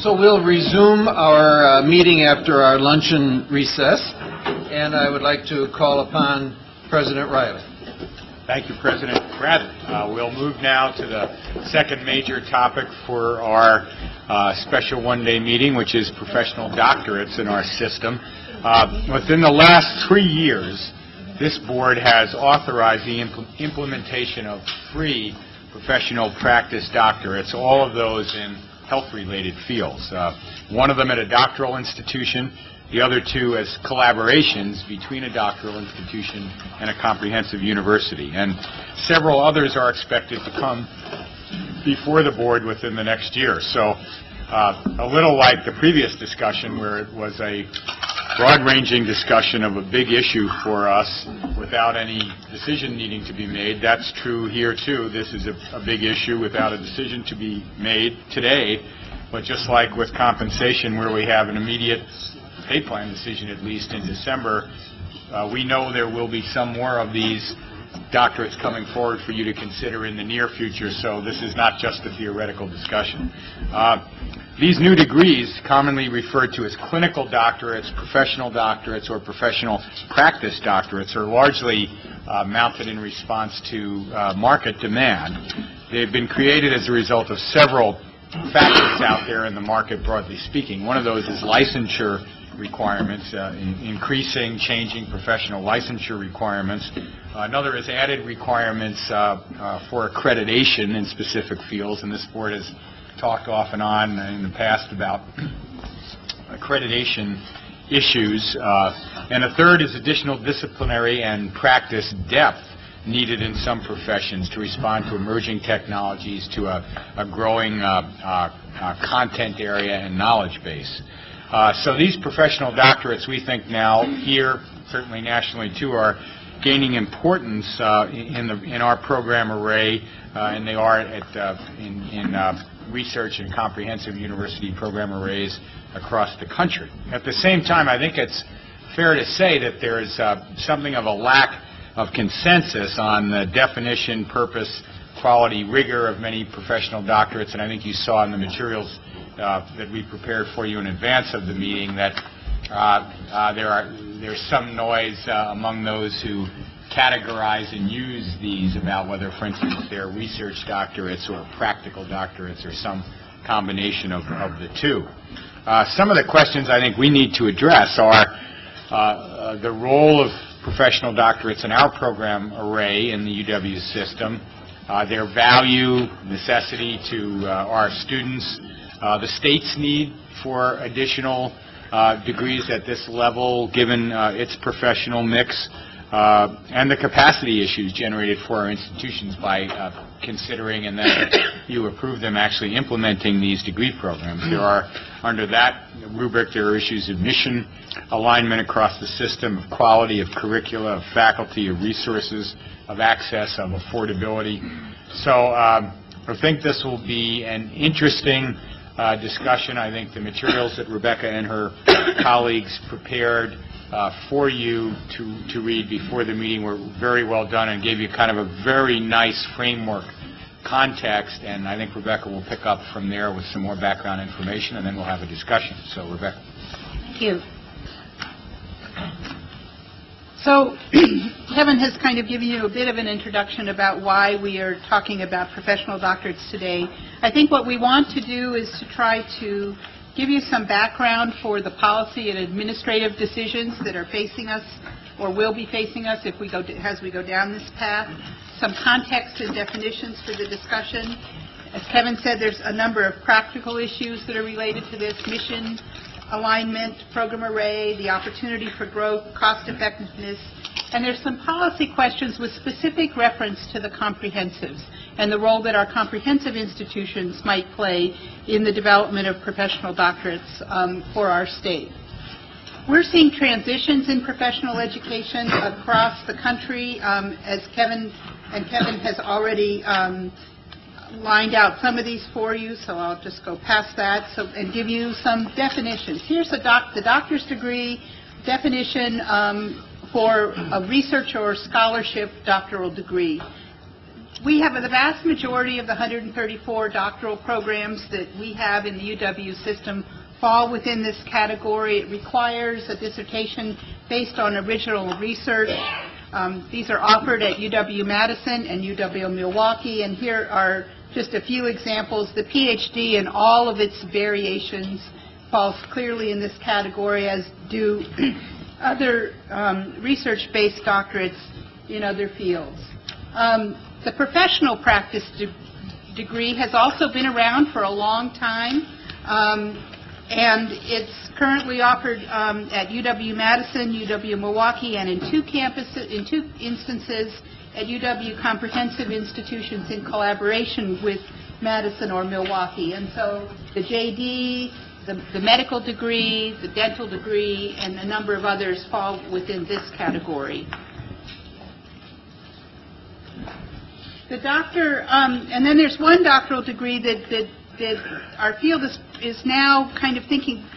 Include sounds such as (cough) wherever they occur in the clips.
So we'll resume our uh, meeting after our luncheon recess, and I would like to call upon President Reilly. Thank you, President Bratton. Uh, We'll move now to the second major topic for our uh, special one-day meeting, which is professional doctorates in our system. Uh, Within the last three years, this board has authorized the impl- implementation of three professional practice doctorates, all of those in health-related fields. Uh, One of them at a doctoral institution, the other two as collaborations between a doctoral institution and a comprehensive university. And several others are expected to come before the board within the next year. So uh, a little like the previous discussion where it was a broad-ranging discussion of a big issue for us without any decision needing to be made, that's true here too. This is a, a big issue without a decision to be made today. But just like with compensation where we have an immediate pay plan decision at least in December, uh, we know there will be some more of these doctorates coming forward for you to consider in the near future, so this is not just a theoretical discussion. Uh, These new degrees, commonly referred to as clinical doctorates, professional doctorates, or professional practice doctorates, are largely uh, mounted in response to uh, market demand. They've been created as a result of several factors out there in the market, broadly speaking. One of those is licensure requirements, uh, in- increasing, changing professional licensure requirements. Another is added requirements uh, uh, for accreditation in specific fields, and this board has talked off and on in the past about accreditation issues. Uh, And a third is additional disciplinary and practice depth needed in some professions to respond to emerging technologies, to a a growing uh, uh, uh, content area and knowledge base. Uh, So these professional doctorates, we think now, here, certainly nationally too, are gaining importance uh, in the, in our program array, and they are at, in in research and comprehensive university program arrays across the country. At the same time, I think it's fair to say that there is uh, something of a lack of consensus on the definition, purpose, quality, rigor of many professional doctorates, and I think you saw in the materials uh, that we prepared for you in advance of the meeting that uh, uh, there are, there's some noise uh, among those who categorize and use these about whether, for instance, they're research doctorates or practical doctorates or some combination of, of the two. Uh, Some of the questions I think we need to address are uh, uh, the role of professional doctorates in our program array in the UW system, uh, their value, necessity to uh, our students, uh, the state's need for additional degrees at this level, given its professional mix, uh, and the capacity issues generated for our institutions by uh, considering and then (coughs) you approve them actually implementing these degree programs. There are, under that rubric, there are issues of mission, alignment across the system, of quality, of curricula, of faculty, of resources, of access, of affordability. So um, I think this will be an interesting uh, discussion. I think the materials that Rebecca and her (coughs) colleagues prepared uh, for you to to read before the meeting were very well done and gave you kind of a very nice framework context, and I think Rebecca will pick up from there with some more background information, and then we'll have a discussion. So Rebecca. Thank you. So (clears throat) Kevin has kind of given you a bit of an introduction about why we are talking about professional doctorates today. I think what we want to do is to try to give you some background for the policy and administrative decisions that are facing us or will be facing us if we go, as we go down this path, some context and definitions for the discussion. As Kevin said, there's a number of practical issues that are related to this, mission, alignment, program array, the opportunity for growth, cost effectiveness, and there's some policy questions with specific reference to the comprehensives and the role that our comprehensive institutions might play in the development of professional doctorates um, for our state. We're seeing transitions in professional education across the country, um, as Kevin, and Kevin has already um, lined out some of these for you, so I'll just go past that so, and give you some definitions. Here's the, doc, the doctor's degree definition um, for a research or scholarship doctoral degree. we have, the vast majority of the 134 doctoral programs that we have in the UW system fall within this category. It requires a dissertation based on original research. Um, These are offered at UW-Madison and UW-Milwaukee, and here are just a few examples. The PhD in all of its variations falls clearly in this category, as do (clears throat) other um, research-based doctorates in other fields. Um, The professional practice de- degree has also been around for a long time, um, and it's currently offered um, at UW-Madison, UW-Milwaukee, and in two campuses, in two instances at UW Comprehensive Institutions in collaboration with Madison or Milwaukee. And so the JD, the the medical degree, the dental degree, and a number of others fall within this category. The doctor, um, and then there's one doctoral degree that, that, that our field is, is now kind of thinking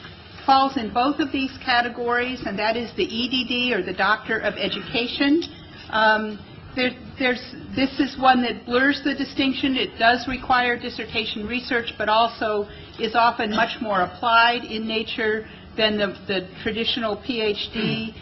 falls in both of these categories, and that is the EDD, or the Doctor of Education. Um, there, there's, this is one that blurs the distinction. It does require dissertation research, but also is often much more applied in nature than the, the traditional PhD.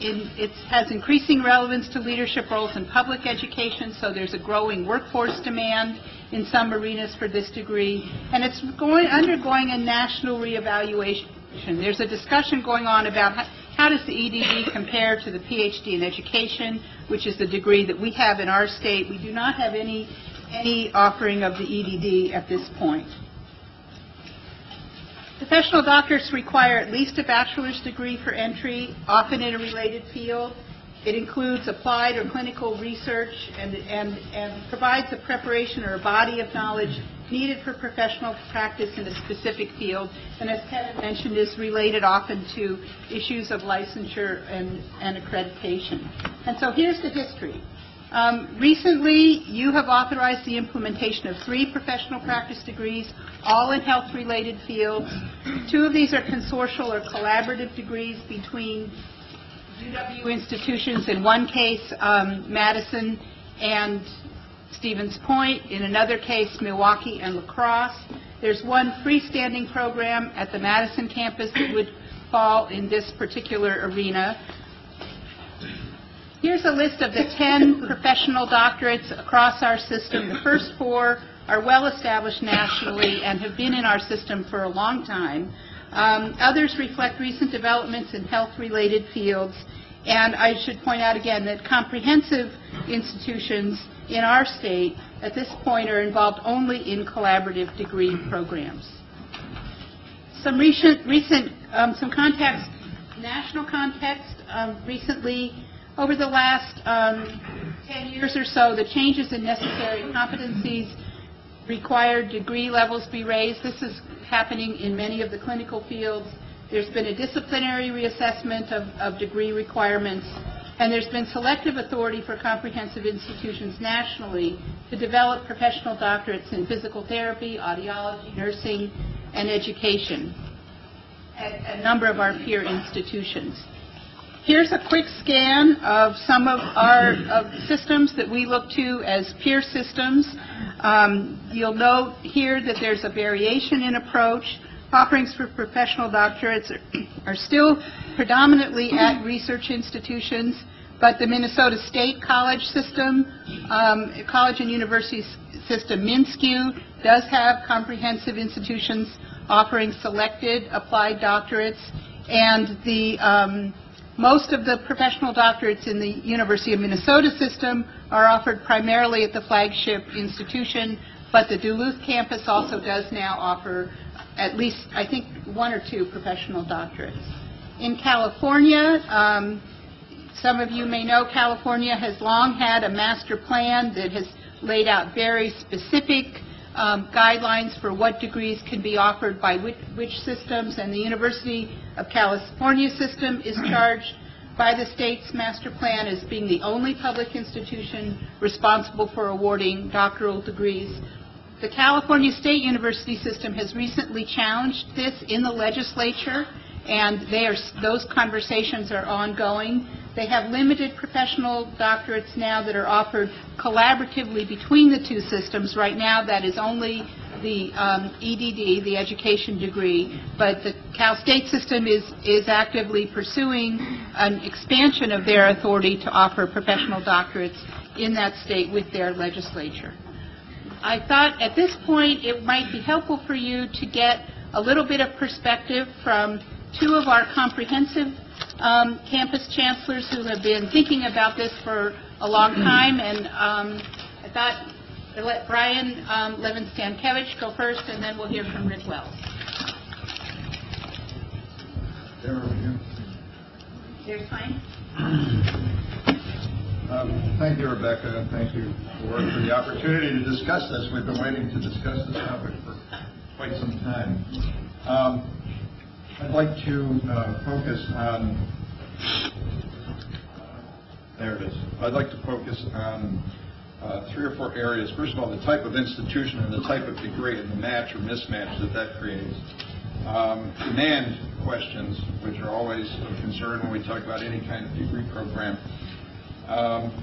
In, it has increasing relevance to leadership roles in public education, so there's a growing workforce demand in some arenas for this degree, and it's going, undergoing a national reevaluation. There's a discussion going on about how, how does the EDD compare to the PhD in education, which is the degree that we have in our state. We do not have any, any offering of the EDD at this point. Professional doctorates require at least a bachelor's degree for entry, often in a related field. It includes applied or clinical research and, and, and provides a preparation or a body of knowledge needed for professional practice in a specific field, and as Kevin mentioned, is related often to issues of licensure and, and accreditation. And so here's the history. Um, Recently, you have authorized the implementation of three professional practice degrees, all in health-related fields. Two of these are consortial or collaborative degrees between UW institutions, in one case, um, Madison and Stevens Point, in another case, Milwaukee and La Crosse. There's one freestanding program at the Madison campus that would fall in this particular arena. Here's a list of the 10 professional doctorates across our system. The first four are well-established nationally and have been in our system for a long time. Um, Others reflect recent developments in health-related fields. And I should point out again that comprehensive institutions in our state at this point are involved only in collaborative degree programs. Some recent, recent um, some context, national context, um, recently, over the last um, 10 years or so, the changes in necessary competencies required degree levels be raised. This is happening in many of the clinical fields. There's been a disciplinary reassessment of, of degree requirements, and there's been selective authority for comprehensive institutions nationally to develop professional doctorates in physical therapy, audiology, nursing, and education at a number of our peer institutions. Here's a quick scan of some of our of systems that we look to as peer systems. Um, You'll note here that there's a variation in approach. Offerings for professional doctorates are, (clears throat) are still predominantly at research institutions, but the Minnesota State College system, um, college and university system, MnSCU, does have comprehensive institutions offering selected applied doctorates, and the um, most of the professional doctorates in the University of Minnesota system are offered primarily at the flagship institution, but the Duluth campus also does now offer at least, I think, one or two professional doctorates. In California, um, some of you may know California has long had a master plan that has laid out very specific um, guidelines for what degrees can be offered by which, which systems, and the University of California system is (clears throat) charged by the state's master plan as being the only public institution responsible for awarding doctoral degrees. The California State University system has recently challenged this in the legislature, and they are, those conversations are ongoing. They have limited professional doctorates now that are offered collaboratively between the two systems. Right now, that is only the um, EDD, the education degree, but the Cal State system is, is actively pursuing an expansion of their authority to offer professional doctorates in that state with their legislature. I thought at this point it might be helpful for you to get a little bit of perspective from two of our comprehensive um, campus chancellors who have been thinking about this for a long time, and um, I thought I'd let Brian um, Levin-Stankevich go first, and then we'll hear from Rick Wells. There's fine. Um, Thank you, Rebecca, and thank you, Board, for the opportunity to discuss this. We've been waiting to discuss this topic for quite some time. Um, I'd like to uh, focus on, there it is. I'd like to focus on uh, three or four areas. First of all, the type of institution and the type of degree and the match or mismatch that that creates. Um, Demand questions, which are always a concern when we talk about any kind of degree program um,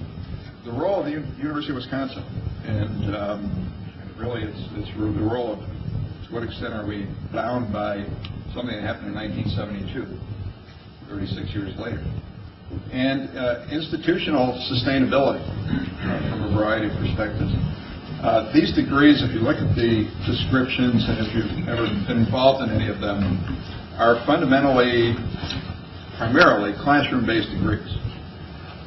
the role of the U- University of Wisconsin, and um, really, it's, it's the role of, to what extent are we bound by something that happened in 1972, 36 years later, and uh, institutional sustainability uh, from a variety of perspectives. Uh, These degrees, if you look at the descriptions, and if you've ever been involved in any of them, are fundamentally, primarily classroom-based degrees.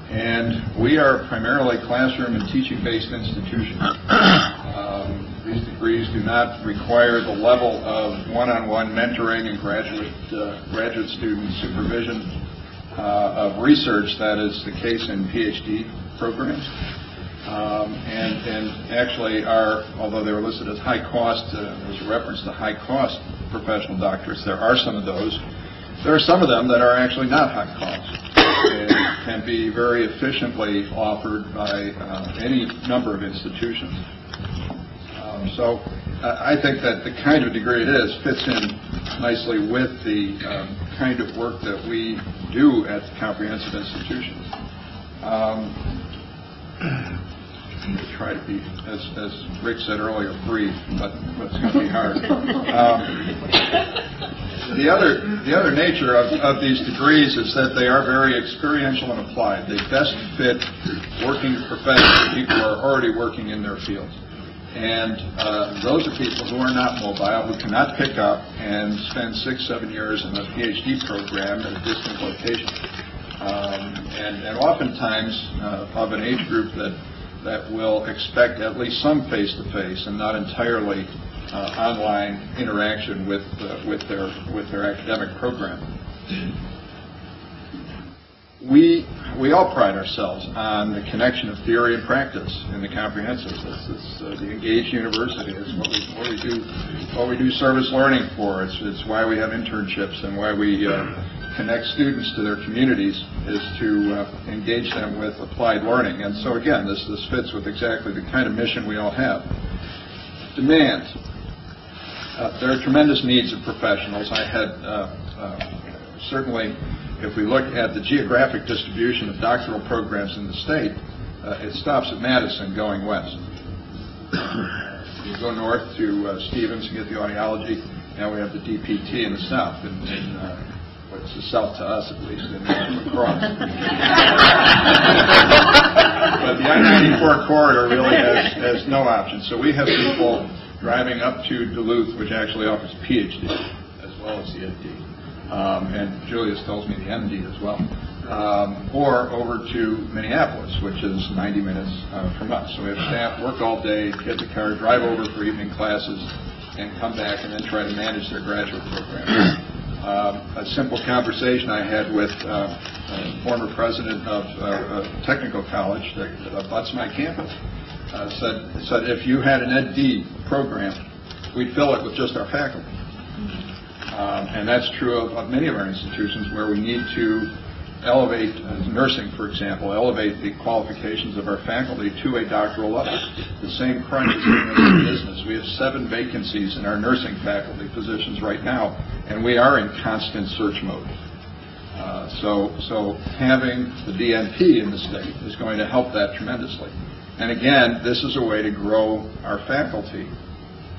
And we are primarily classroom and teaching-based institutions. (coughs) Um, These degrees do not require the level of one-on-one mentoring and graduate, uh, graduate student supervision uh, of research that is the case in PhD programs. Um, And, and actually are, although they were listed as high cost, uh, there a reference to high cost professional doctorates, there are some of those. There are some of them that are actually not high cost and can be very efficiently offered by uh, any number of institutions. So I I think that the kind of degree it is fits in nicely with the um, kind of work that we do at comprehensive institutions. Um, try to be, as as Rick said earlier, brief, but but it's going to be hard. Um, the other, the other nature of, of these degrees is that they are very experiential and applied. They best fit working professionals, people who are already working in their fields. And uh, those are people who are not mobile, who cannot pick up and spend six, seven years in a PhD program at a distant location. Um, and, and oftentimes uh, of an age group that, that will expect at least some face-to-face and not entirely uh, online interaction with, uh, with, their, with their academic program. We, we all pride ourselves on the connection of theory and practice in the comprehensive. This is uh, the engaged university. It's what we, what we do, what we do service learning for. It's, it's why we have internships and why we uh, connect students to their communities is to uh, engage them with applied learning. And so again, this, this fits with exactly the kind of mission we all have. Demand. Uh, There are tremendous needs of professionals. I had, uh, uh, certainly, if we look at the geographic distribution of doctoral programs in the state, uh, it stops at Madison going west. You go north to uh, Stevens and get the audiology, now we have the DPT in the south, in, in, uh, what's the south to us at least, uh, La Crosse. But the I-94 corridor really has, has no option. So we have people driving up to Duluth, which actually offers PhD as well as the MD. Um, and Julius tells me the MD as well. Um, or over to Minneapolis, which is 90 minutes uh, from us. So we have staff work all day, get the car, drive over for evening classes, and come back and then try to manage their graduate program. (coughs) Um, a simple conversation I had with uh, a former president of uh, a technical college that that abuts my campus uh, said, said if you had an Ed.D. program, we'd fill it with just our faculty. Um, And that's true of of many of our institutions where we need to elevate, uh, nursing, for example, elevate the qualifications of our faculty to a doctoral level. The same crunch is in business. We have seven vacancies in our nursing faculty positions right now, and we are in constant search mode. Uh, So, so having the DNP in the state is going to help that tremendously. And again, this is a way to grow our faculty,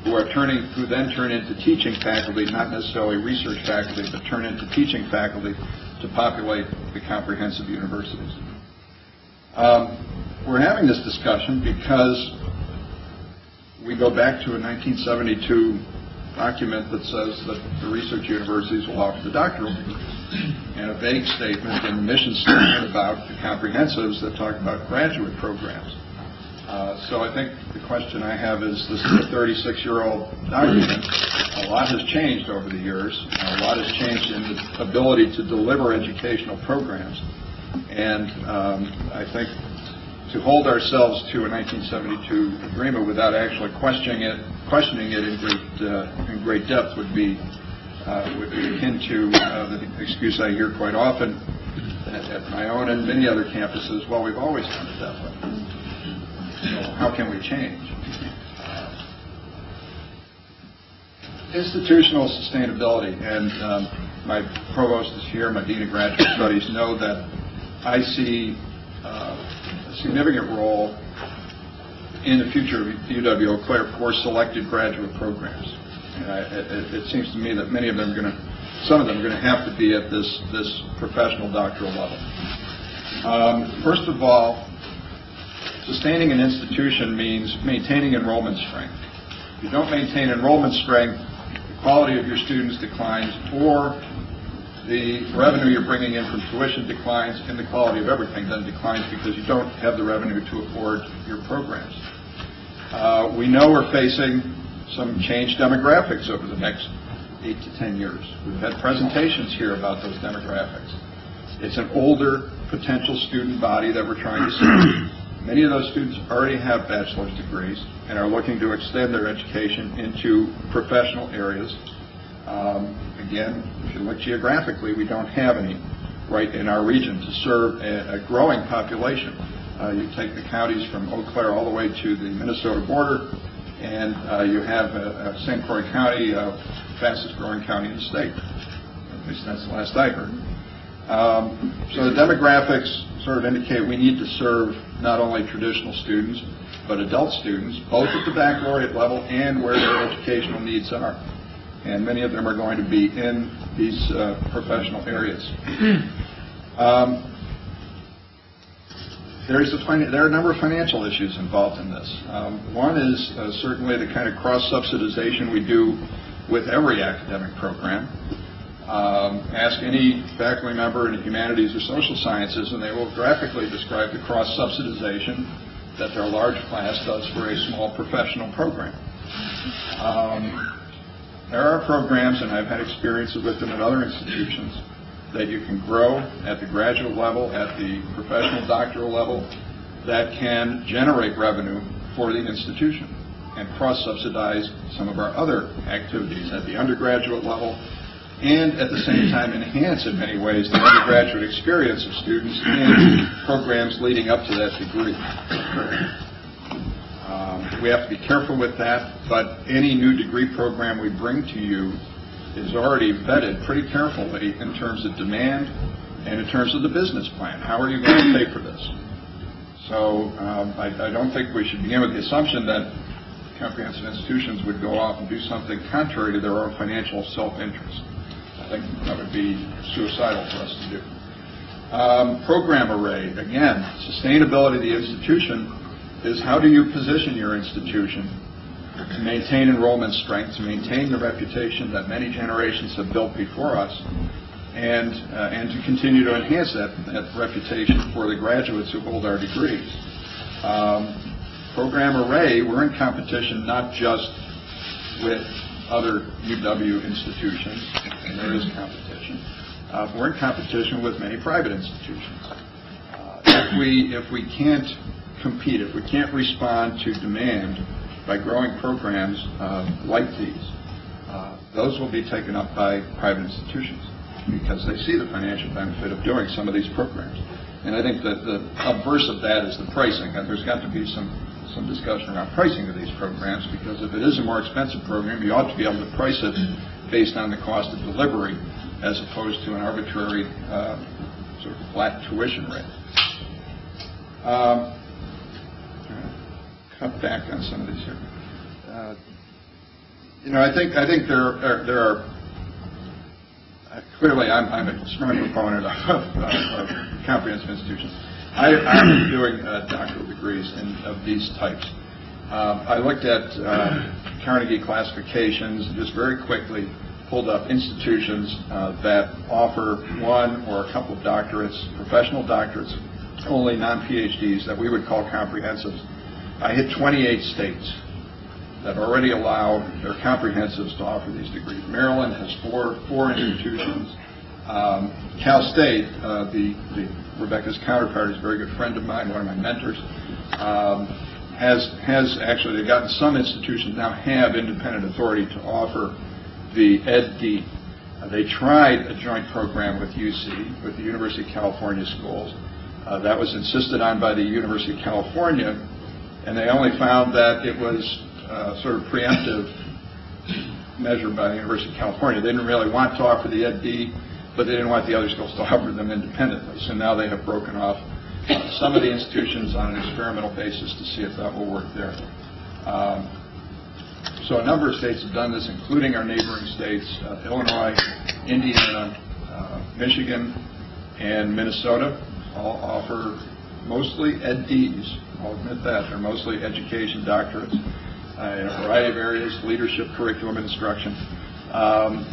who are turning, who then turn into teaching faculty, not necessarily research faculty, but turn into teaching faculty to populate the comprehensive universities. Um, We're having this discussion because we go back to a 1972 document that says that the research universities will offer the doctoral and a vague statement in the mission statement about the comprehensives that talk about graduate programs. Uh, So I think the question I have is, this is a 36-year-old document. A lot has changed over the years. A lot has changed in the ability to deliver educational programs. And um, I think to hold ourselves to a 1972 agreement without actually questioning it, questioning it in great, uh, in great depth would be, uh, would akin to uh, the excuse I hear quite often at at my own and many other campuses, well, we've always done it that way. How can we change? Institutional sustainability, and um, my provost is here, my dean of graduate studies know that I see uh, a significant role in the future of UW Eau Claire for selected graduate programs. I- It it- it seems to me that many of them are going to, some of them are going to have to be at this this professional doctoral level. Um, First of all, Sustaining an institution means maintaining enrollment strength. If you don't maintain enrollment strength, the quality of your students declines, or the revenue you're bringing in from tuition declines, and the quality of everything then declines because you don't have the revenue to afford your programs. Uh, We know we're facing some changed demographics over the next eight to 10 years. We've had presentations here about those demographics. It's an older potential student body that we're trying to serve. Many of those students already have bachelor's degrees and are looking to extend their education into professional areas. Um, Again, if you look geographically, we don't have any right in our region to serve a a growing population. Uh, You take the counties from Eau Claire all the way to the Minnesota border, and uh, you have St. Croix County, uh, fastest-growing county in the state. At least that's the last I heard. Um, So the demographics sort of indicate we need to serve not only traditional students, but adult students, both at the baccalaureate level and where their educational needs are. And many of them are going to be in these uh, professional areas. (clears throat) Um, There's a, there are a number of financial issues involved in this. Um, One is uh, certainly the kind of cross-subsidization we do with every academic program. Um, Ask any faculty member in humanities or social sciences, and they will graphically describe the cross-subsidization that their large class does for a small professional program. Um, There are programs, and I've had experiences with them at other institutions, that you can grow at the graduate level, at the professional doctoral level, that can generate revenue for the institution and cross-subsidize some of our other activities at the undergraduate level, and at the same time enhance in many ways the undergraduate experience of students in programs leading up to that degree. Um, We have to be careful with that, but any new degree program we bring to you is already vetted pretty carefully in terms of demand and in terms of the business plan. How are you going to pay for this? So um, I I don't think we should begin with the assumption that comprehensive institutions would go off and do something contrary to their own financial self-interest. I think that would be suicidal for us to do. Um, Program array, again, sustainability of the institution is how do you position your institution to maintain enrollment strength, to maintain the reputation that many generations have built before us, and, uh, and to continue to enhance that, that reputation for the graduates who hold our degrees. Um, Program Array, we're in competition not just with other UW institutions, and there is competition, uh, we're in competition with many private institutions. Uh, If we, if we can't compete, if we can't respond to demand by growing programs uh, like these, uh, those will be taken up by private institutions because they see the financial benefit of doing some of these programs. And I think that the obverse of that is the pricing. There's got to be some, some discussion around pricing of these programs because if it is a more expensive program, you ought to be able to price it based on the cost of delivery as opposed to an arbitrary uh, sort of flat tuition rate. Um, Cut back on some of these here. Uh, You know, I think, I think there are, there are, uh, clearly, I'm, I'm a strong proponent of, of comprehensive institutions. I, I'm doing uh, doctoral degrees in, of these types. Um, I looked at uh, Carnegie classifications, and just very quickly pulled up institutions uh, that offer one or a couple of doctorates, professional doctorates, only non-PhDs that we would call comprehensives. I hit 28 states that already allow their comprehensives to offer these degrees. Maryland has four, four institutions. Um, Cal State, uh, the, the Rebecca's counterpart is a very good friend of mine, one of my mentors, um, has, has actually, they've gotten some institutions now have independent authority to offer the EdD. Uh, They tried a joint program with UC, with the University of California schools. Uh, That was insisted on by the University of California, and they only found that it was uh, sort of preemptive measure by the University of California. They didn't really want to offer the EdD, but they didn't want the other schools to offer them independently. So now they have broken off uh, some of the institutions on an experimental basis to see if that will work there. Um, So a number of states have done this, including our neighboring states, uh, Illinois, Indiana, uh, Michigan, and Minnesota, all offer mostly EdDs. I'll admit that. They're mostly education doctorates uh, in a variety of areas, leadership, curriculum, instruction. Um,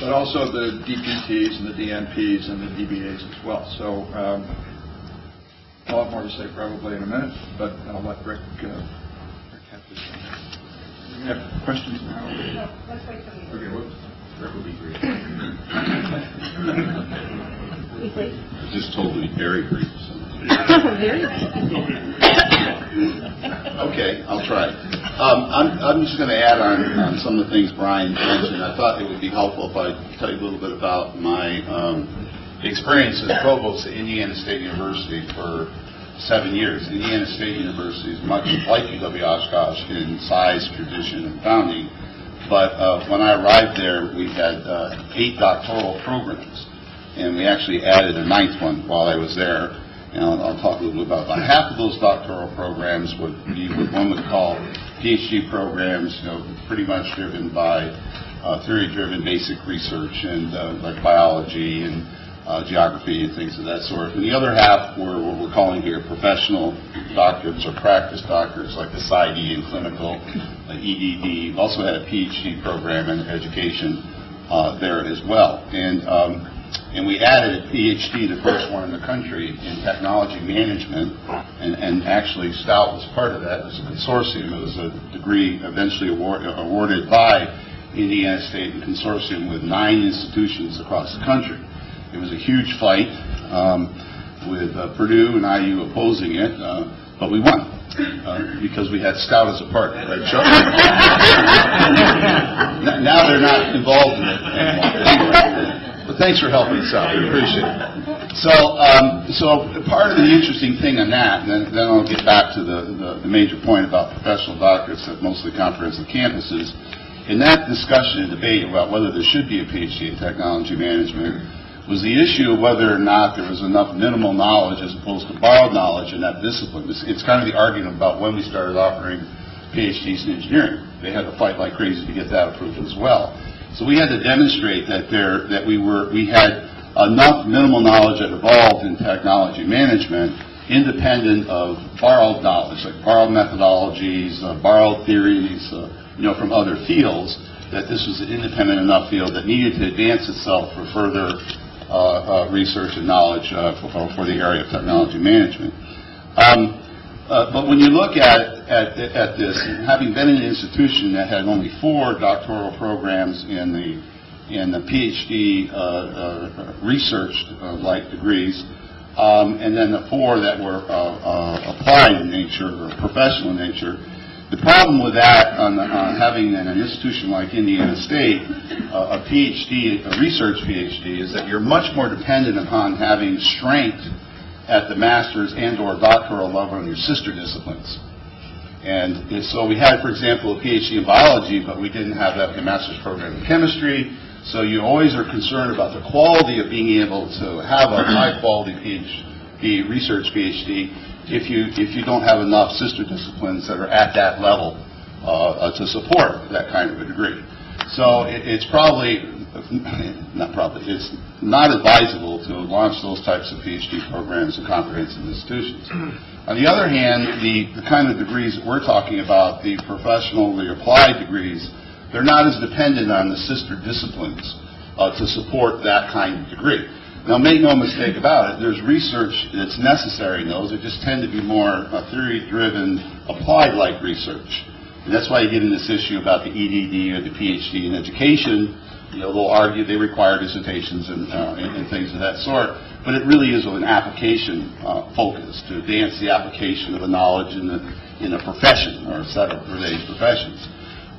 But also the DPTs and the DNPs and the DBAs as well. So um, I'll have more to say probably in a minute, but I'll let Rick uh, Rick have this. Do you have questions now? Okay, whoops. Rick will be great. (laughs) (laughs) Just told me Harry (coughs) Okay, I'll try. Um, I'm, I'm just going to add on, on some of the things Brian mentioned. I thought it would be helpful if I tell you a little bit about my um, experience as provost at Indiana State University for seven years. Indiana State University is much like UW Oshkosh in size, tradition, and founding. But uh, when I arrived there, we had uh, eight doctoral programs, and we actually added a ninth one while I was there. And I'll, I'll talk a little bit about that. Half of those doctoral programs would be what one would call PhD programs, you know, pretty much driven by uh, theory-driven basic research and uh, like biology and uh, geography and things of that sort. And the other half were what we're calling here professional doctorates or practice doctorates, like the PsyD in clinical, uh, EDD. Also had a PhD program in education uh, there as well. And um, and we added a PhD, the first one in the country, in technology management, and, and actually Stout was part of that. It was a consortium. It was a degree eventually award, awarded by Indiana State and consortium with nine institutions across the country. It was a huge fight um, with uh, Purdue and IU opposing it, uh, but we won. Uh, because we had Stout as a partner, right, Chuck? (laughs) Now they're not involved in it anymore. Thanks for helping us out, we appreciate it. So, um, so part of the interesting thing on that, and then, then I'll get back to the, the, the major point about professional doctorates at mostly comprehensive campuses. In that discussion and debate about whether there should be a PhD in technology management, was the issue of whether or not there was enough minimal knowledge as opposed to borrowed knowledge in that discipline. It's, it's kind of the argument about when we started offering PhDs in engineering. They had to fight like crazy to get that approved as well. So we had to demonstrate that there, that we were, we had enough minimal knowledge that evolved in technology management independent of borrowed knowledge, like borrowed methodologies, uh, borrowed theories, uh, you know, from other fields, that this was an independent enough field that needed to advance itself for further uh, uh, research and knowledge uh, for, for the area of technology management. Um, uh, But when you look at, at, at this, having been in an institution that had only four doctoral programs in the, in the PhD uh, uh, research-like degrees, um, and then the four that were uh, uh, applied in nature or professional in nature, the problem with that, on, the, having in an institution like Indiana State, uh, a PhD, a research PhD, is that you're much more dependent upon having strength at the master's and/or doctoral level in your sister disciplines. And and so we had, for example, a PhD in biology, but we didn't have that a master's program in chemistry, So you always are concerned about the quality of being able to have a high-quality PhD, research PhD, if you, if you don't have enough sister disciplines that are at that level uh, to support that kind of a degree. So it- it's probably, (laughs) not probably, it's not advisable to launch those types of PhD programs in comprehensive institutions. On the other hand, the the kind of degrees that we're talking about, the professional, the applied degrees, they're not as dependent on the sister disciplines uh, to support that kind of degree. Now, make no mistake about it, there's research that's necessary in those. It just tend to be more uh, theory-driven, applied-like research. And that's why you get in this issue about the EDD or the PhD in education. You know, they'll argue they require dissertations and, uh, and and things of that sort. But it really is an application uh, focus to advance the application of the knowledge in the, in a profession or a set of related professions.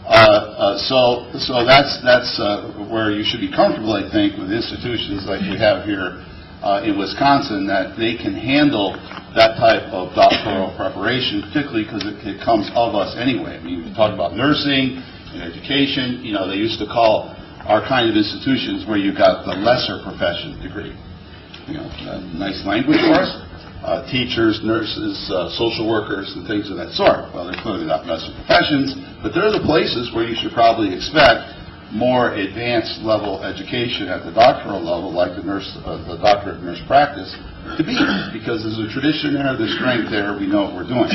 Uh, uh, So, so that's, that's uh, where you should be comfortable, I think, with institutions like we have here uh, in Wisconsin, that they can handle that type of doctoral preparation, particularly because it it comes of us anyway. I mean, we talk about nursing and education, you know, they used to call our kind of institutions where you got the lesser profession degree. You know, uh, nice language for us, uh, teachers, nurses, uh, social workers, and things of that sort. Well, they're clearly not lesser professions, but they're the places where you should probably expect more advanced level education at the doctoral level, like the nurse, uh, the doctorate of nurse practice, to be, because there's a tradition there, there's strength there, we know what we're doing.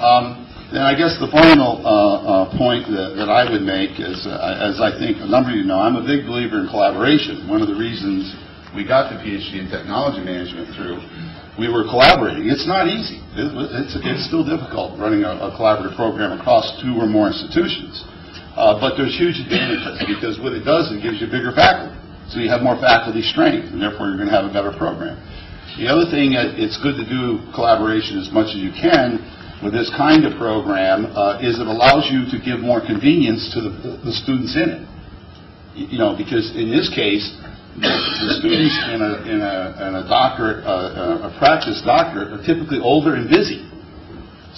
Um, Then I guess the final uh, uh, point that that I would make is, uh, as I think a number of you know, I'm a big believer in collaboration. One of the reasons we got the PhD in technology management through, we were collaborating. It's not easy. It- It's it's still difficult running a a collaborative program across two or more institutions. Uh, But there's huge advantages, because what it does, it gives you bigger faculty. So you have more faculty strength, and therefore you're going to have a better program. The other thing, it's good to do collaboration as much as you can with this kind of program, uh, is it allows you to give more convenience to the the students in it. You know, because in this case, the students in a in a in a doctorate, uh, a practice doctorate are typically older and busy.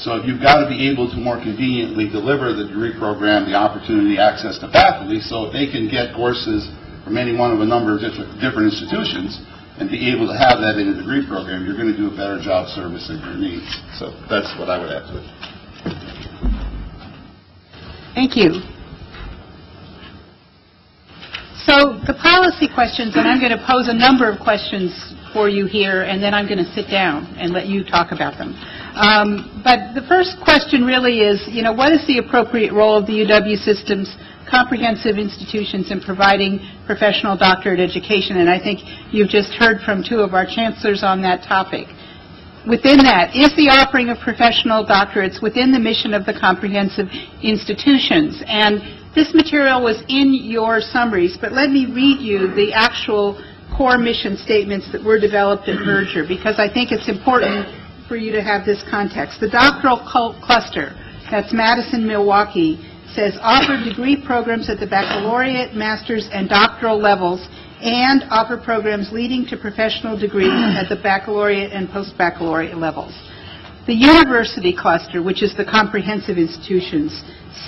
So you've got to be able to more conveniently deliver the degree program, the opportunity, access to faculty, so they can get courses from any one of a number of different, different institutions, and be able to have that in a degree program, you're going to do a better job servicing your needs. So that's what I would add to it. Thank you. So the policy questions, and I'm going to pose a number of questions for you here, and then I'm going to sit down and let you talk about them. Um, But the first question really is, you know, what is the appropriate role of the UW system's comprehensive institutions in providing professional doctorate education? And I think you've just heard from two of our chancellors on that topic within that, is the offering of professional doctorates within the mission of the comprehensive institutions? And this material was in your summaries, but let me read you the actual core mission statements that were developed at Merger, because I think it's important for you to have this context. The doctoral cluster, that's Madison, Milwaukee, says offer degree programs at the baccalaureate, master's, and doctoral levels, and offer programs leading to professional degrees at the baccalaureate and post-baccalaureate levels. The university cluster, which is the comprehensive institutions,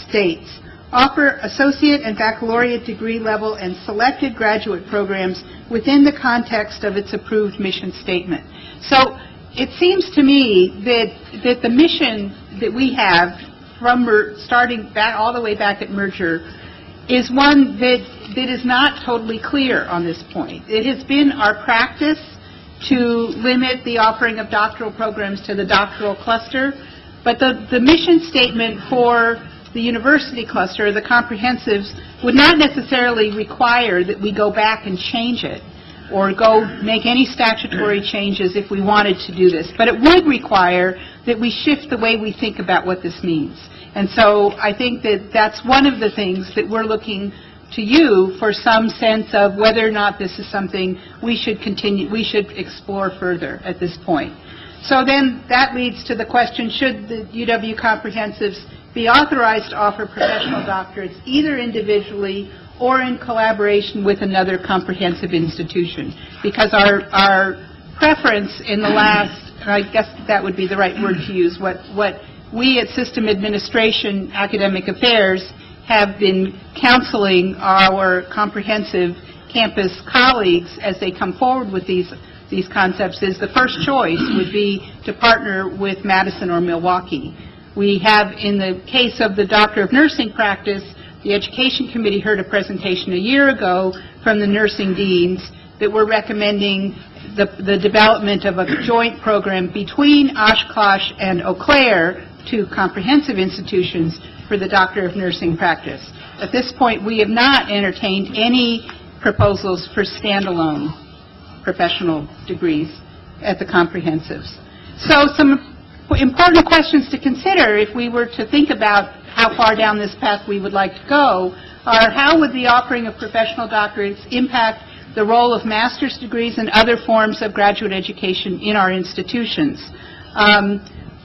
states, offer associate and baccalaureate degree level and selected graduate programs within the context of its approved mission statement. So it seems to me that, that the mission that we have from, starting back, all the way back at merger, is one that, that is not totally clear on this point. It has been our practice to limit the offering of doctoral programs to the doctoral cluster, but the, the mission statement for the university cluster, the comprehensives, would not necessarily require that we go back and change it or go make any statutory changes if we wanted to do this. But it would require that we shift the way we think about what this means. And so I think that that's one of the things that we're looking to you for some sense of whether or not this is something we should continue, we should explore further at this point. So then that leads to the question, should the UW comprehensives be authorized to offer professional doctorates either individually or in collaboration with another comprehensive institution? Because our, our preference in the last, I guess that would be the right word to use, what, what we at System Administration Academic Affairs have been counseling our comprehensive campus colleagues as they come forward with these, these concepts is the first choice would be to partner with Madison or Milwaukee. We have, in the case of the Doctor of Nursing practice, the Education Committee heard a presentation a year ago from the nursing deans that were recommending the, the development of a joint program between Oshkosh and Eau Claire, two comprehensive institutions for the Doctor of Nursing practice. At this point, we have not entertained any proposals for standalone professional degrees at the comprehensives. So some important questions to consider if we were to think about how far down this path we would like to go are how would the offering of professional doctorates impact the role of master's degrees and other forms of graduate education in our institutions? Um,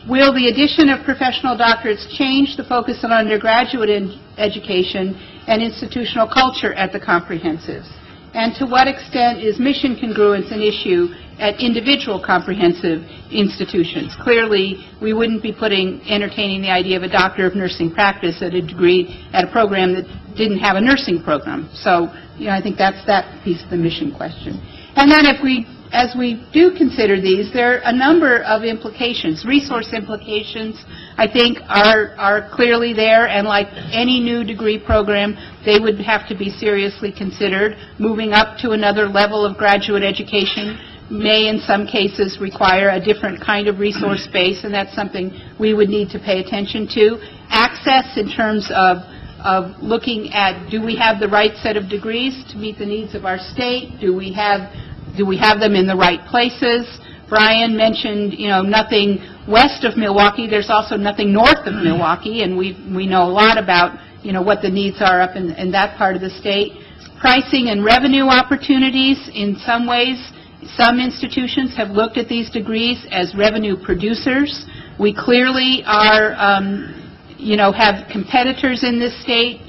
Will the addition of professional doctorates change the focus on undergraduate education and institutional culture at the comprehensives? And to what extent is mission congruence an issue at individual comprehensive institutions? Clearly, we wouldn't be putting, entertaining the idea of a doctor of nursing practice at a degree, at a program that didn't have a nursing program. So, you know, I think that's that piece of the mission question. And then if we, as we do consider these, there are a number of implications, resource implications, I think are, are clearly there, and like any new degree program, they would have to be seriously considered. Moving up to another level of graduate education may in some cases require a different kind of resource (clears throat) base, and that's something we would need to pay attention to. Access in terms of of looking at, do we have the right set of degrees to meet the needs of our state? Do we have, do we have them in the right places? Brian mentioned, you know, nothing west of Milwaukee. There's also nothing north of Milwaukee, and we, we know a lot about, you know, what the needs are up in, in that part of the state. Pricing and revenue opportunities, in some ways, some institutions have looked at these degrees as revenue producers. We clearly are, um, you know, have competitors in this state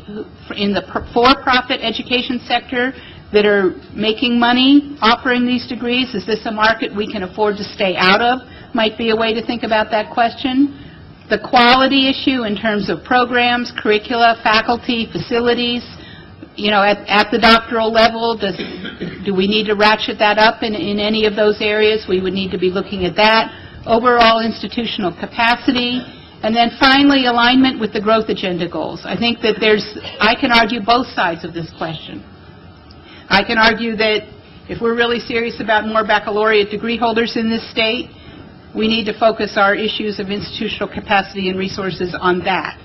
in the for-profit education sector that are making money offering these degrees. Is this a market we can afford to stay out of? Might be a way to think about that question. The quality issue in terms of programs, curricula, faculty, facilities, you know, at, at the doctoral level, does, do we need to ratchet that up in, in any of those areas? We would need to be looking at that. Overall institutional capacity, and then finally, alignment with the growth agenda goals. I think that there's, I can argue both sides of this question. I can argue that if we're really serious about more baccalaureate degree holders in this state, we need to focus our issues of institutional capacity and resources on that.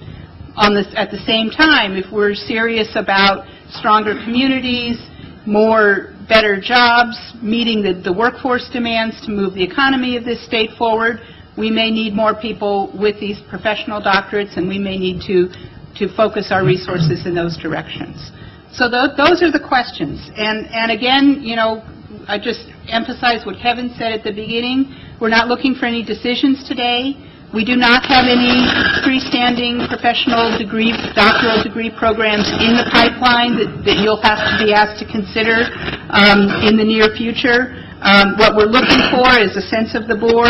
On at the same time, if we're serious about stronger communities, more better jobs, meeting the, the workforce demands to move the economy of this state forward, we may need more people with these professional doctorates, and we may need to, to focus our resources in those directions. So tho- those are the questions. And, and again, you know, I just emphasize what Kevin said at the beginning. We're not looking for any decisions today. We do not have any freestanding professional degree, doctoral degree programs in the pipeline that, that you'll have to be asked to consider um, in the near future. Um, What we're looking for is a sense of the board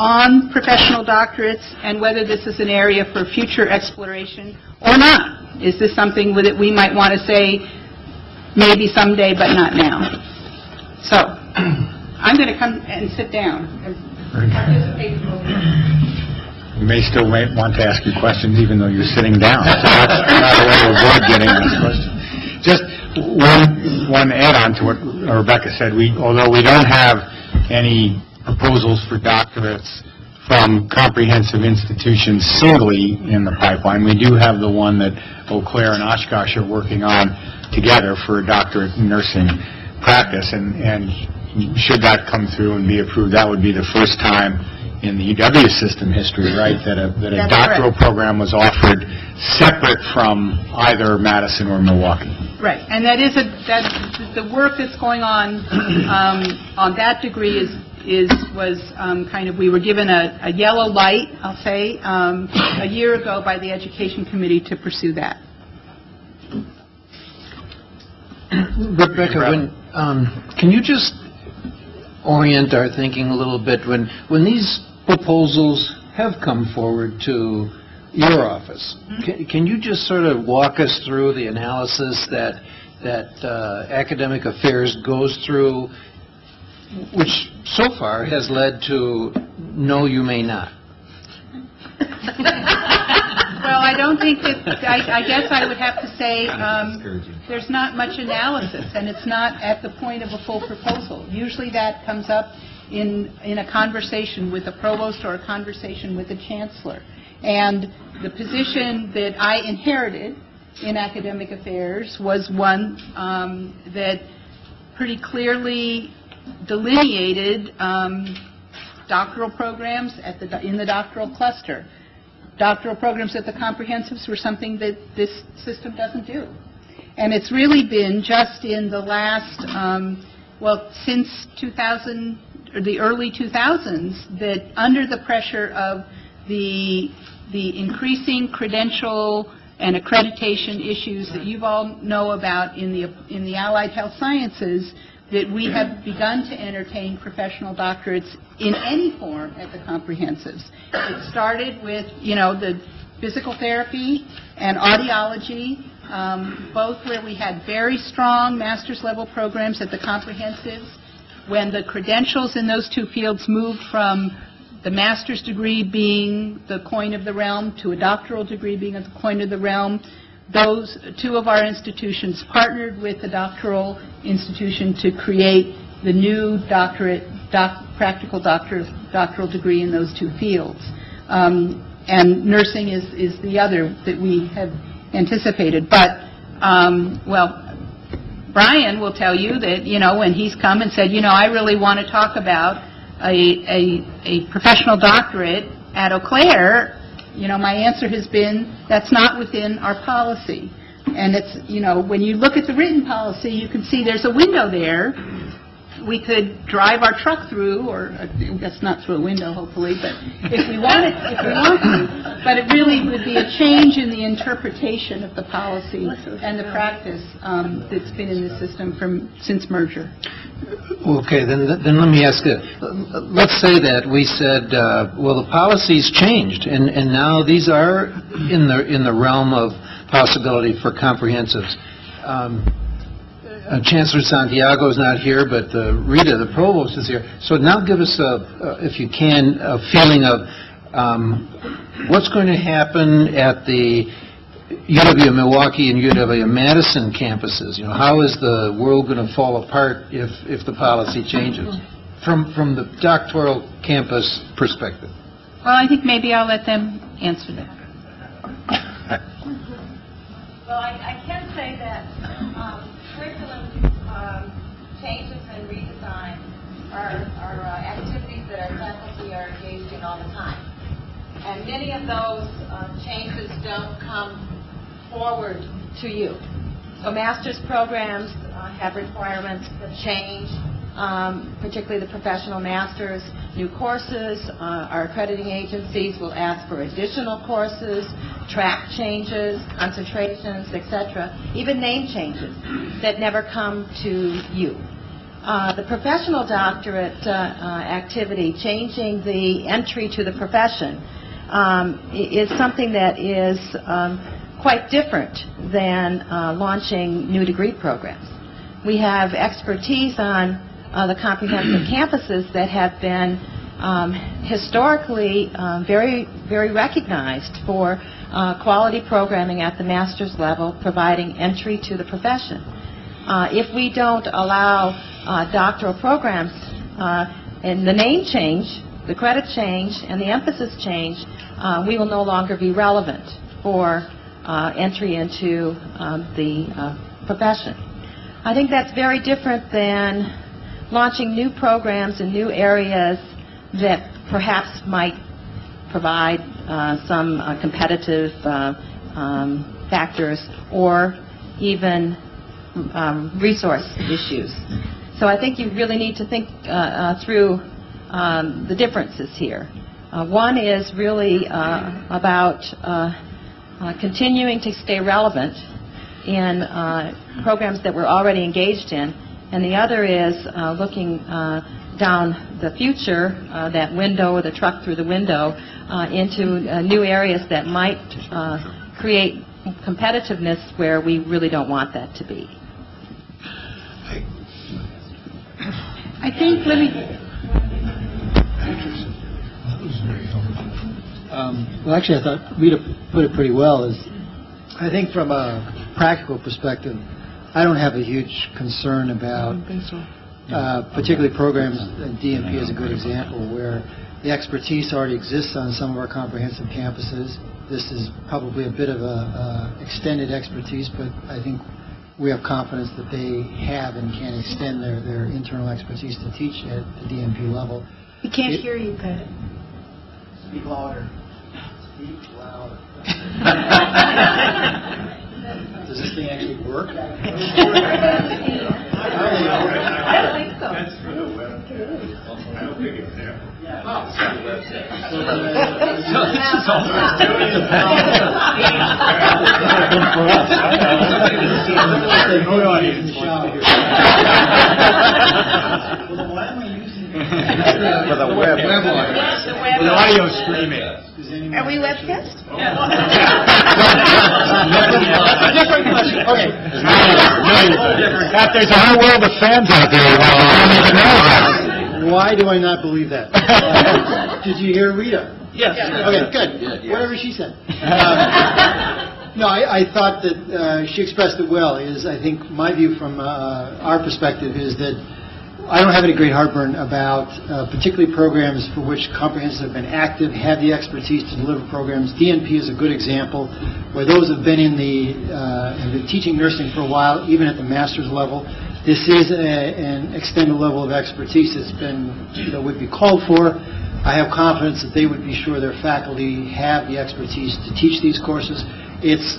on professional doctorates and whether this is an area for future exploration or not. Is this something that we might want to say, maybe someday, but not now? So, (clears throat) I'm going to come and sit down. You may still want to ask your questions even though you're sitting down. So that's another way to avoid getting this question. Just one, one add-on to what Rebecca said. We, although we don't have any proposals for doctorates from comprehensive institutions singly in the pipeline, we do have the one that Eau Claire and Oshkosh are working on together for a doctorate in nursing practice. And, and should that come through and be approved, that would be the first time in the UW system history, right, that a, that a That's correct. doctoral program was offered separate from either Madison or Milwaukee. Right, and that is a, that, the work that's going on, um, on that degree is, is, was um, kind of, we were given a, a yellow light, I'll say, um, a year ago by the Education Committee to pursue that. Rebecca, when, um, can you just orient our thinking a little bit? When, when these proposals have come forward to your office. Can can you just sort of walk us through the analysis that, that uh, Academic Affairs goes through, which so far has led to, no, you may not? Well, I don't think that, I I guess I would have to say, um, there's not much analysis, and it's not at the point of a full proposal. Usually that comes up in, in a conversation with a provost or a conversation with a chancellor. And the position that I inherited in academic affairs was one um, that pretty clearly delineated um, doctoral programs at the, in the doctoral cluster. Doctoral programs at the comprehensives were something that this system doesn't do. And it's really been just in the last, um, well, since 2000, or the early 2000s, that under the pressure of the, the increasing credential and accreditation issues that you've all know about in the, in the allied health sciences, that we have begun to entertain professional doctorates in any form at the comprehensives. It started with, you know, the physical therapy and audiology, um, both where we had very strong master's level programs at the comprehensives. When the credentials in those two fields moved from the master's degree being the coin of the realm to a doctoral degree being the coin of the realm, those, two of our institutions partnered with the doctoral institution to create the new doctorate, doc, practical doctor, doctoral degree in those two fields. Um, and nursing is, is the other that we have anticipated. But, um, well, Brian will tell you that, you know, when he's come and said, you know, I really want to talk about a, a, a professional doctorate at Eau Claire, you know, my answer has been, that's not within our policy. And it's, you know, when you look at the written policy, you can see there's a window there. We could drive our truck through, or, uh, that's not through a window, hopefully, but if we wanted, if we want to. But it really would be a change in the interpretation of the policy and the practice um, that's been in the system from, since merger. Okay, then, then let me ask it. Let's say that we said, uh, well, the policy's changed, and, and now these are in the, in the realm of possibility for comprehensives. Um, uh, Chancellor Santiago is not here, but uh, Rita, the provost, is here. So now give us, a, uh, if you can, a feeling of um, what's going to happen at the UW-Milwaukee and UW-Madison campuses? You know, how is the world going to fall apart if, if the policy changes? From, from the doctoral campus perspective. Well, I think maybe I'll let them answer that. Well, I, I can say that um, um, changes and redesign are, are uh, activities that our faculty are engaged in all the time. And many of those uh, changes don't come forward to you. So master's programs uh, have requirements that change, um, particularly the professional masters. New courses, uh, our accrediting agencies will ask for additional courses, track changes, concentrations, etc., even name changes that never come to you. Uh, the professional doctorate uh, uh, activity, changing the entry to the profession, um, is something that is um, quite different than uh, launching new degree programs. We have expertise on uh, the comprehensive (clears throat) campuses that have been um, historically um, very, very recognized for uh, quality programming at the master's level, providing entry to the profession. Uh, if we don't allow uh, doctoral programs uh, and the name change, the credit change, and the emphasis change, uh, we will no longer be relevant for uh, entry into um, the profession. I think that's very different than launching new programs in new areas that perhaps might provide uh, some uh, competitive uh, um, factors or even um, resource issues. So I think you really need to think uh, uh, through um, the differences here. Uh, One is really uh, about uh, continuing to stay relevant in programs that we're already engaged in, and the other is looking down the future, that window, the truck through the window, into new areas that might create competitiveness where we really don't want that to be. I think, let me, Um, Well, actually, I thought Rita put it pretty well, is, I think from a practical perspective, I don't have a huge concern about, uh, particularly programs, and DNP is a good example, where the expertise already exists on some of our comprehensive campuses. This is probably a bit of a uh, extended expertise, but I think we have confidence that they have and can extend their, their internal expertise to teach at the DNP level. we can't hear you, Pat. Speak louder. Speak louder. (laughs) Does this thing actually work? (laughs) I don't think so. That's For the web. With audio streaming. Are we webcast? (laughs) Different question, okay. Pat, there's a whole world of fans out there that don't even know about. Why do I not believe that? (laughs) Did you hear Rita? Yes. Okay, good. Whatever she said. Um, (laughs) No, I, I thought that uh, she expressed it well, is, I think, my view from uh, our perspective is that I don't have any great heartburn about uh, particularly programs for which comprehensive have been active, have the expertise to deliver programs. DNP is a good example, where those have been in the, uh, have been teaching nursing for a while, even at the master's level. This is a- an extended level of expertise that's been, that would be called for. I have confidence that they would be sure their faculty have the expertise to teach these courses. It's,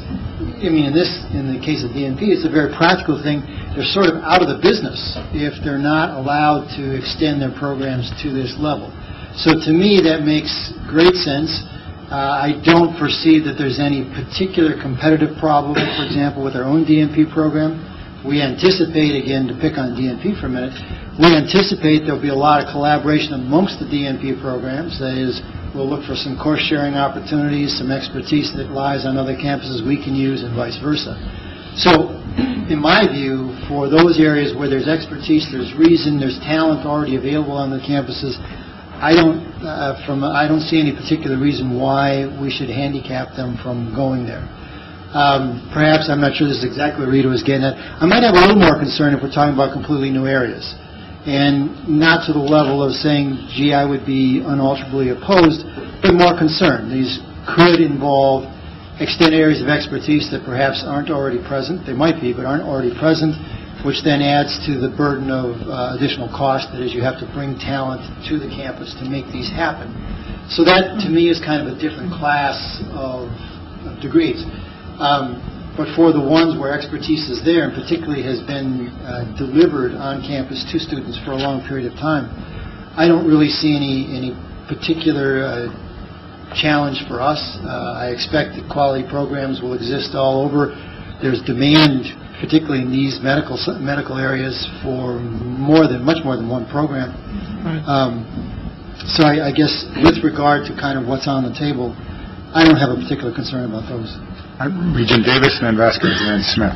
I mean, in this, in the case of DNP, it's a very practical thing. They're sort of out of the business if they're not allowed to extend their programs to this level. So to me, that makes great sense. Uh, I don't foresee that there's any particular competitive problem, for example, with our own DNP program. We anticipate, again, to pick on DNP for a minute, we anticipate there'll be a lot of collaboration amongst the DNP programs. That is, we'll look for some course-sharing opportunities, some expertise that lies on other campuses we can use, and vice versa. So, in my view, for those areas where there's expertise, there's reason, there's talent already available on the campuses, I don't, uh, from, I don't see any particular reason why we should handicap them from going there. Um, Perhaps, I'm not sure this is exactly what Rita was getting at, I might have a little more concern if we're talking about completely new areas, and not to the level of saying, gee, I would be unalterably opposed, but more concerned. These could involve extended areas of expertise that perhaps aren't already present, they might be, but aren't already present, which then adds to the burden of uh, additional cost, that is, you have to bring talent to the campus to make these happen. So that, to me, is kind of a different class of of degrees. Um, But for the ones where expertise is there, and particularly has been uh, delivered on campus to students for a long period of time, I don't really see any, any particular uh, challenge for us. Uh, I expect that quality programs will exist all over. There's demand, particularly in these medical, medical areas, for more than, much more than one program. Um, So I I guess with regard to kind of what's on the table, I don't have a particular concern about those. Regent Davis, and then Vasquez, and then Smith.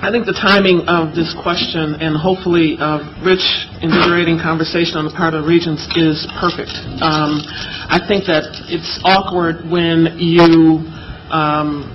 I think the timing of this question and hopefully a rich, invigorating conversation on the part of the Regents is perfect. Um, I think that it's awkward when you, um,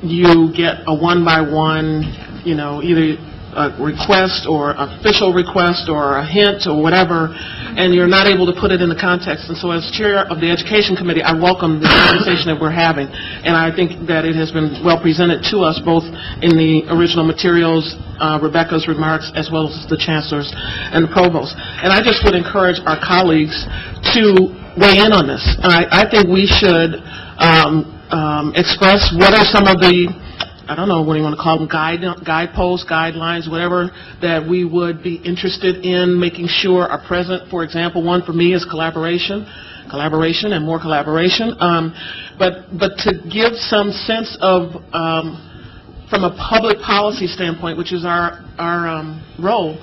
you get a one-by-one, you know, either a request or official request or a hint or whatever, and you're not able to put it in the context. And so as chair of the Education Committee, I welcome the conversation that we're having. And I think that it has been well presented to us, both in the original materials, uh, Rebecca's remarks, as well as the chancellors and the provost. And I just would encourage our colleagues to weigh in on this. And I, I think we should um, um, express what are some of the I don't know, what you want to call them, guide, guideposts, guidelines, whatever, that we would be interested in making sure are present. For example, one for me is collaboration, collaboration and more collaboration. Um, but, but to give some sense of, um, from a public policy standpoint, which is our, our um, role,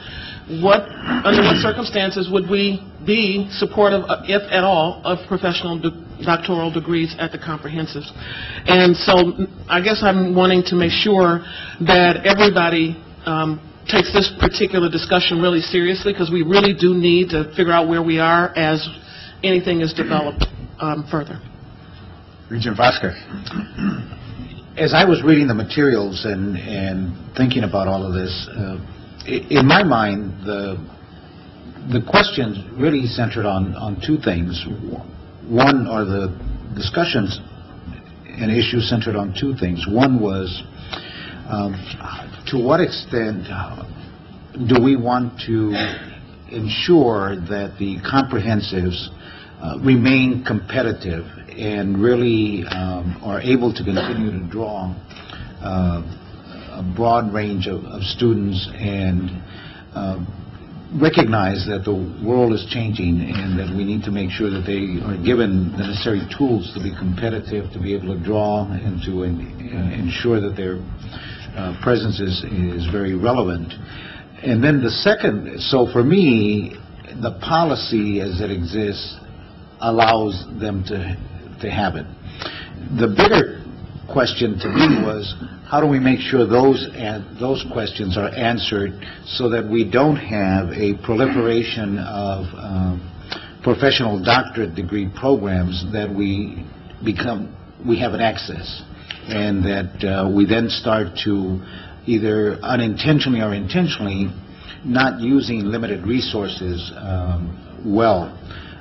what, under what circumstances would we be supportive, uh, if at all, of professional de- doctoral degrees at the comprehensive. And so I guess I'm wanting to make sure that everybody um, takes this particular discussion really seriously, because we really do need to figure out where we are as anything is developed um, further. Regent Vasquez. As I was reading the materials and, and thinking about all of this, uh, in my mind, the, the questions really centered on, on two things. One, are the discussions and issues centered on two things. One was, um, to what extent uh, do we want to ensure that the comprehensives uh, remain competitive and really um, are able to continue to draw uh, a broad range of of students and um, recognize that the world is changing and that we need to make sure that they are given the necessary tools to be competitive, to be able to draw and to en- ensure that their uh, presence is, is very relevant. And then the second, so for me, the policy as it exists allows them to, to have it. The bigger question to me was, how do we make sure those, those questions are answered so that we don't have a proliferation of um, professional doctorate degree programs that we become, we have an access, and that uh, we then start to either unintentionally or intentionally not using limited resources um, well.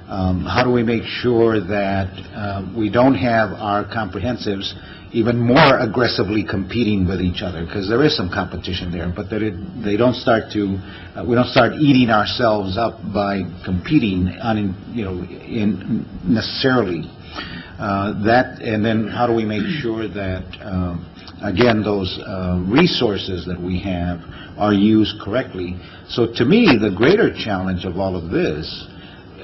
Um, How do we make sure that uh, we don't have our comprehensives even more aggressively competing with each other? Because there is some competition there, but that it, they don't start to, uh, we don't start eating ourselves up by competing on, you know, in necessarily. Uh, That, and then how do we make sure that, um, again, those uh, resources that we have are used correctly? So to me, the greater challenge of all of this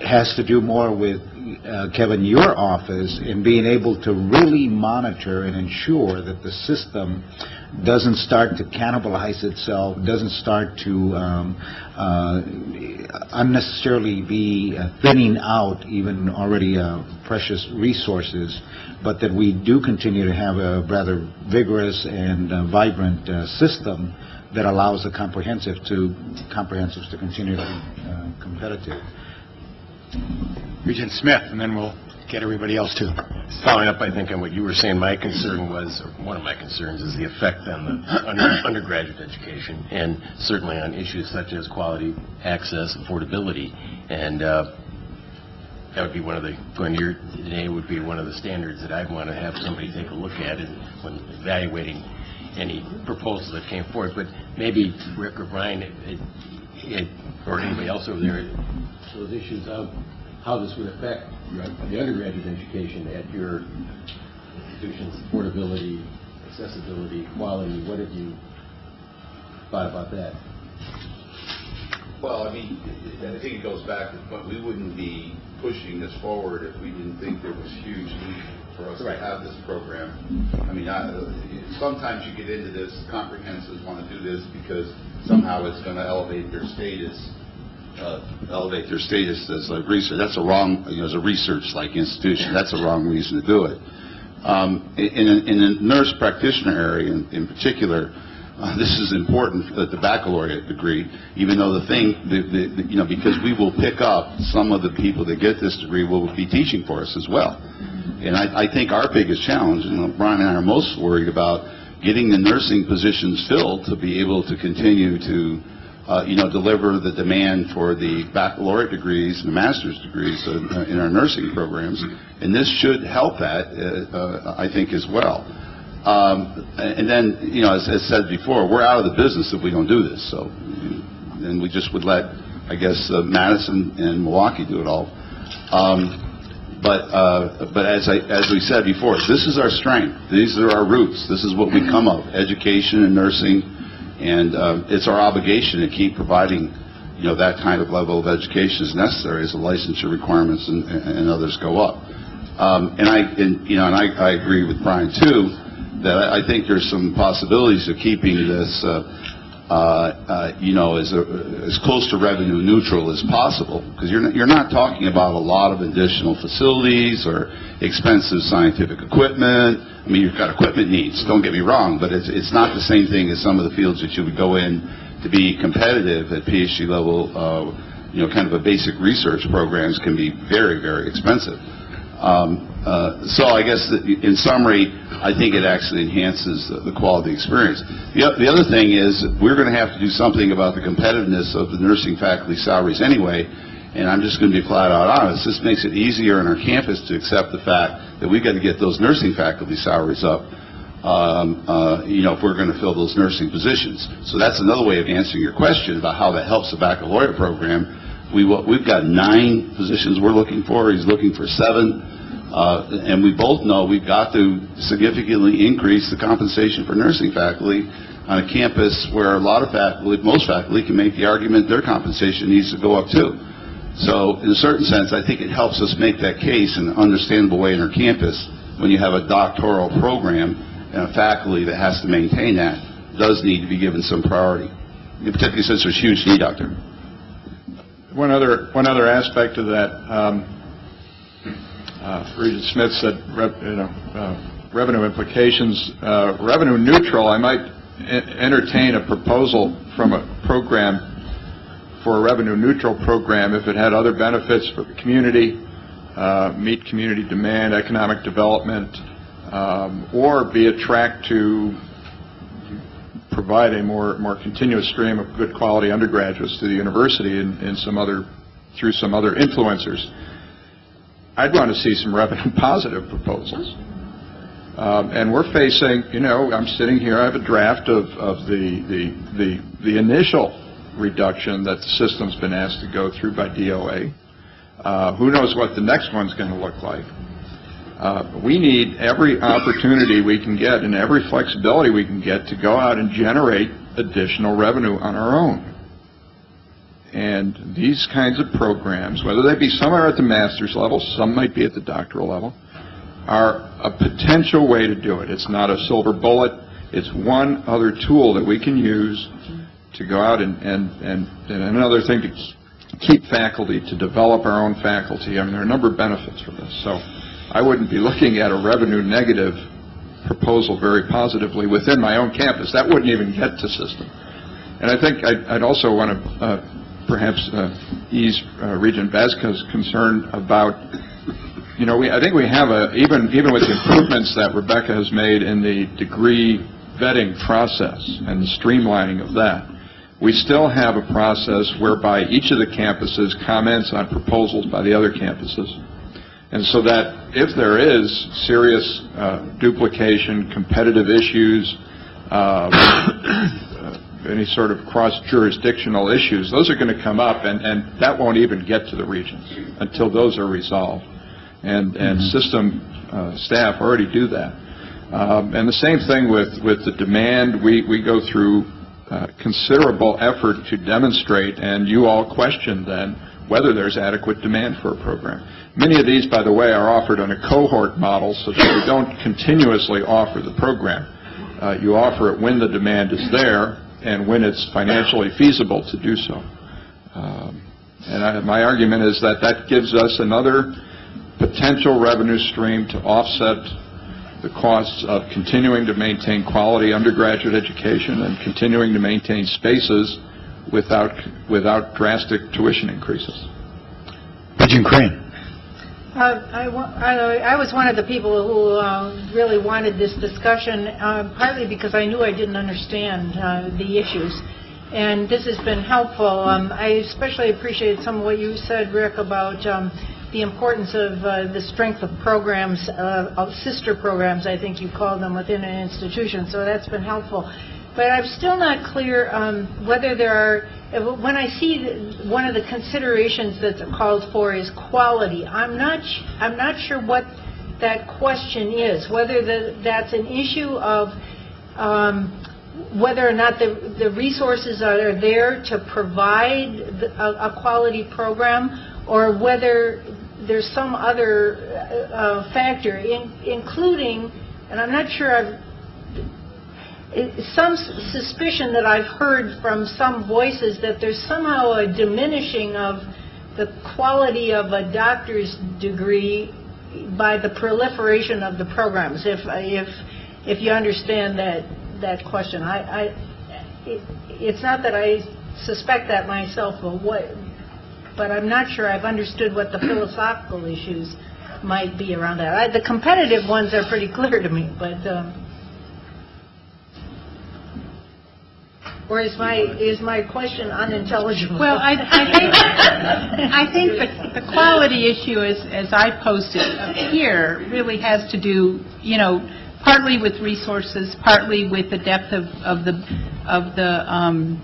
has to do more with, uh, Kevin, your office in being able to really monitor and ensure that the system doesn't start to cannibalize itself, doesn't start to um, uh, unnecessarily be uh, thinning out even already uh, precious resources, but that we do continue to have a rather vigorous and uh, vibrant uh, system that allows the comprehensive to, comprehensives to continue to be uh, competitive. Regent Smith, and then we'll get everybody else too. Following up, I think, on what you were saying, my concern was, or one of my concerns is the effect on the under- undergraduate education, and certainly on issues such as quality, access, affordability, and uh, that would be one of the, going to your, today would be one of the standards that I'd want to have somebody take a look at and when evaluating any proposals that came forward. But maybe Rick or Brian, it- it- or anybody else over there, those issues of how this would affect the undergraduate education at your institutions, affordability, accessibility, quality, what have you thought about that? Well, I mean, I think it goes back to the point, we wouldn't be pushing this forward if we didn't think there was huge need for us to have this program. I mean, I- sometimes you get into this, comprehensives want to do this because somehow it's going to elevate their status, uh, elevate their status as a research. That's a wrong, you know, as a research-like institution, that's a wrong reason to do it. Um, In in- in the nurse practitioner area in in particular, uh, this is important, at the baccalaureate degree, even though the thing, the- the- the- you know, because we will pick up some of the people that get this degree will be teaching for us as well. And I I think our biggest challenge, and Brian and I are most worried about, getting the nursing positions filled to be able to continue to, uh, you know, deliver the demand for the baccalaureate degrees and the master's degrees uh, in our nursing programs. And this should help that, uh, uh, I think, as well. Um, And then, you know, as as said before, we're out of the business if we don't do this, so, then we just would let, I guess, uh, Madison and Milwaukee do it all. Um, But, uh, but as I, as we said before, this is our strength. These are our roots. This is what we come of, education and nursing, and uh, it's our obligation to keep providing, you know, that kind of level of education as necessary as the licensure requirements and and others go up. Um, And I, and, you know, and I I agree with Brian, too, that I I think there's some possibilities of keeping this uh, you know, as, a- as close to revenue neutral as possible, because you're, you're not talking about a lot of additional facilities or expensive scientific equipment. I mean, you've got equipment needs, don't get me wrong, but it's, it's not the same thing as some of the fields that you would go in to be competitive at PhD level, uh, you know, kind of a basic research programs can be very, very expensive. Um, uh, So I guess in summary, I think it actually enhances the- the quality experience. The the other thing is, we're going to have to do something about the competitiveness of the nursing faculty salaries anyway, and I'm just going to be flat out honest, this makes it easier on our campus to accept the fact that we've got to get those nursing faculty salaries up, um, uh, you know, if we're going to fill those nursing positions. So that's another way of answering your question about how that helps the baccalaureate program. We, we've got nine positions we're looking for, he's looking for seven, uh, and we both know we've got to significantly increase the compensation for nursing faculty on a campus where a lot of faculty, most faculty can make the argument their compensation needs to go up too. So in a certain sense, I think it helps us make that case in an understandable way in our campus when you have a doctoral program and a faculty that has to maintain that does need to be given some priority, particularly since there's huge need out there. One other, one other aspect of that, um, Regent Smith said, you know, uh, revenue implications, uh, revenue neutral, I might entertain a proposal from a program, for a revenue neutral program if it had other benefits for the community, uh, meet community demand, economic development, um, or be a track to provide a more, more continuous stream of good quality undergraduates to the university in, in some other, through some other influencers. I'd want to see some revenue (laughs) positive proposals. Um, and we're facing, you know, I'm sitting here, I have a draft of, of the, the, the, the initial reduction that the system's been asked to go through by DOA. Uh, who knows what the next one's going to look like? Uh, We need every opportunity we can get and every flexibility we can get to go out and generate additional revenue on our own. And these kinds of programs, whether they be somewhere at the master's level, some might be at the doctoral level, are a potential way to do it. It's not a silver bullet. It's one other tool that we can use to go out and, and, and and another thing to keep faculty, to develop our own faculty. I mean, there are a number of benefits from this. So I wouldn't be looking at a revenue negative proposal very positively within my own campus. That wouldn't even get to system. And I think I'd I'd also want to uh, perhaps uh, ease uh, Regent Vasquez's concern about, you know, we, I think we have a, even, even with the improvements that Rebecca has made in the degree vetting process and the streamlining of that, we still have a process whereby each of the campuses comments on proposals by the other campuses. And so that if there is serious uh, duplication, competitive issues, uh, any sort of cross-jurisdictional issues, those are going to come up, and, and that won't even get to the regions until those are resolved. And, and system uh, staff already do that. Um, And the same thing with, with the demand. We, we go through uh, considerable effort to demonstrate, and you all question then whether there's adequate demand for a program. Many of these, by the way, are offered on a cohort model so that you don't continuously offer the program. Uh, You offer it when the demand is there and when it's financially feasible to do so. Um, And I- my argument is that that gives us another potential revenue stream to offset the costs of continuing to maintain quality undergraduate education and continuing to maintain spaces without, without drastic tuition increases. Regent Crain. Uh, I I I was one of the people who uh, really wanted this discussion, uh, partly because I knew I didn't understand uh, the issues, and this has been helpful. Um, I especially appreciate some of what you said, Rick, about um, the importance of uh, the strength of programs, uh, of sister programs, I think you call them, within an institution, so that's been helpful. But I'm still not clear um, whether there are, when I see one of the considerations that's called for is quality, I'm not, I'm not sure what that question is, whether the- that's an issue of um, whether or not the the resources are there to provide the- a a quality program, or whether there's some other uh, factor, in- including, and I'm not sure I've some suspicion that I've heard from some voices that there's somehow a diminishing of the quality of a doctor's degree by the proliferation of the programs, if, if, if you understand that, that question. I, I, it- it's not that I suspect that myself, but what, but I'm not sure I've understood what the philosophical issues might be around that. I- The competitive ones are pretty clear to me, but, um, or is my, is my question unintelligible? Well, I, I think, I think the, the quality issue, as, as I posted here, really has to do, you know, partly with resources, partly with the depth of, of the, of the, um,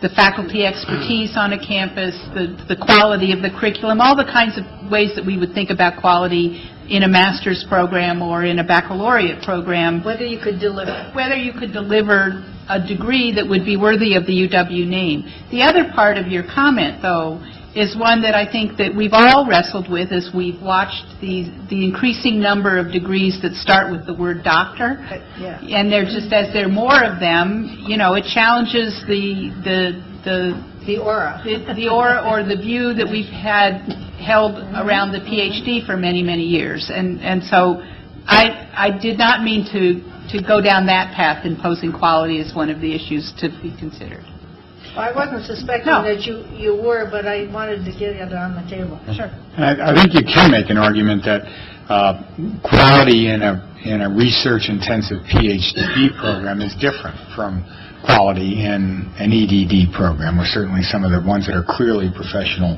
the faculty expertise on a campus, the, the quality of the curriculum, all the kinds of ways that we would think about quality in a master's program or in a baccalaureate program Whether you could deliver. whether you could deliver a degree that would be worthy of the UW name. The other part of your comment, though, is one that I think that we've all wrestled with as we've watched the, the increasing number of degrees that start with the word doctor. Yeah. And there are just, as there are more of them, you know, it challenges the, the, the The aura. the the aura or the view that we've had held around the PhD for many, many years. And, and so I, I did not mean to, to go down that path in posing quality as one of the issues to be considered. I wasn't suspecting No. that you, you were, but I wanted to get it on the table. Sure. And I I think you can make an argument that uh, quality in a, in a research-intensive PhD program is different from quality in an EDD program, or certainly some of the ones that are clearly professional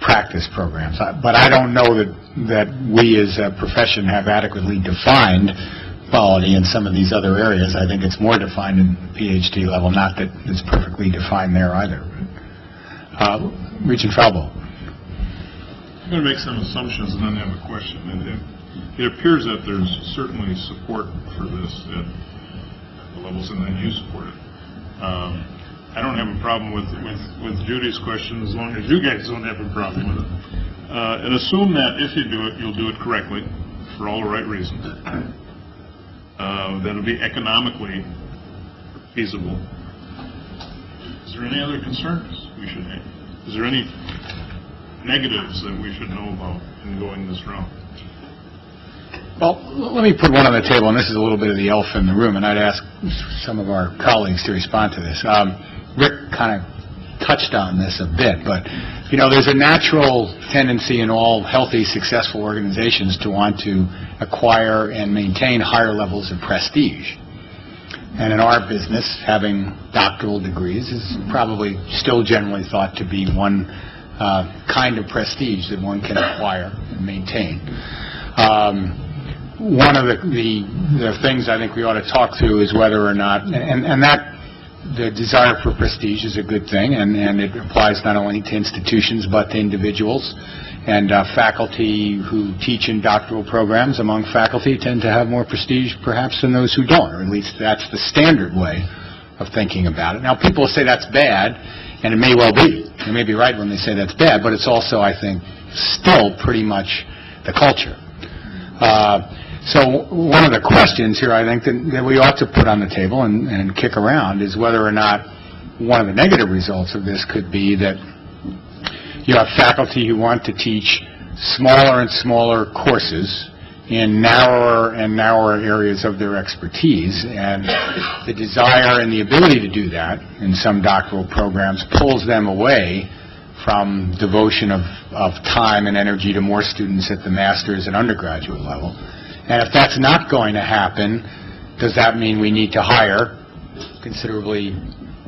practice programs. But I don't know that, that we as a profession have adequately defined quality in some of these other areas. I think it's more defined in PhD level, not that it's perfectly defined there either. Uh, Regent. I'm going to make some assumptions and then have a question. And It it appears that there's certainly support for this at the levels, and that you support it. Um, I don't have a problem with, with, with Judy's question as long as you guys don't have a problem with it. Uh, And assume that if you do it, you'll do it correctly, for all the right reasons. Uh, That it'll be economically feasible. Is there any other concerns we should have? Is there any negatives that we should know about in going this route? Well, let me put one on the table, and this is a little bit of the elf in the room, and I'd ask some of our colleagues to respond to this. Um, Rick kind of touched on this a bit, but, you know, there's a natural tendency in all healthy, successful organizations to want to acquire and maintain higher levels of prestige. And in our business, having doctoral degrees is probably still generally thought to be one uh, kind of prestige that one can acquire and maintain. Um, one of the, the, the things I think we ought to talk through is whether or not, and, and that, the desire for prestige is a good thing, and, and it applies not only to institutions but to individuals. And uh, faculty who teach in doctoral programs among faculty tend to have more prestige perhaps than those who don't, or at least that's the standard way of thinking about it. Now, people say that's bad, and it may well be. They may be right when they say that's bad, but it's also, I think, still pretty much the culture. Uh, So one of the questions here, I think, that that we ought to put on the table and and kick around is whether or not one of the negative results of this could be that you have faculty who want to teach smaller and smaller courses in narrower and narrower areas of their expertise, and the desire and the ability to do that in some doctoral programs pulls them away from devotion of, of time and energy to more students at the master's and undergraduate level. And if that's not going to happen, does that mean we need to hire considerably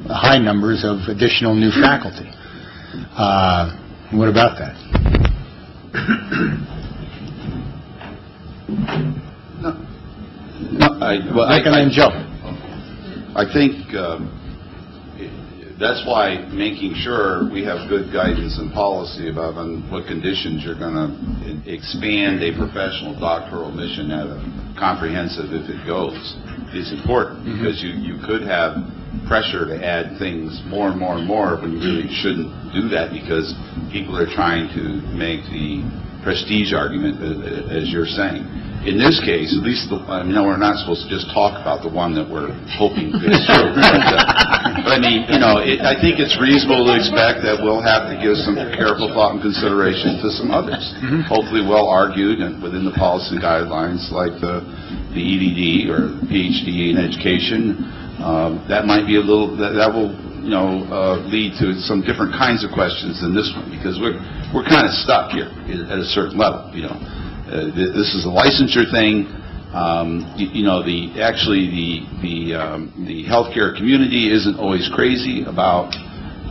high numbers of additional new faculty? Uh, What about that? (coughs) No, I, well, I- then Joe. I think um, that's why making sure we have good guidance and policy about on what conditions you're going to expand a professional doctoral mission at a comprehensive if it goes is important because you, you could have pressure to add things more and more and more when you really shouldn't do that because people are trying to make the prestige argument uh, uh, as you're saying. in this case, at least, the- I know we're not supposed to just talk about the one that we're hoping gets through. (laughs) But uh, but I mean, you know, it- I think it's reasonable to expect that we'll have to give some careful thought and consideration to some others. Hopefully well-argued and within the policy guidelines, like the the EDD or PhD in education. Um, That might be a little, that that will, you know, uh, lead to some different kinds of questions than this one, because we're we're kind of stuck here at a certain level, you know. Uh, th- This is a licensure thing. Um, y- You know, the, actually, the the um, the healthcare community isn't always crazy about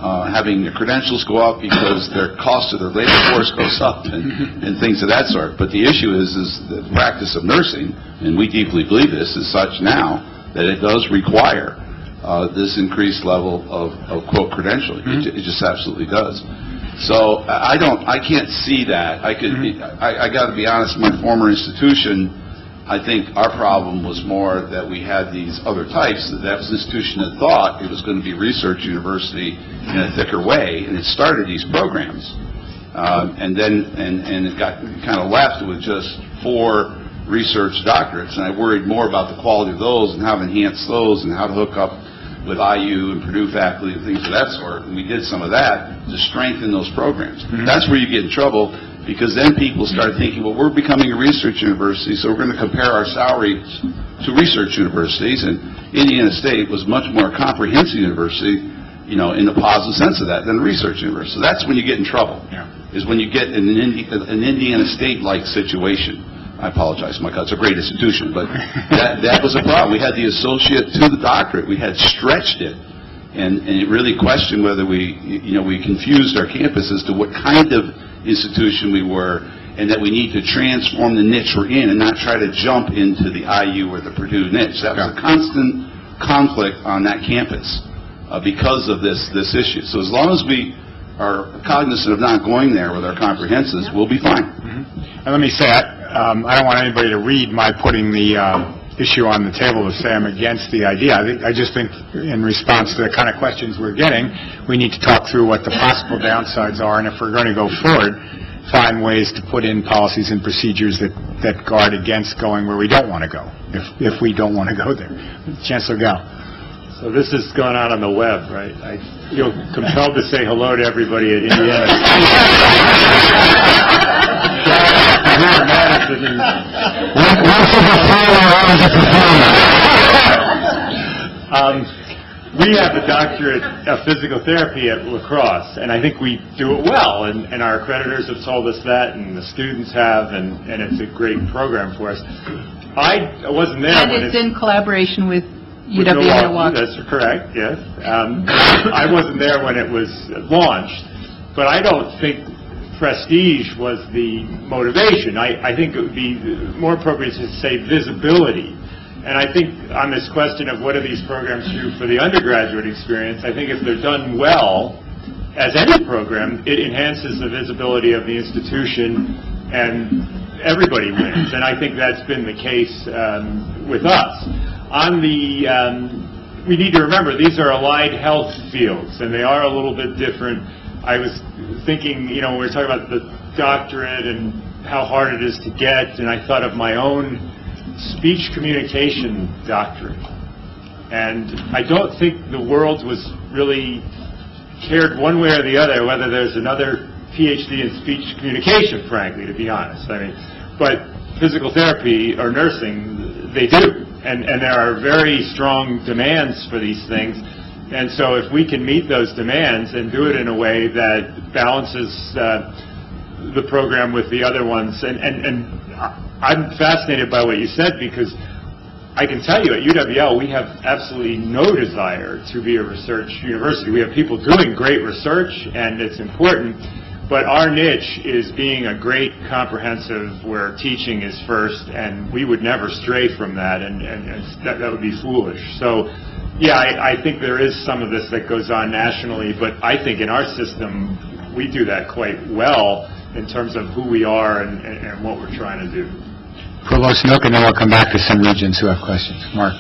uh, having their credentials go up because their cost of their labor force goes up and and things of that sort. But the issue is, is the practice of nursing, and we deeply believe this, is such now that it does require uh, this increased level of of quote credentialing. It ju- It just absolutely does. So I don't, I can't see that. I could, I, I got to be honest, my former institution, I think our problem was more that we had these other types, that that was an institution that thought it was going to be research university in a thicker way, and it started these programs. Um, And then, and, and it got kind of left with just four research doctorates, and I worried more about the quality of those and how to enhance those and how to hook up with IU and Purdue faculty and things of that sort. And we did some of that to strengthen those programs. Mm-hmm. That's where you get in trouble, because then people start thinking, well, we're becoming a research university, so we're going to compare our salaries to research universities. And Indiana State was much more a comprehensive university, you know, in the positive sense of that, than a research university. So that's when you get in trouble, Yeah. is when you get in an Indi- an Indiana State-like situation. I apologize, Mike, it's a great institution, but that, that was a problem. We had the associate to the doctorate, we had stretched it, and, and it really questioned whether we, you know, we confused our campus as to what kind of institution we were, and that we need to transform the niche we're in and not try to jump into the IU or the Purdue niche. That was a constant conflict on that campus uh, because of this, this issue. So as long as we are cognizant of not going there with our comprehensives, we'll be fine. And let me say, I um, I don't want anybody to read my putting the um, issue on the table to say I'm against the idea. I think- I just think in response to the kind of questions we're getting, we need to talk through what the possible downsides are, and if we're going to go forward, find ways to put in policies and procedures that that guard against going where we don't want to go, if if we don't want to go there. Chancellor Gow. So this is going out on the web, right? I feel compelled to say hello to everybody at Indiana. (laughs) (laughs) (laughs) Um, We have a doctorate of physical therapy at La Crosse, and I think we do it well, and and our accreditors have told us that, and the students have, and and it's a great program for us. I wasn't there And when it's it... in collaboration with With UW Milwaukee. That's correct, yes. Um, I wasn't there when it was launched, but I don't think prestige was the motivation. I, I think it would be more appropriate to say visibility. And I think on this question of what do these programs do for the undergraduate experience, I think if they're done well, as any program, it enhances the visibility of the institution and everybody wins. And I think that's been the case um, with us. On the, um, we need to remember, these are allied health fields, and they are a little bit different. I was thinking, you know, we were talking about the doctorate and how hard it is to get, and I thought of my own speech communication doctorate. And I don't think the world was really cared one way or the other whether there's another PhD in speech communication, frankly, to be honest. I mean, but physical therapy or nursing, they do. And, and there are very strong demands for these things. And so if we can meet those demands and do it in a way that balances uh, the program with the other ones, and, and, and I'm fascinated by what you said because I can tell you at UWL, we have absolutely no desire to be a research university. We have people doing great research, and it's important, but our niche is being a great comprehensive where teaching is first, and we would never stray from that, and, and, and that, that would be foolish. So, yeah, I, I think there is some of this that goes on nationally, but I think in our system, we do that quite well in terms of who we are and, and, and what we're trying to do. Provost Nook, and then we'll come back to some regions who have questions. Mark.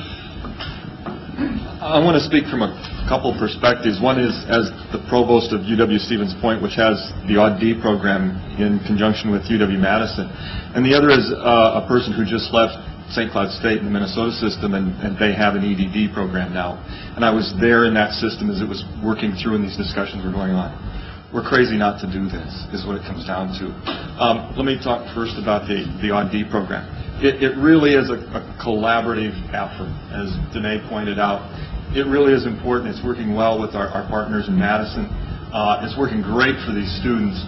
I want to speak from a couple perspectives. One is as the provost of UW Stevens Point, which has the AuD program in conjunction with UW-Madison. And the other is uh, a person who just left St. Cloud State in the Minnesota system, and, and they have an EDD program now. And I was there in that system as it was working through and these discussions were going on. We're crazy not to do this, is what it comes down to. Um, let me talk first about the, the AuD program. It, it really is a, a collaborative effort, as Danae pointed out. It really is important. It's working well with our, our partners in Madison. Uh, it's working great for these students.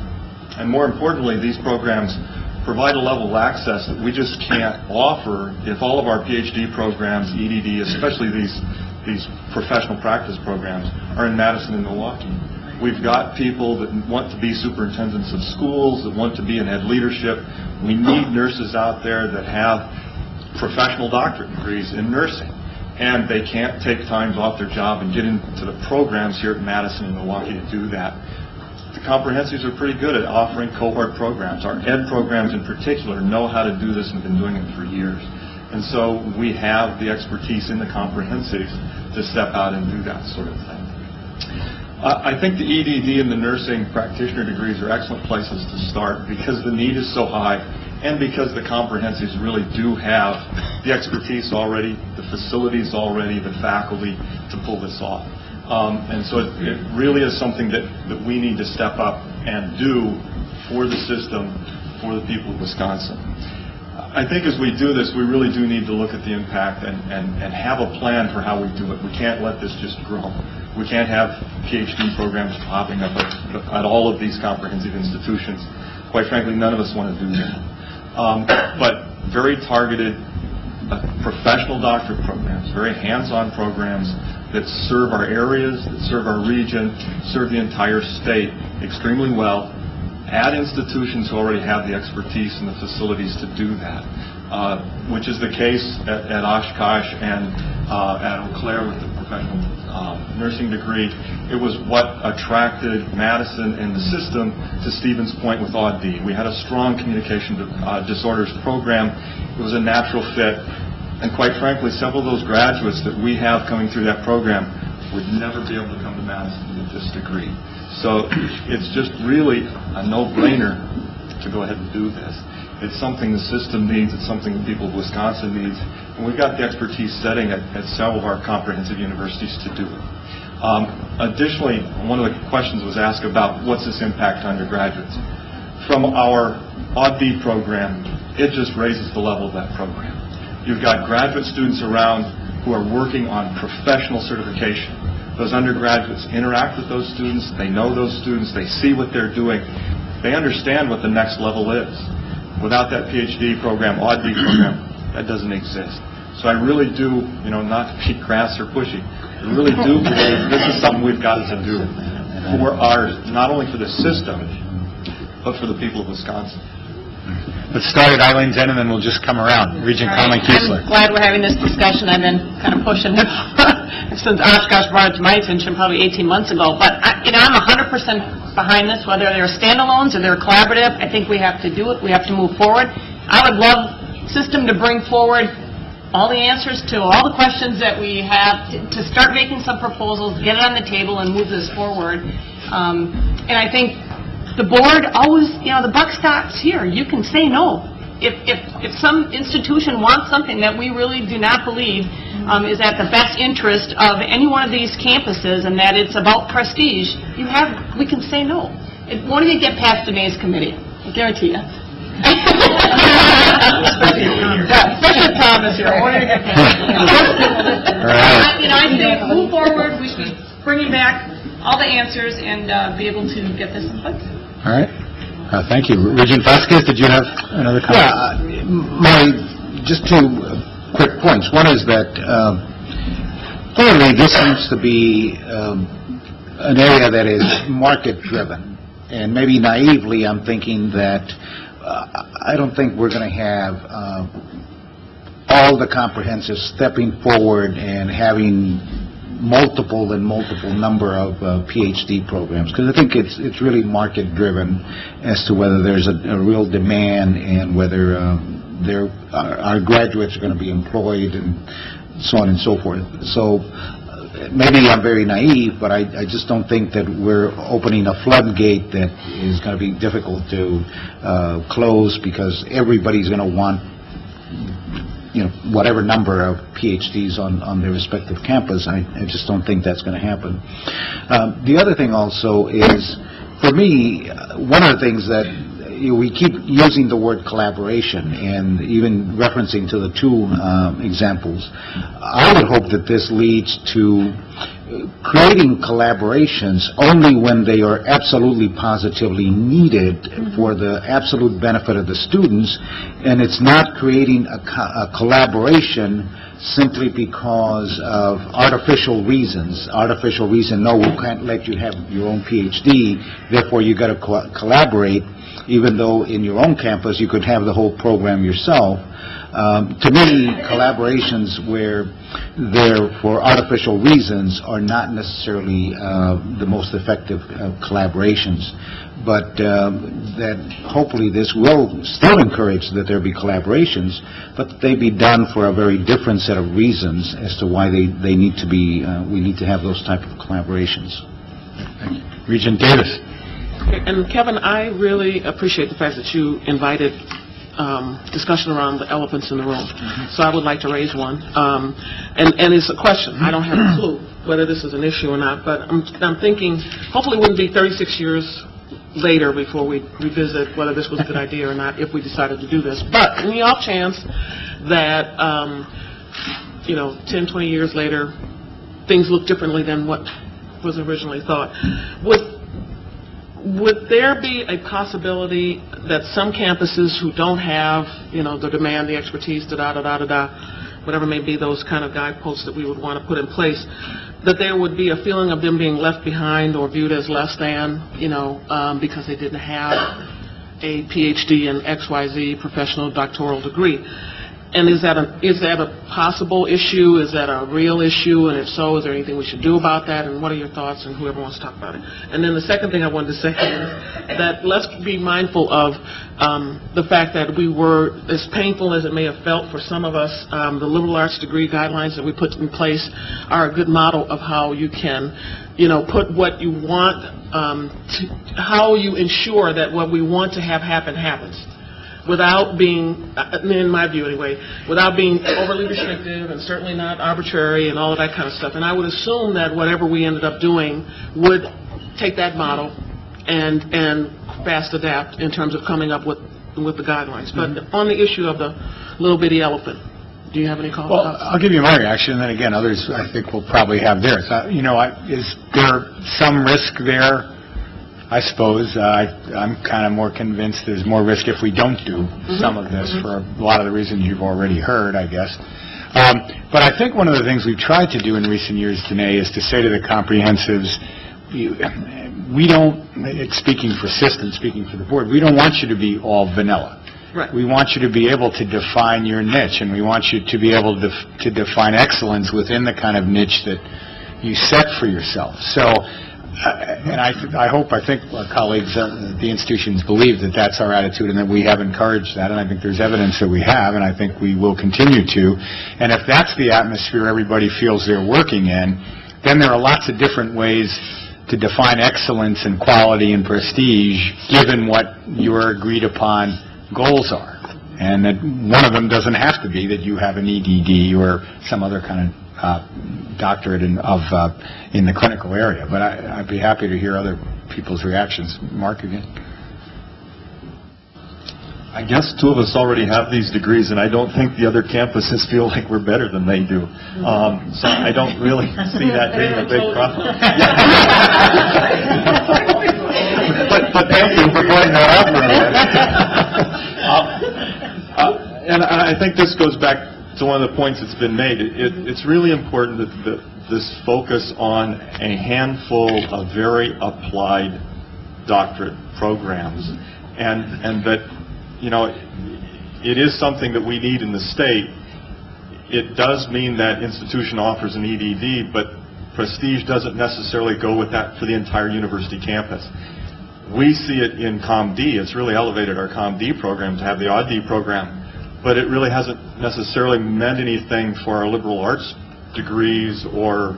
And more importantly, these programs provide a level of access that we just can't offer if all of our PhD programs, EDD, especially these, these professional practice programs, are in Madison and Milwaukee. We've got people that want to be superintendents of schools, that want to be in ed leadership. We need nurses out there that have professional doctorate degrees in nursing. And they can't take times off their job and get into the programs here at Madison and Milwaukee to do that comprehensives are pretty good at offering cohort programs. Our ed programs in particular know how to do this and have been doing it for years. And so we have the expertise in the comprehensives to step out and do that sort of thing. I think the EDD and the nursing practitioner degrees are excellent places to start because the need is so high and because the comprehensives really do have the expertise already, the facilities already, the faculty to pull this off. Um, and so it, it really is something that, that we need to step up and do for the system, for the people of Wisconsin. I think as we do this, we really do need to look at the impact and, and, and have a plan for how we do it. We can't let this just grow. We can't have PhD programs popping up at, at all of these comprehensive institutions. Quite frankly, none of us want to do that. Um, but very targeted uh, professional doctorate programs, very hands-on programs that serve our areas, that serve our region, serve the entire state extremely well at institutions who already have the expertise and the facilities to do that, uh, which is the case at, at Oshkosh and uh, at Eau Claire with the professional uh, nursing degree. It was what attracted Madison and the system to Stevens Point with AuD. We had a strong communication uh, disorders program. It was a natural fit. And quite frankly, several of those graduates that we have coming through that program would never be able to come to Madison with this degree. So it's just really a no-brainer to go ahead and do this. It's something the system needs. It's something the people of Wisconsin needs. And we've got the expertise setting at, at several of our comprehensive universities to do it. Um, additionally, one of the questions was asked about what's this impact on your graduates. From our AuD program, it just raises the level of that program. You've got graduate students around who are working on professional certification. Those undergraduates interact with those students. They know those students. They see what they're doing. They understand what the next level is. Without that PhD program, AuD program, that doesn't exist. So I really do, you know, not to be (laughs) crass or pushy, I really do believe this is something we've got to do for our, not only for the system, but for the people of Wisconsin. Let's start at Eileen Zen, and then we'll just come around. Regent Conley Kiesler. I'm glad we're having this discussion. I've been kind of pushing it (laughs) since Oshkosh brought it to my attention probably 18 months ago. But, I, you know, I'm 100% behind this, whether they're standalones or they're collaborative. I think we have to do it. We have to move forward. I would love system to bring forward all the answers to all the questions that we have, to, to start making some proposals, get it on the table, and move this forward. Um, and I think the board always, you know, the buck stops here. You can say no. If, if, if some institution wants something that we really do not believe um, is at the best interest of any one of these campuses and that it's about prestige, you have, we can say no. It won't even get past Danae's committee. I guarantee you. Yeah, Especially Thomas here. Won't even get past it. You know, I think move forward, we should be bringing back all the answers and uh, be able to get this in place. All right. Uh, Thank you. Regent Vasquez, did you have another comment? Yeah, uh, my, just two quick points. One is that um, clearly this seems to be um, an area that is market-driven, and maybe naively, I'm thinking that uh, I don't think we're going to have uh, all the comprehensive stepping forward and having multiple and multiple number of uh, PhD programs, because I think it's it's really market-driven as to whether there's a a real demand and whether um, there, our our graduates are going to be employed and so on and so forth. So uh, maybe I'm very naive, but I, I just don't think that we're opening a floodgate that is going to be difficult to uh, close because everybody's going to want, you know, whatever number of PhDs on, on their respective campus. I, I just don't think that's going to happen. Um, the other thing also is, for me, one of the things that we keep using the word collaboration and even referencing to the two um, examples. I would hope that this leads to creating collaborations only when they are absolutely positively needed for the absolute benefit of the students, and it's not creating a, co- a collaboration simply because of artificial reasons. Artificial reason, no, we can't let you have your own PhD, therefore you got to co- collaborate, even though in your own campus you could have the whole program yourself. Um, To me, collaborations where they're for artificial reasons are not necessarily uh, the most effective uh, collaborations, but um, that hopefully this will still encourage that there be collaborations, but they be done for a very different set of reasons as to why they they need to be, uh, we need to have those type of collaborations. Regent Davis. And Kevin, I really appreciate the fact that you invited um, discussion around the elephants in the room. So I would like to raise one. Um, And and it's a question. I don't have a clue whether this is an issue or not, but I'm I'm thinking, hopefully it wouldn't be 36 years later before we revisit whether this was a good idea or not, if we decided to do this. But in the off chance that, um, you know, 10, 20 years later, things look differently than what was originally thought, would would there be a possibility that some campuses who don't have, you know, the demand, the expertise, da-da-da-da-da, whatever may be those kind of guideposts that we would want to put in place, that there would be a feeling of them being left behind or viewed as less than, you know, um, because they didn't have a PhD in XYZ professional doctoral degree? And is that a, is that a possible issue? Is that a real issue? And if so, is there anything we should do about that? And what are your thoughts, and whoever wants to talk about it? And then the second thing I wanted to say is that let's be mindful of um, the fact that we were, as painful as it may have felt for some of us, um, the liberal arts degree guidelines that we put in place are a good model of how you can, you know, put what you want, um, to, how you ensure that what we want to have happen happens without being, uh, in my view anyway, without being overly restrictive and certainly not arbitrary and all of that kind of stuff. And I would assume that whatever we ended up doing would take that model and, and fast adapt in terms of coming up with, with the guidelines. But on the issue of the little bitty elephant, do you have any comments? Well, I'll give you my reaction, and then again, others, I think, will probably have theirs. Uh, You know, I- is there some risk there? I suppose. Uh, I- I'm kind of more convinced there's more risk if we don't do some of this for a lot of the reasons you've already heard, I guess. Um, But I think one of the things we've tried to do in recent years, Danae, is to say to the comprehensives, you- we don't, it's speaking for system, speaking for the board, we don't want you to be all vanilla. Right. We want you to be able to define your niche, and we want you to be able to to define excellence within the kind of niche that you set for yourself. So, and I I hope, I think our colleagues at the institutions believe that that's our attitude and that we have encouraged that, and I think there's evidence that we have, and I think we will continue to. And if that's the atmosphere everybody feels they're working in, then there are lots of different ways to define excellence and quality and prestige, given what your agreed-upon goals are. And that one of them doesn't have to be that you have an EDD or some other kind of doctorate in, of, uh, in the clinical area. But I, I'd be happy to hear other people's reactions. Mark, again? I guess two of us already have these degrees, and I don't think the other campuses feel like we're better than they do. Um, So I don't really see that being a big problem. (laughs) But, but thank you for pointing that out for me. (laughs) Uh, uh, And I I think this goes back to one of the points that's been made. It- it- It's really important that that this focus on a handful of very applied doctorate programs, and, and that, you know, it is something that we need in the state. It does mean that institution offers an EDD, but prestige doesn't necessarily go with that for the entire university campus. We see it in COMD. It's really elevated our COMD program to have the AuD program, but it really hasn't necessarily meant anything for our liberal arts degrees or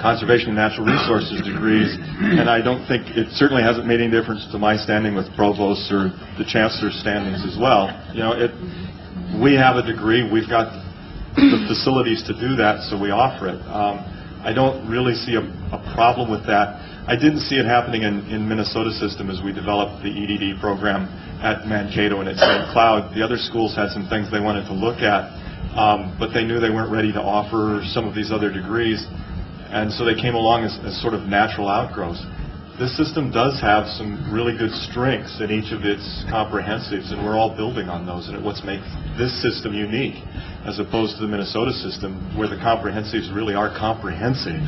conservation and natural resources degrees, and I don't think, it certainly hasn't made any difference to my standing with provosts or the chancellor's standings as well. You know, it, we have a degree, we've got the facilities to do that, so we offer it. Um, I don't really see a, a problem with that. I didn't see it happening in, in Minnesota system as we developed the EDD program at Mankato and at St. Cloud. The other schools had some things they wanted to look at, um, but they knew they weren't ready to offer some of these other degrees, and so they came along as, as sort of natural outgrowths. This system does have some really good strengths in each of its comprehensives, and we're all building on those, and it what's makes this system unique as opposed to the Minnesota system, where the comprehensives really are comprehensive,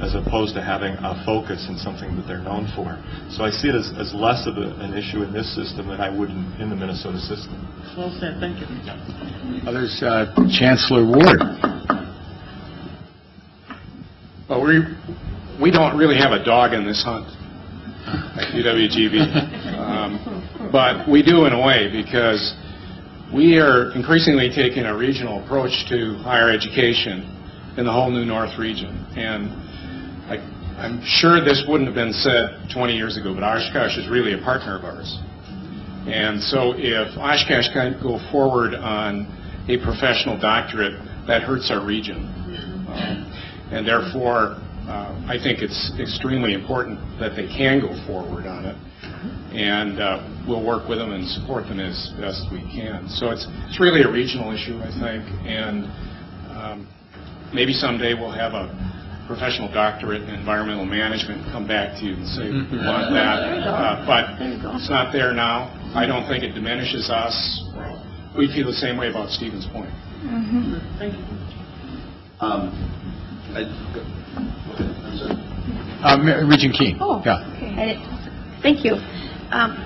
as opposed to having a focus in something that they're known for. So I see it as, as less of a, an issue in this system than I would in, in the Minnesota system. Well said, thank you. Others, uh, Chancellor Ward. Well, we, we don't really have a dog in this hunt at UWGB. Um, but we do in a way because we are increasingly taking a regional approach to higher education in the whole New North region. And I, I'm sure this wouldn't have been said 20 years ago, but Oshkosh is really a partner of ours. And so if Oshkosh can't go forward on a professional doctorate, that hurts our region. Um, and therefore, uh, I think it's extremely important that they can go forward on it. And uh, we'll work with them and support them as best we can. So it's, it's really a regional issue, I think. And um, maybe someday we'll have a professional doctorate in environmental management come back to you and say, we want (laughs) that. Uh, but it's not there now. I don't think it diminishes us. We feel the same way about Stevens Point. Thank you. Um, I- Uh, Regent Keen. Oh, Yeah. okay. Thank you. Um,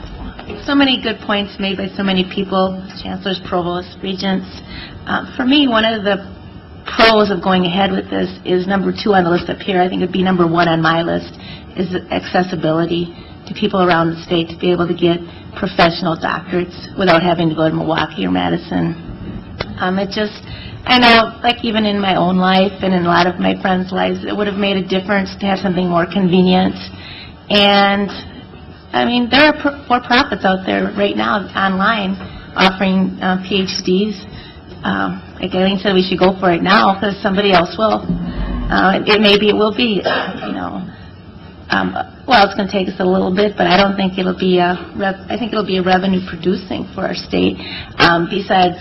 So many good points made by so many people, chancellors, provosts, regents. Um, For me, one of the pros of going ahead with this is number two on the list up here. I think it'd be number one on my list, is accessibility to people around the state to be able to get professional doctorates without having to go to Milwaukee or Madison. Um, it just, I know, like even in my own life and in a lot of my friends' lives, it would have made a difference to have something more convenient. And, I mean, there are for-profits out there right now online offering uh, PhDs. Um, like Eileen said, we should go for it now because somebody else will. Uh, it, maybe it will be, you know, um, well, it's going to take us a little bit, but I don't think it'll be a, rev- I think it'll be a revenue producing for our state. Um, besides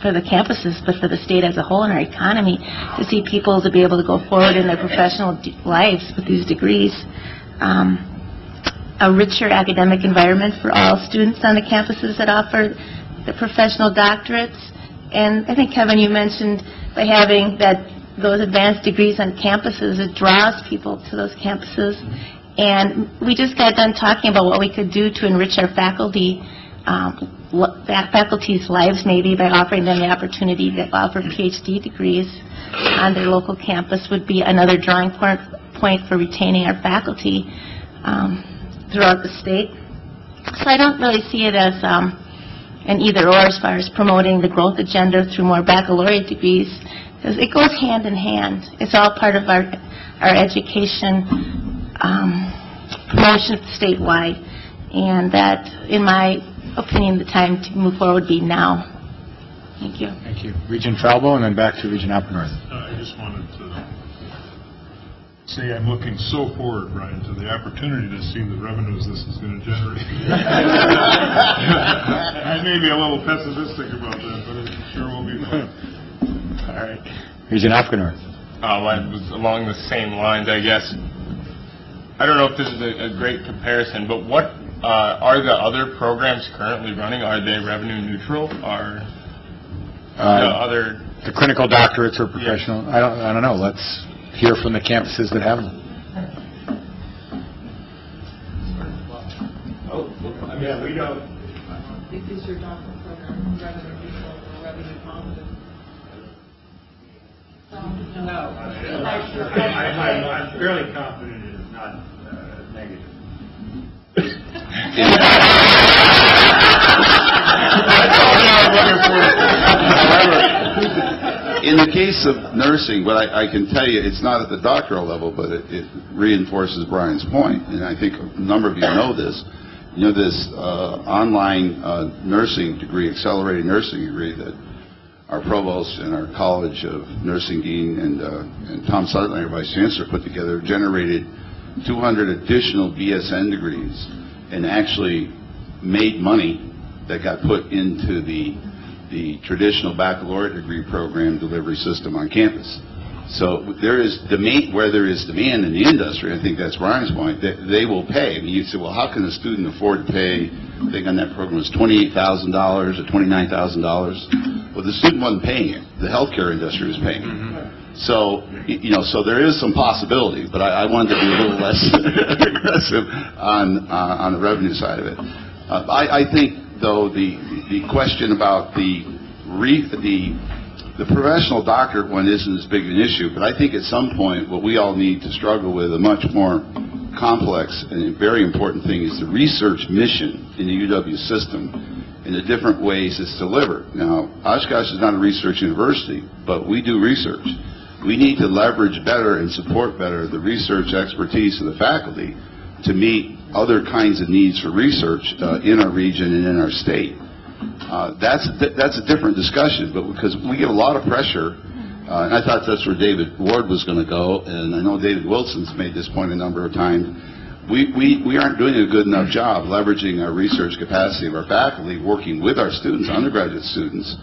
for the campuses, but for the state as a whole and our economy, to see people to be able to go forward in their professional lives with these degrees. Um, a richer academic environment for all students on the campuses that offer the professional doctorates. And I think, Kevin, you mentioned by having that, those advanced degrees on campuses, it draws people to those campuses. And we just got done talking about what we could do to enrich our faculty, um, faculty's lives maybe by offering them the opportunity to offer PhD degrees on their local campus would be another drawing point, point for retaining our faculty um, throughout the state. So I don't really see it as um, an either-or as far as promoting the growth agenda through more baccalaureate degrees, because it goes hand in hand. It's all part of our, our education um, promotion statewide, and that, in my opinion, the time to move forward would be now. Thank you. Thank you. Regent Falbo, and then back to Regent Opgenorth. I just wanted to say I'm looking so forward, Brian, to the opportunity to see the revenues this is going to generate. (laughs) I may be a little pessimistic about that, but it sure will be fun. All right. Regent Opgenorth. Uh, well, it was along the same lines, I guess. I don't know if this is a, a great comparison, but what uh, are the other programs currently running? Are they revenue neutral? Are the Uh, other? The clinical doctorates or professional, I don't, I don't know. Let's hear from the campuses that have them. Oh yeah, we don't, Is your doctoral program revenue neutral or revenue positive? No. I'm fairly confident it is not negative. In the case of nursing, what I, I can tell you, it's not at the doctoral level, but it, it reinforces Brian's point, and I think a number of you know this. You know this uh, online uh, nursing degree, accelerated nursing degree that our provost and our College of Nursing Dean and, uh, and Tom Sonnleitner, our Vice Chancellor, put together, generated 200 additional BSN degrees and actually made money that got put into the, the traditional baccalaureate degree program delivery system on campus. So there is demand, where there is demand in the industry, I think that's Ryan's point, that they will pay. I mean, you say, well, how can a student afford to pay, I think on that program was $28,000 or $29,000? Well, the student wasn't paying it. The healthcare industry was paying it. Mm-hmm. So, you know, so there is some possibility, but I, I wanted to be a little less (laughs) aggressive on, uh, on the revenue side of it. Uh, I, I think, though, the, the question about the re, the, the professional doctorate one isn't as big an issue, but I think at some point, what we all need to struggle with, a much more complex and very important thing, is the research mission in the UW system and the different ways it's delivered. Now, Oshkosh is not a research university, but we do research. We need to leverage better and support better the research expertise of the faculty to meet other kinds of needs for research uh, in our region and in our state. Uh, That's, that's a different discussion, but because we get a lot of pressure, uh, and I thought that's where David Ward was going to go, and I know David Wilson's made this point a number of times. We, we, we aren't doing a good enough job leveraging our research capacity of our faculty, working with our students, undergraduate students,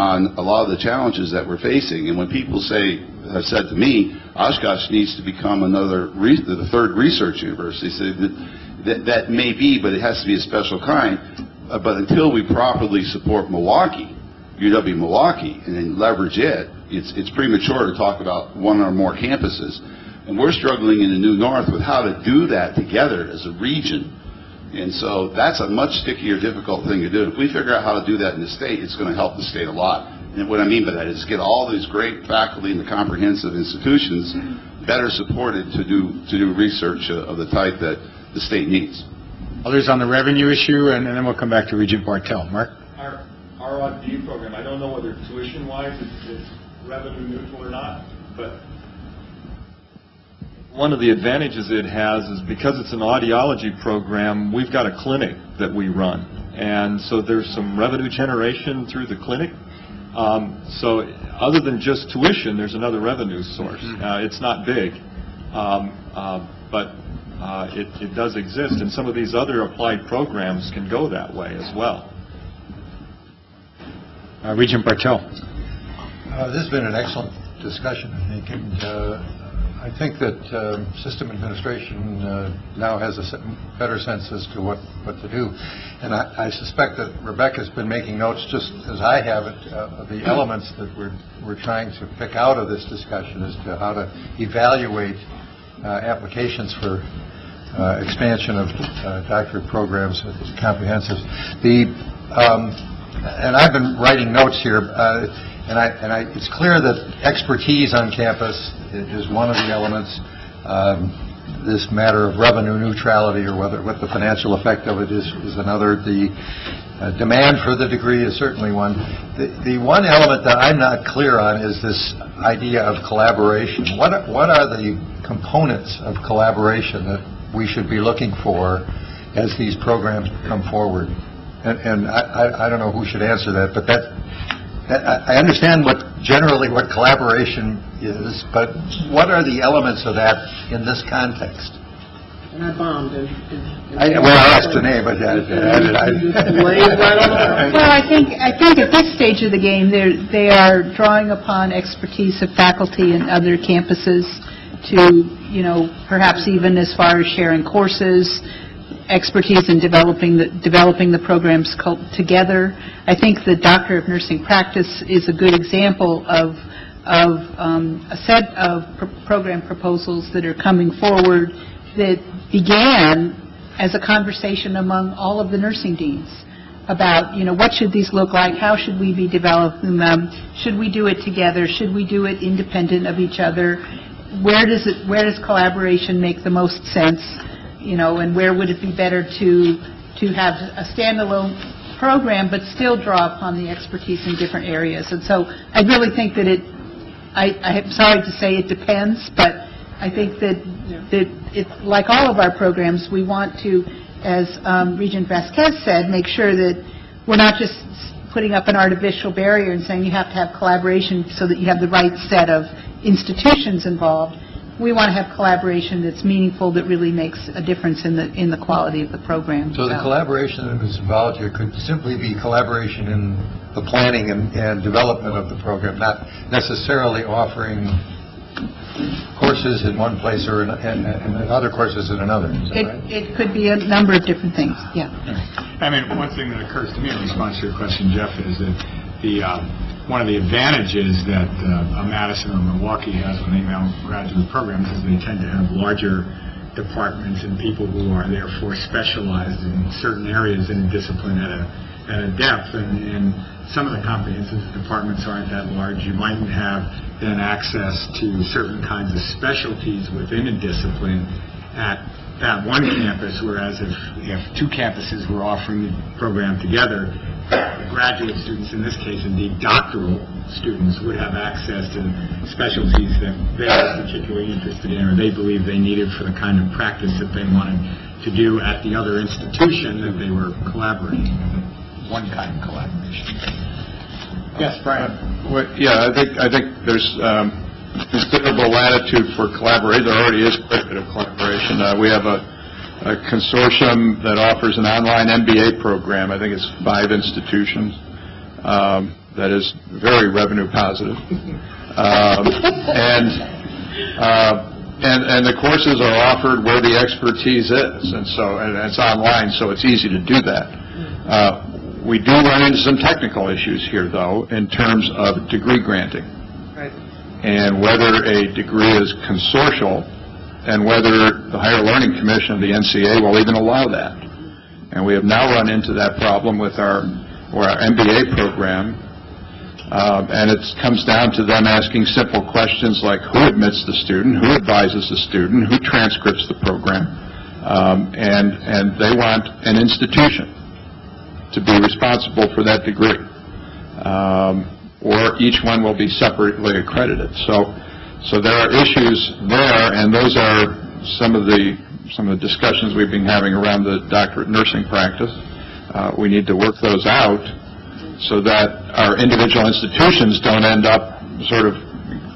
on a lot of the challenges that we're facing. And when people say, have said to me, Oshkosh needs to become another, the third research university, say that, that, may be, but it has to be a special kind. Uh, But until we properly support Milwaukee, UW Milwaukee, and then leverage it, it's, it's premature to talk about one or more campuses. And we're struggling in the New North with how to do that together as a region. And so that's a much stickier, difficult thing to do. If we figure out how to do that in the state, it's going to help the state a lot. And what I mean by that is get all these great faculty in the comprehensive institutions better supported to do, to do research uh, of the type that the state needs. Others on the revenue issue, and then we'll come back to Regent Bartell. Mark? Our, our AuD program, I don't know whether tuition-wise it's, it's revenue neutral or not, but one of the advantages it has is because it's an audiology program, we've got a clinic that we run. And so there's some revenue generation through the clinic. Um, So other than just tuition, there's another revenue source. Uh, It's not big, um, uh, but uh, it it does exist, and some of these other applied programs can go that way as well. Uh, Regent Bartell? Uh, This has been an excellent discussion, I think, and uh, I think that um, system administration uh, now has a better sense as to what, what to do. And I I suspect that Rebecca's been making notes, just as I have it, uh, of the (clears throat) elements that we're, we're trying to pick out of this discussion as to how to evaluate uh, applications for uh, expansion of uh, doctorate programs, comprehensives. The, um, and I've been writing notes here, uh, and I, and I, it's clear that expertise on campus is one of the elements. Um, This matter of revenue neutrality, or whether, what the financial effect of it is, is another. The uh, demand for the degree is certainly one. The, the one element that I'm not clear on is this idea of collaboration. What, what are the components of collaboration that we should be looking for as these programs come forward? And, and I, I- I don't know who should answer that, but that- I I understand what, generally what collaboration is, but what are the elements of that in this context? And I bombed and... I, well, I asked Danae, but I, I, I... (laughs) Well, I think, I think at this stage of the game, they're, they are drawing upon expertise of faculty and other campuses to, you know, perhaps even as far as sharing courses, expertise in developing the, developing the programs together. I think the Doctor of Nursing Practice is a good example of, of um, a set of pr- program proposals that are coming forward that began as a conversation among all of the nursing deans about, you know, what should these look like? How should we be developing them? Should we do it together? Should we do it independent of each other? Where does it, where does collaboration make the most sense? You know, and where would it be better to, to have a standalone program, but still draw upon the expertise in different areas? And so I really think that it, I, I'm sorry to say it depends, but I think that, that it's, like all of our programs, we want to, as um, Regent Vasquez said, make sure that we're not just putting up an artificial barrier and saying you have to have collaboration so that you have the right set of institutions involved. We want to have collaboration that's meaningful, that really makes a difference in the, in the quality of the program. So the collaboration that was involved here could simply be collaboration in the planning and, and development of the program, not necessarily offering courses in one place or in, and, and other courses in another. Is that It, right? it could be a number of different things, yeah. I mean, one thing that occurs to me in response to your question, Jeff, is that the, uh, one of the advantages that uh, a Madison or Milwaukee has when they now graduate programs is they tend to have larger departments and people who are therefore specialized in certain areas in a discipline at a, at a depth. And, and some of the comprehensive departments aren't that large. You mightn't have then access to certain kinds of specialties within a discipline at that one campus, whereas if, if two campuses were offering the program together, the graduate students, in this case indeed doctoral students, would have access to specialties that they're particularly interested in or they believe they needed for the kind of practice that they wanted to do at the other institution that they were collaborating with. One kind of collaboration. Yes, Brian? Well, Yeah, I think, I think there's um, considerable latitude for collaboration. There already is quite a bit of collaboration. Uh, We have a a consortium that offers an online MBA program. I think it's five institutions. um, That is very revenue positive. Um, And, uh, and, and the courses are offered where the expertise is, and so, and it's online, so it's easy to do that. Uh, We do run into some technical issues here, though, in terms of degree granting. And whether a degree is consortial, and whether the Higher Learning Commission of the NCA will even allow that. And we have now run into that problem with our, or our MBA program, um, and it comes down to them asking simple questions like who admits the student, who advises the student, who transcripts the program, um, and, and they want an institution to be responsible for that degree. Um, Or each one will be separately accredited. So, so there are issues there, and those are some of the, some of the discussions we've been having around the doctorate nursing practice. Uh, We need to work those out so that our individual institutions don't end up sort of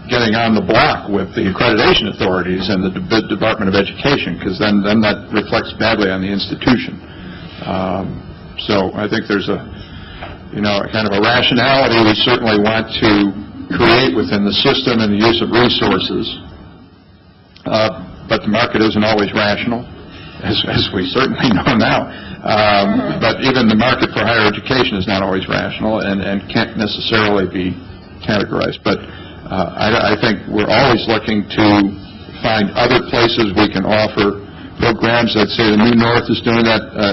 getting on the block with the accreditation authorities and the De- Department of Education, because then, then that reflects badly on the institution. Um, So I think there's a, you know, a kind of a rationality we certainly want to create within the system and the use of resources. Uh, But the market isn't always rational, as, as we certainly (laughs) know now. Um, But even the market for higher education is not always rational and, and can't necessarily be categorized. But uh, I, I think we're always looking to find other places we can offer programs. I'd say the New North is doing that, uh,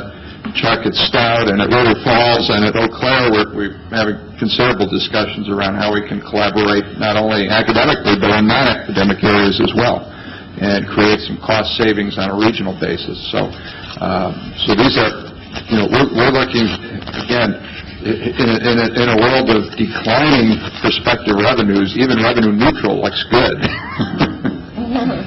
Chuck at Stout and at River Falls and at Eau Claire, we're, we're having considerable discussions around how we can collaborate not only academically, but in non-academic areas as well, and create some cost savings on a regional basis. So, um, so these are, you know, we're, we're looking, again, in a, in a, in a world of declining prospective revenues, even revenue neutral looks good. (laughs)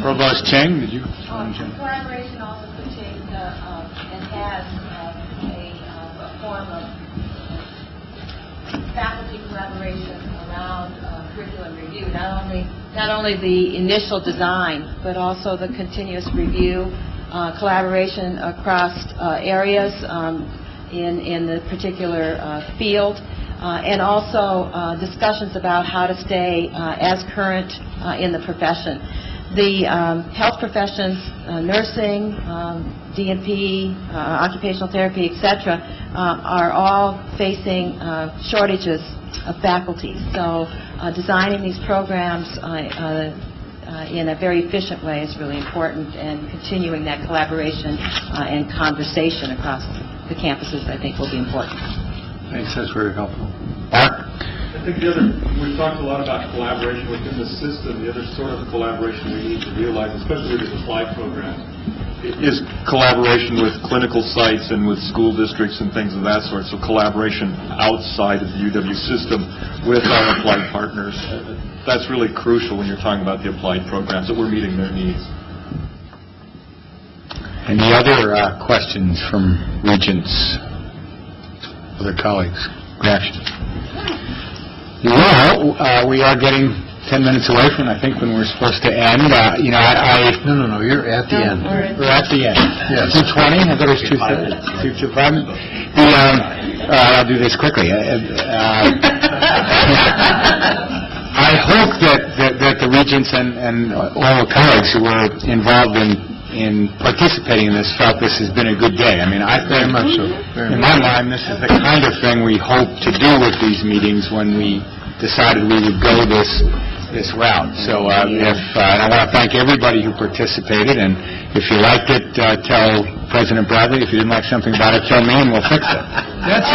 Provost Cheng, did you? Um, Collaboration also could take, uh, um, and has uh, a uh, a form of faculty collaboration around uh, curriculum review, not only, not only the initial design, but also the continuous review, uh, collaboration across uh, areas um, in, in the particular uh, field, uh, and also uh, discussions about how to stay uh, as current in the profession. The um, health professions, nursing, um, DNP, uh, occupational therapy, et cetera, uh, are all facing shortages of faculty. So uh, designing these programs uh, uh, uh, in a very efficient way is really important, and continuing that collaboration uh, and conversation across the campuses, I think, will be important. Thanks, that's very helpful. Mark? I think the other, we've talked a lot about collaboration within the system. The other sort of collaboration we need to realize, especially with the applied program, is collaboration with clinical sites and with school districts and things of that sort, so collaboration outside of the UW system with our applied partners. That's really crucial when you're talking about the applied programs, that we're meeting their needs. Any other uh, questions from regents, other colleagues, reactions? Well, uh, we are getting 10 minutes away from, I think, when we're supposed to end. Uh, You know, I... I- No, no, no, you're at the end. We're at the end. Yes. 2:20? I thought it was 2:30. 2:05? The, um, uh, I'll do this quickly. Uh, uh, (laughs) I hope that, that, that the regents and, and all the colleagues who were involved in, in participating in this felt this has been a good day. I mean, I think, Very much so. Very in much my mind, this is the kind of thing we hope to do with these meetings when we decided we would go this, this route. So uh, if, uh, and I want to thank everybody who participated, and if you liked it, uh, tell President Bradley. If you didn't like something about it, tell me, and we'll fix it. That's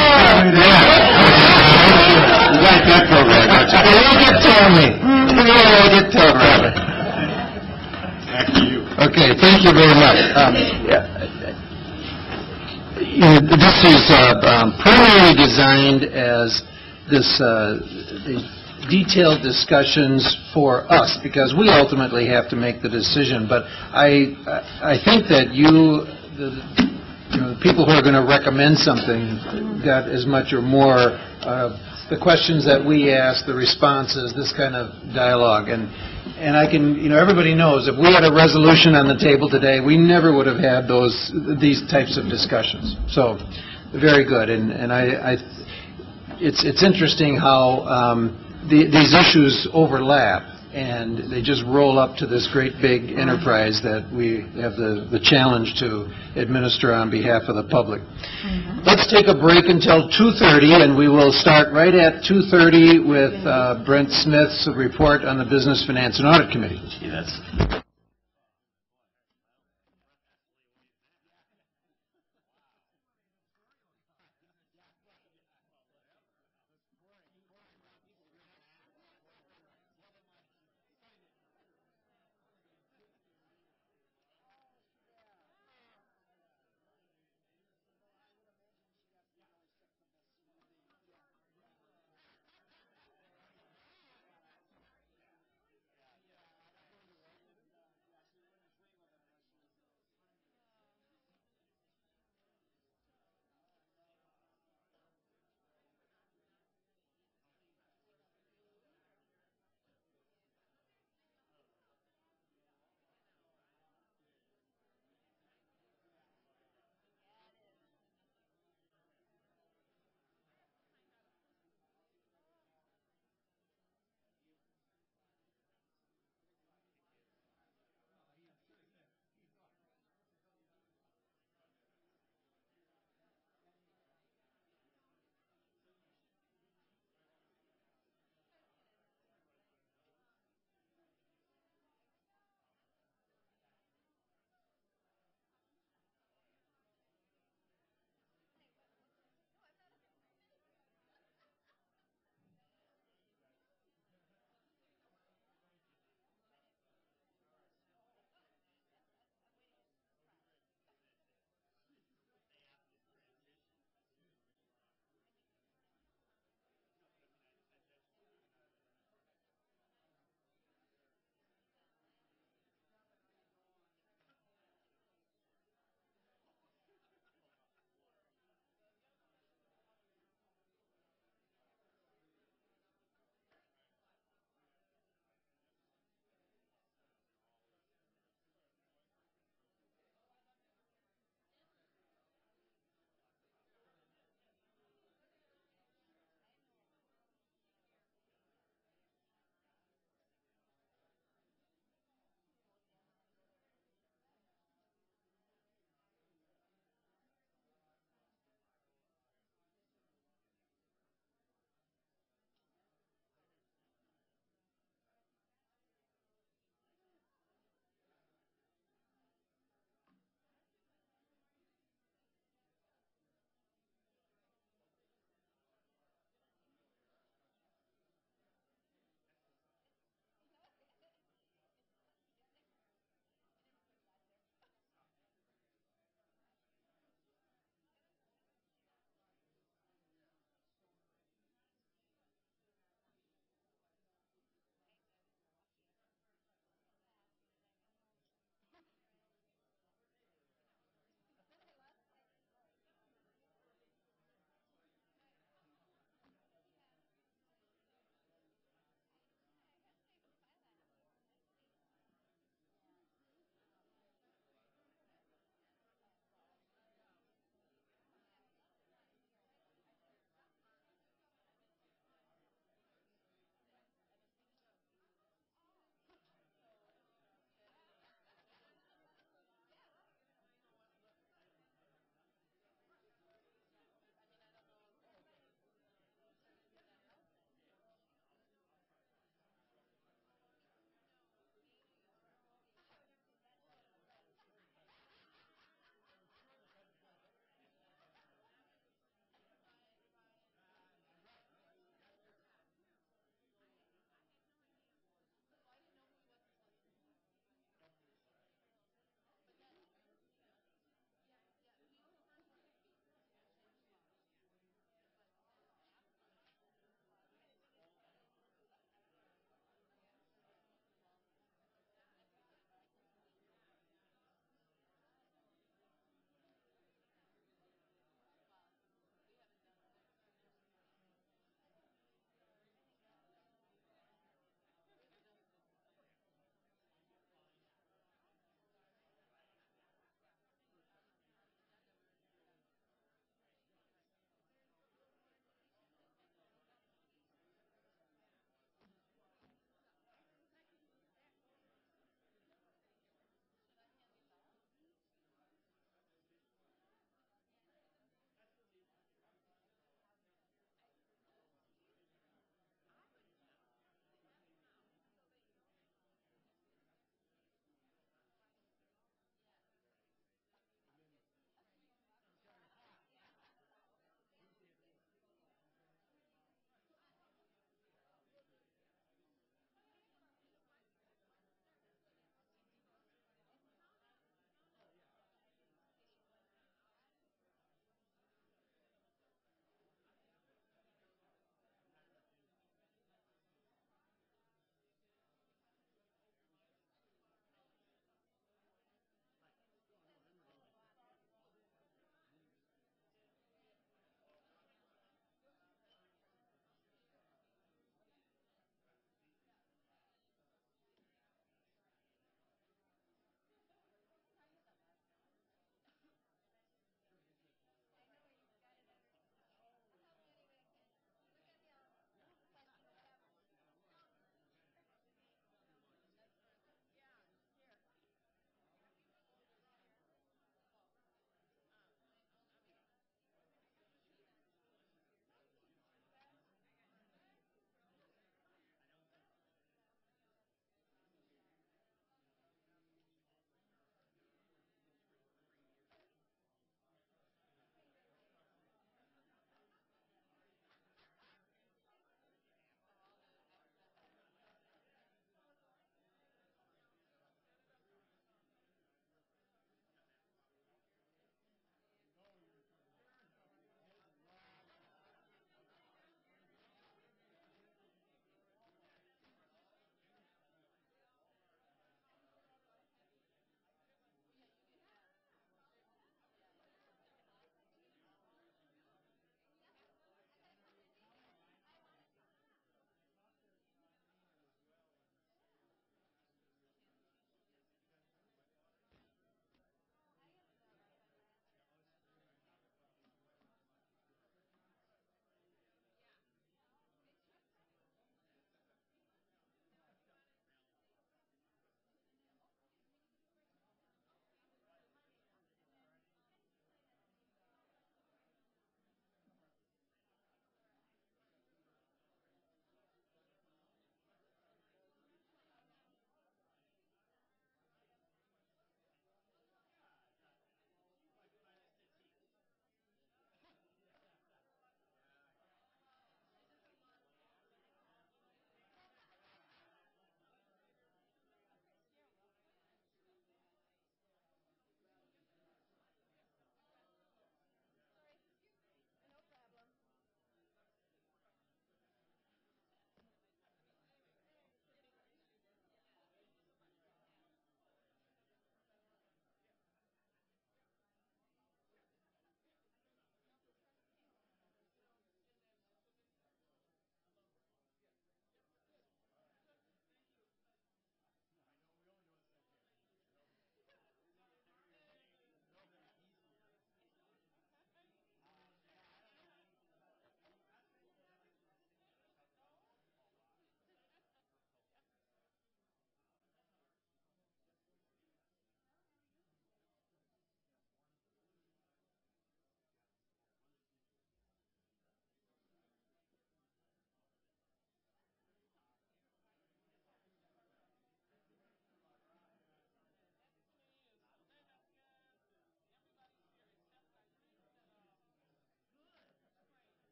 You like that program, don't you? You can tell me. You can tell Bradley. Back to you. Okay, thank you very much. Um, yeah, you know, This is uh, um, primarily designed as this, uh, the detailed discussions for us, because we ultimately have to make the decision. But I, I think that you, the you know, the people who are going to recommend something got as much or more uh, the questions that we ask, the responses, this kind of dialogue. And, and I can, you know, everybody knows, if we had a resolution on the table today, we never would have had those, these types of discussions. So, very good. And, and I, I it's, it's interesting how um, the, these issues overlap, and they just roll up to this great big enterprise that we have the, the challenge to administer on behalf of the public. Let's take a break until 2:30, and we will start right at 2:30 with uh, Brent Smith's report on the Business Finance and Audit Committee. Gee,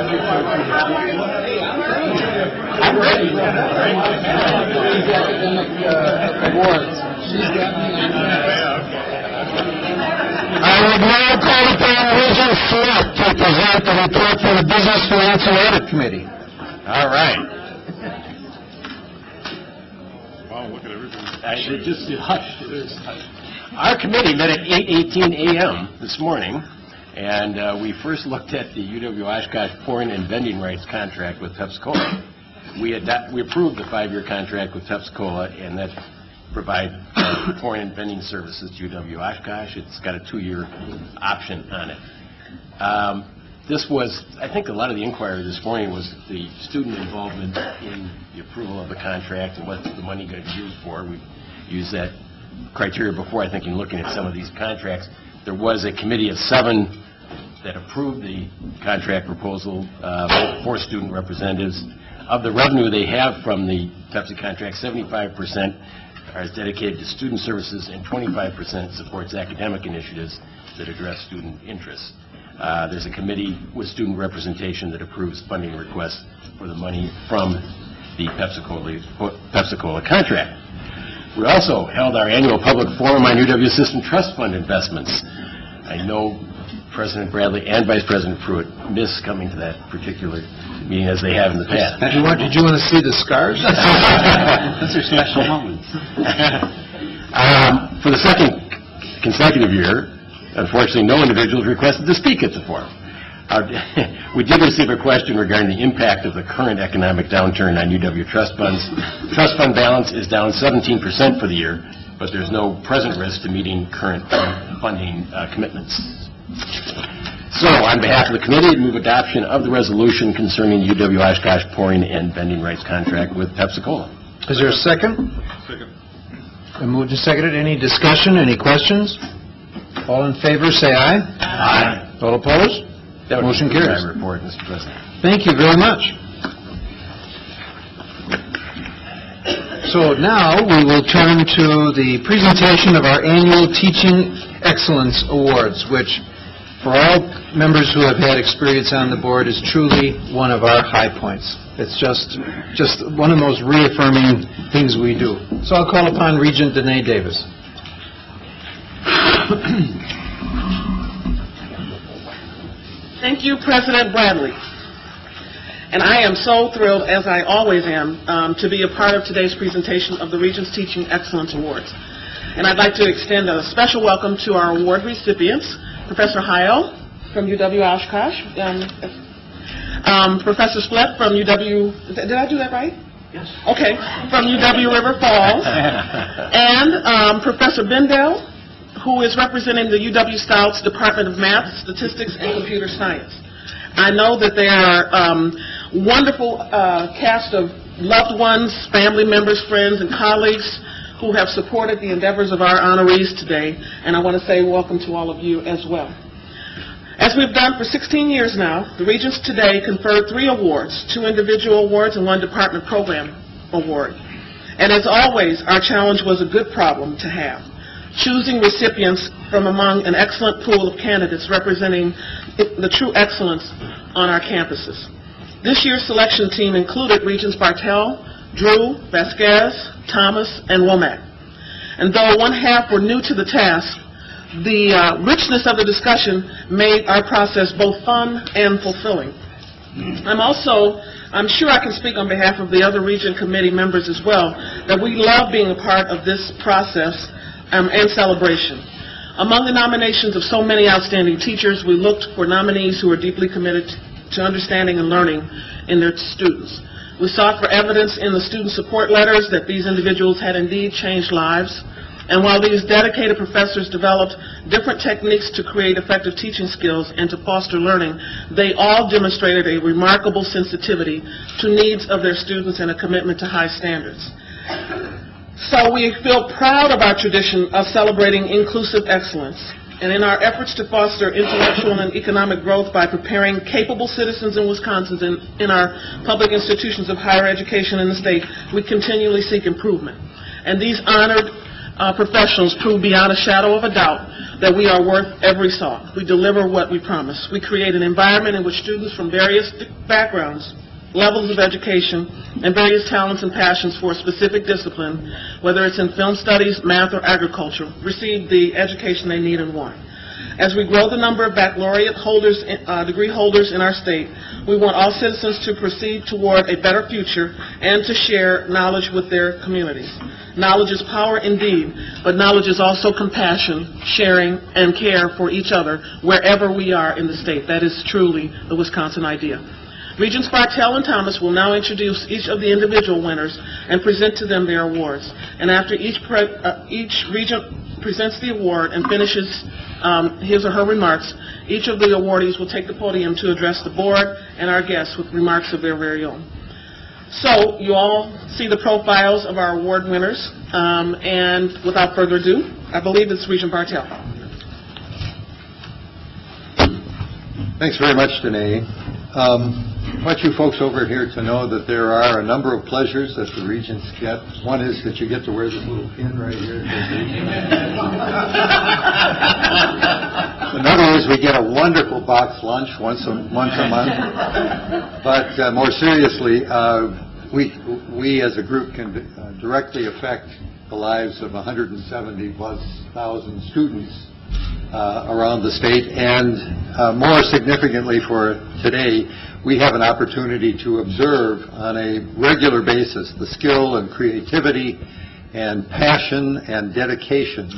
I'm ready. Awards. I would now call upon Regent Swett to present the report for the Business Financial Audit Committee. All right. Wow, look at everything. I should just hush. Our committee met at 8:18 a.m. this morning, and uh, we first looked at the UW Oshkosh pouring and vending rights contract with Pepsi-Cola. We we approved the five-year contract with Pepsi-Cola, and that provide pouring and vending services to UW Oshkosh. It's got a two-year option on it. Um, This was, I think a lot of the inquiry this morning was the student involvement in the approval of the contract and what the money going to be used for. We used that criteria before, I think, in looking at some of these contracts. There was a committee of seven that approved the contract proposal, uh, four student representatives. Of the revenue they have from the Pepsi contract, 75% is dedicated to student services and 25% supports academic initiatives that address student interests. Uh, There's a committee with student representation that approves funding requests for the money from the Pepsi-Cola Pepsi-Cola contract. We also held our annual public forum on UW System Trust Fund investments. I know President Bradley and Vice President Pruitt miss coming to that particular meeting as they have in the past. Did you want, did you want to see the scars? (laughs) Those are special moments. Um, For the second consecutive year, unfortunately, no individuals requested to speak at the forum. Uh, (laughs) We did receive a question regarding the impact of the current economic downturn on UW trust funds. Trust fund balance is down 17% for the year, but there's no present risk to meeting current funding uh, commitments. So, on behalf of the committee, I move adoption of the resolution concerning UW Oshkosh pouring and vending rights contract with Pepsi-Cola. Is there a second? Second. Been moved and seconded. Any discussion, any questions? All in favor, say aye. Aye. All opposed? That would Motion conclude carries. my report, Mr. President. Thank you very much. So now, we will turn to the presentation of our annual Teaching Excellence Awards, which, for all members who have had experience on the board, is truly one of our high points. It's just, just one of the most reaffirming things we do. So I'll call upon Regent Danae Davis. Thank you, President Bradley. And I am so thrilled, as I always am, um, to be a part of today's presentation of the Regents Teaching Excellence Awards. And I'd like to extend a special welcome to our award recipients, Professor Heil from UW Oshkosh, um, um, Professor Split from UW, did I do that right? Yes. Okay, from UW River Falls, (laughs) and um, Professor Bendel, who is representing the UW Stouts Department of Math, Statistics, and Computer Science. I know that there are um, wonderful uh, cast of loved ones, family members, friends, and colleagues who have supported the endeavors of our honorees today, and I want to say welcome to all of you as well. As we've done for 16 years now, the Regents today conferred three awards, two individual awards and one department program award. And as always, our challenge was a good problem to have, choosing recipients from among an excellent pool of candidates representing the true excellence on our campuses. This year's selection team included Regents Bartell, Drew, Vasquez, Thomas, and Womack. And though one half were new to the task, the uh, richness of the discussion made our process both fun and fulfilling. I'm also, I'm sure I can speak on behalf of the other region committee members as well, that we love being a part of this process um, and celebration. Among the nominations of so many outstanding teachers, we looked for nominees who were deeply committed to understanding and learning in their students. We sought for evidence in the student support letters that these individuals had indeed changed lives. And while these dedicated professors developed different techniques to create effective teaching skills and to foster learning, they all demonstrated a remarkable sensitivity to needs of their students and a commitment to high standards. So we feel proud of our tradition of celebrating inclusive excellence. And in our efforts to foster intellectual and economic growth by preparing capable citizens in Wisconsin in, in our public institutions of higher education in the state, we continually seek improvement. And these honored uh, professionals prove beyond a shadow of a doubt that we are worth every song. We deliver what we promise. We create an environment in which students from various backgrounds, levels of education, and various talents and passions for a specific discipline, whether it's in film studies, math, or agriculture, receive the education they need and want. As we grow the number of baccalaureate holders, uh, degree holders in our state, we want all citizens to proceed toward a better future and to share knowledge with their communities. Knowledge is power indeed, but knowledge is also compassion, sharing, and care for each other wherever we are in the state. That is truly the Wisconsin idea. Regents Bartell and Thomas will now introduce each of the individual winners and present to them their awards. And after each, uh, each regent presents the award and finishes um, his or her remarks, each of the awardees will take the podium to address the board and our guests with remarks of their very own. So you all see the profiles of our award winners, um, and without further ado, I believe it's Regent Bartell. Thanks very much, Danae. Um, I want you folks over here to know that there are a number of pleasures that the regents get. One is that you get to wear this little pin right here. Another is we get a wonderful box lunch once a, once a month. But uh, more seriously, uh, we, we as a group can uh, directly affect the lives of 170 plus thousand students uh, around the state. And uh, more significantly for today, we have an opportunity to observe on a regular basis the skill and creativity and passion and dedication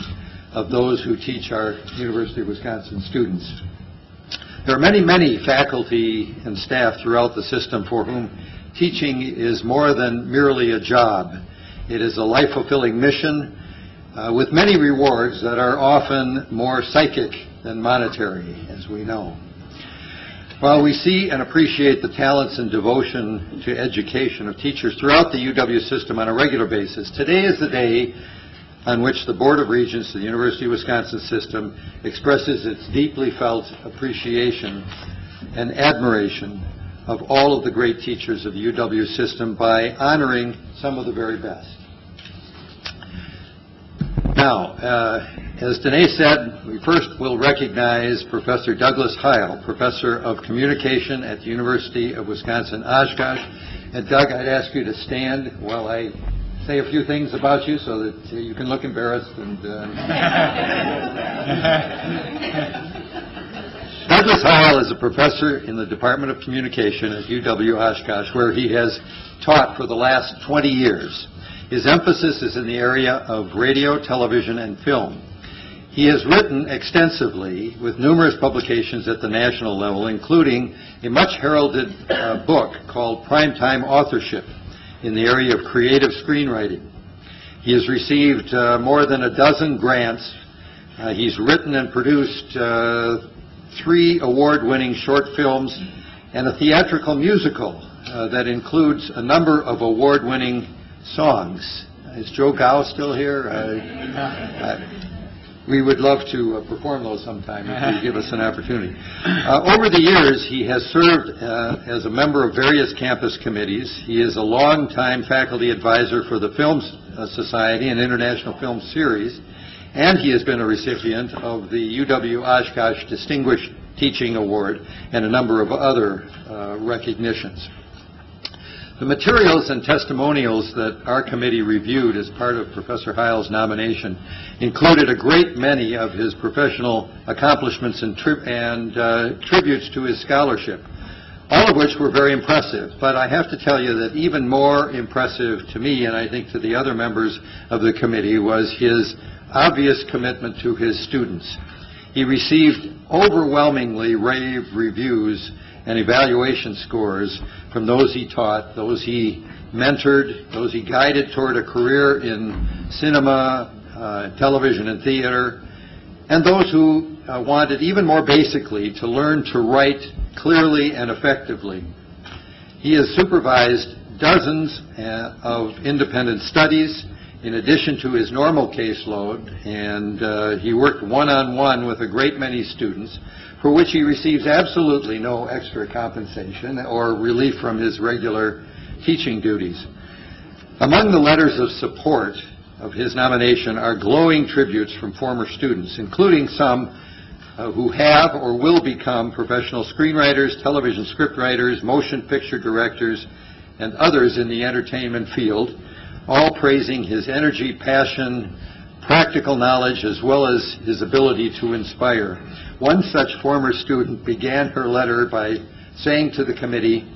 of those who teach our University of Wisconsin students. There are many, many faculty and staff throughout the system for whom teaching is more than merely a job. It is a life-fulfilling mission uh, with many rewards that are often more psychic than monetary, as we know. While we see and appreciate the talents and devotion to education of teachers throughout the UW system on a regular basis, today is the day on which the Board of Regents of the University of Wisconsin system expresses its deeply felt appreciation and admiration of all of the great teachers of the UW system by honoring some of the very best. Now, uh, as Danae said, we first will recognize Professor Douglas Heil, Professor of Communication at the University of Wisconsin-Oshkosh. And Doug, I'd ask you to stand while I say a few things about you so that uh, you can look embarrassed. And uh... (laughs) Douglas Heil is a professor in the Department of Communication at UW-Oshkosh, where he has taught for the last 20 years. His emphasis is in the area of radio, television, and film. He has written extensively with numerous publications at the national level, including a much heralded uh, book called Primetime Authorship in the area of creative screenwriting. He has received uh, more than a dozen grants. Uh, he's written and produced uh, three award-winning short films and a theatrical musical uh, that includes a number of award-winning songs. Is Joe Gow still here? We would love to uh, perform those sometime if you give us an opportunity. Uh, over the years, he has served uh, as a member of various campus committees. He is a longtime faculty advisor for the Film uh, Society and International Film Series, and he has been a recipient of the UW Oshkosh Distinguished Teaching Award and a number of other uh, recognitions. The materials and testimonials that our committee reviewed as part of Professor Heil's nomination included a great many of his professional accomplishments and, tri and uh, tributes to his scholarship, all of which were very impressive. But I have to tell you that even more impressive to me, and I think to the other members of the committee, was his obvious commitment to his students. He received overwhelmingly rave reviews and evaluation scores from those he taught, those he mentored, those he guided toward a career in cinema, uh, television, and theater, and those who uh, wanted even more basically to learn to write clearly and effectively. He has supervised dozens uh, of independent studies in addition to his normal caseload, and uh, he worked one-on-one -on -one with a great many students for which he receives absolutely no extra compensation or relief from his regular teaching duties. Among the letters of support of his nomination are glowing tributes from former students, including some uh, who have or will become professional screenwriters, television scriptwriters, motion picture directors, and others in the entertainment field, all praising his energy, passion, practical knowledge, as well as his ability to inspire. One such former student began her letter by saying to the committee,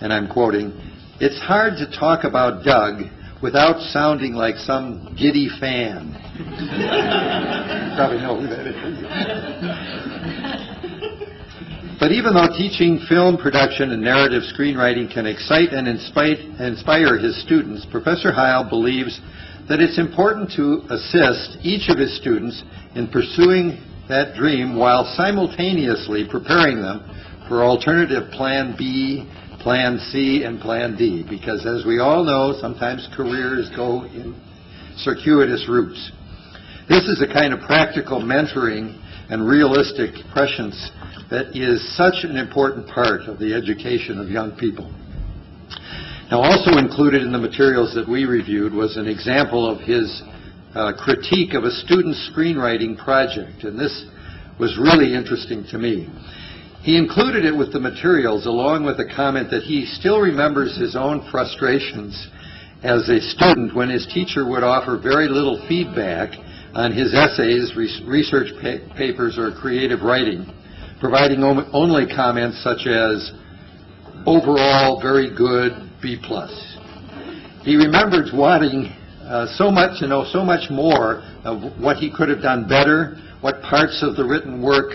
and I'm quoting, "It's hard to talk about Doug without sounding like some giddy fan." Probably know who that is. But even though teaching film production and narrative screenwriting can excite and inspire his students, Professor Heil believes that it's important to assist each of his students in pursuing that dream while simultaneously preparing them for alternative Plan B, Plan C, and Plan D, because as we all know, sometimes careers go in circuitous routes. This is a kind of practical mentoring and realistic prescience that is such an important part of the education of young people. Now, also included in the materials that we reviewed was an example of his uh, critique of a student screenwriting project, and this was really interesting to me. He included it with the materials along with a comment that he still remembers his own frustrations as a student when his teacher would offer very little feedback on his essays, research pa- papers, or creative writing, providing only comments such as, overall, very good, B+. plus. He remembered wanting uh, so much to know so much more of what he could have done better, what parts of the written work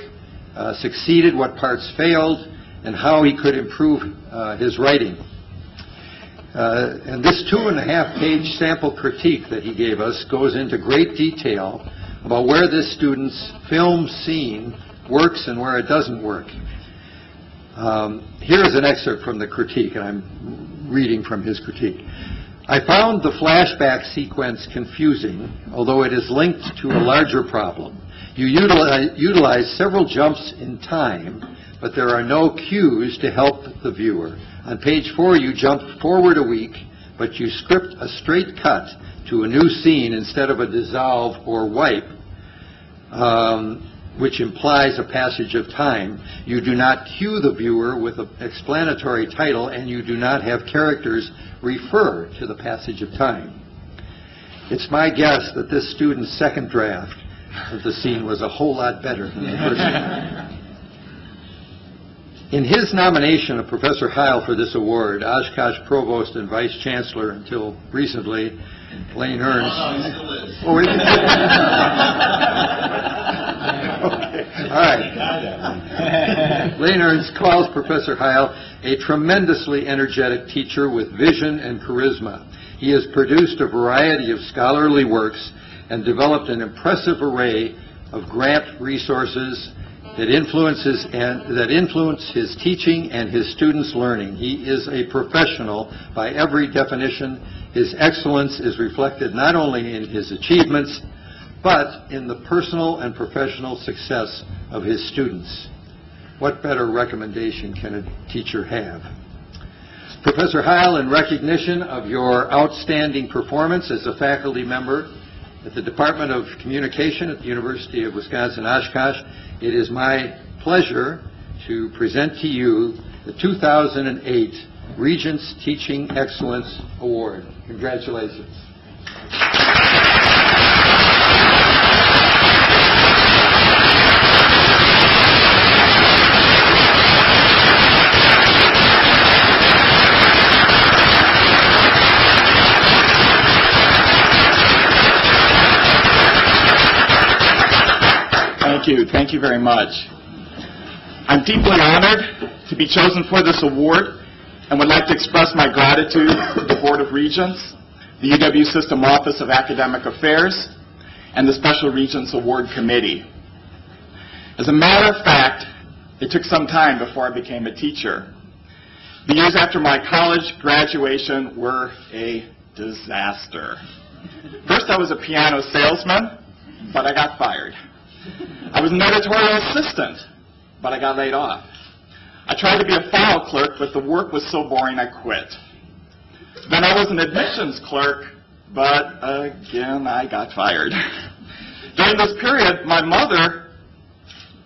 uh, succeeded, what parts failed, and how he could improve uh, his writing. Uh, and this two and a half page sample critique that he gave us goes into great detail about where this student's film scene works and where it doesn't work. Um, here is an excerpt from the critique, and I'm reading from his critique. I found the flashback sequence confusing, although it is linked to a larger problem. You utilize, utilize several jumps in time, but there are no cues to help the viewer. On page four, you jump forward a week, but you script a straight cut to a new scene instead of a dissolve or wipe, um, which implies a passage of time. You do not cue the viewer with an explanatory title, and you do not have characters refer to the passage of time. It's my guess that this student's second draft of the scene was a whole lot better than the first. one. (laughs) In his nomination of Professor Heil for this award, Oshkosh Provost and Vice Chancellor until recently, Lane Earns. Oh, is he? okay. All right. Calls Professor Heil a tremendously energetic teacher with vision and charisma. He has produced a variety of scholarly works and developed an impressive array of grant resources that influences and that influence his teaching and his students' learning. He is a professional by every definition. His excellence is reflected not only in his achievements, but in the personal and professional success of his students. What better recommendation can a teacher have? Professor Heil, in recognition of your outstanding performance as a faculty member at the Department of Communication at the University of Wisconsin-Oshkosh, it is my pleasure to present to you the 2008 Regents Teaching Excellence Award. Congratulations. You. Thank you very much. I'm deeply honored to be chosen for this award and would like to express my gratitude to the Board of Regents, the UW System Office of Academic Affairs, and the Special Regents Award Committee. As a matter of fact, it took some time before I became a teacher. The years after my college graduation were a disaster. First, I was a piano salesman, but I got fired. I was an editorial assistant, but I got laid off. I tried to be a file clerk, but the work was so boring I quit. Then I was an admissions clerk, but again, I got fired. During this period, my mother,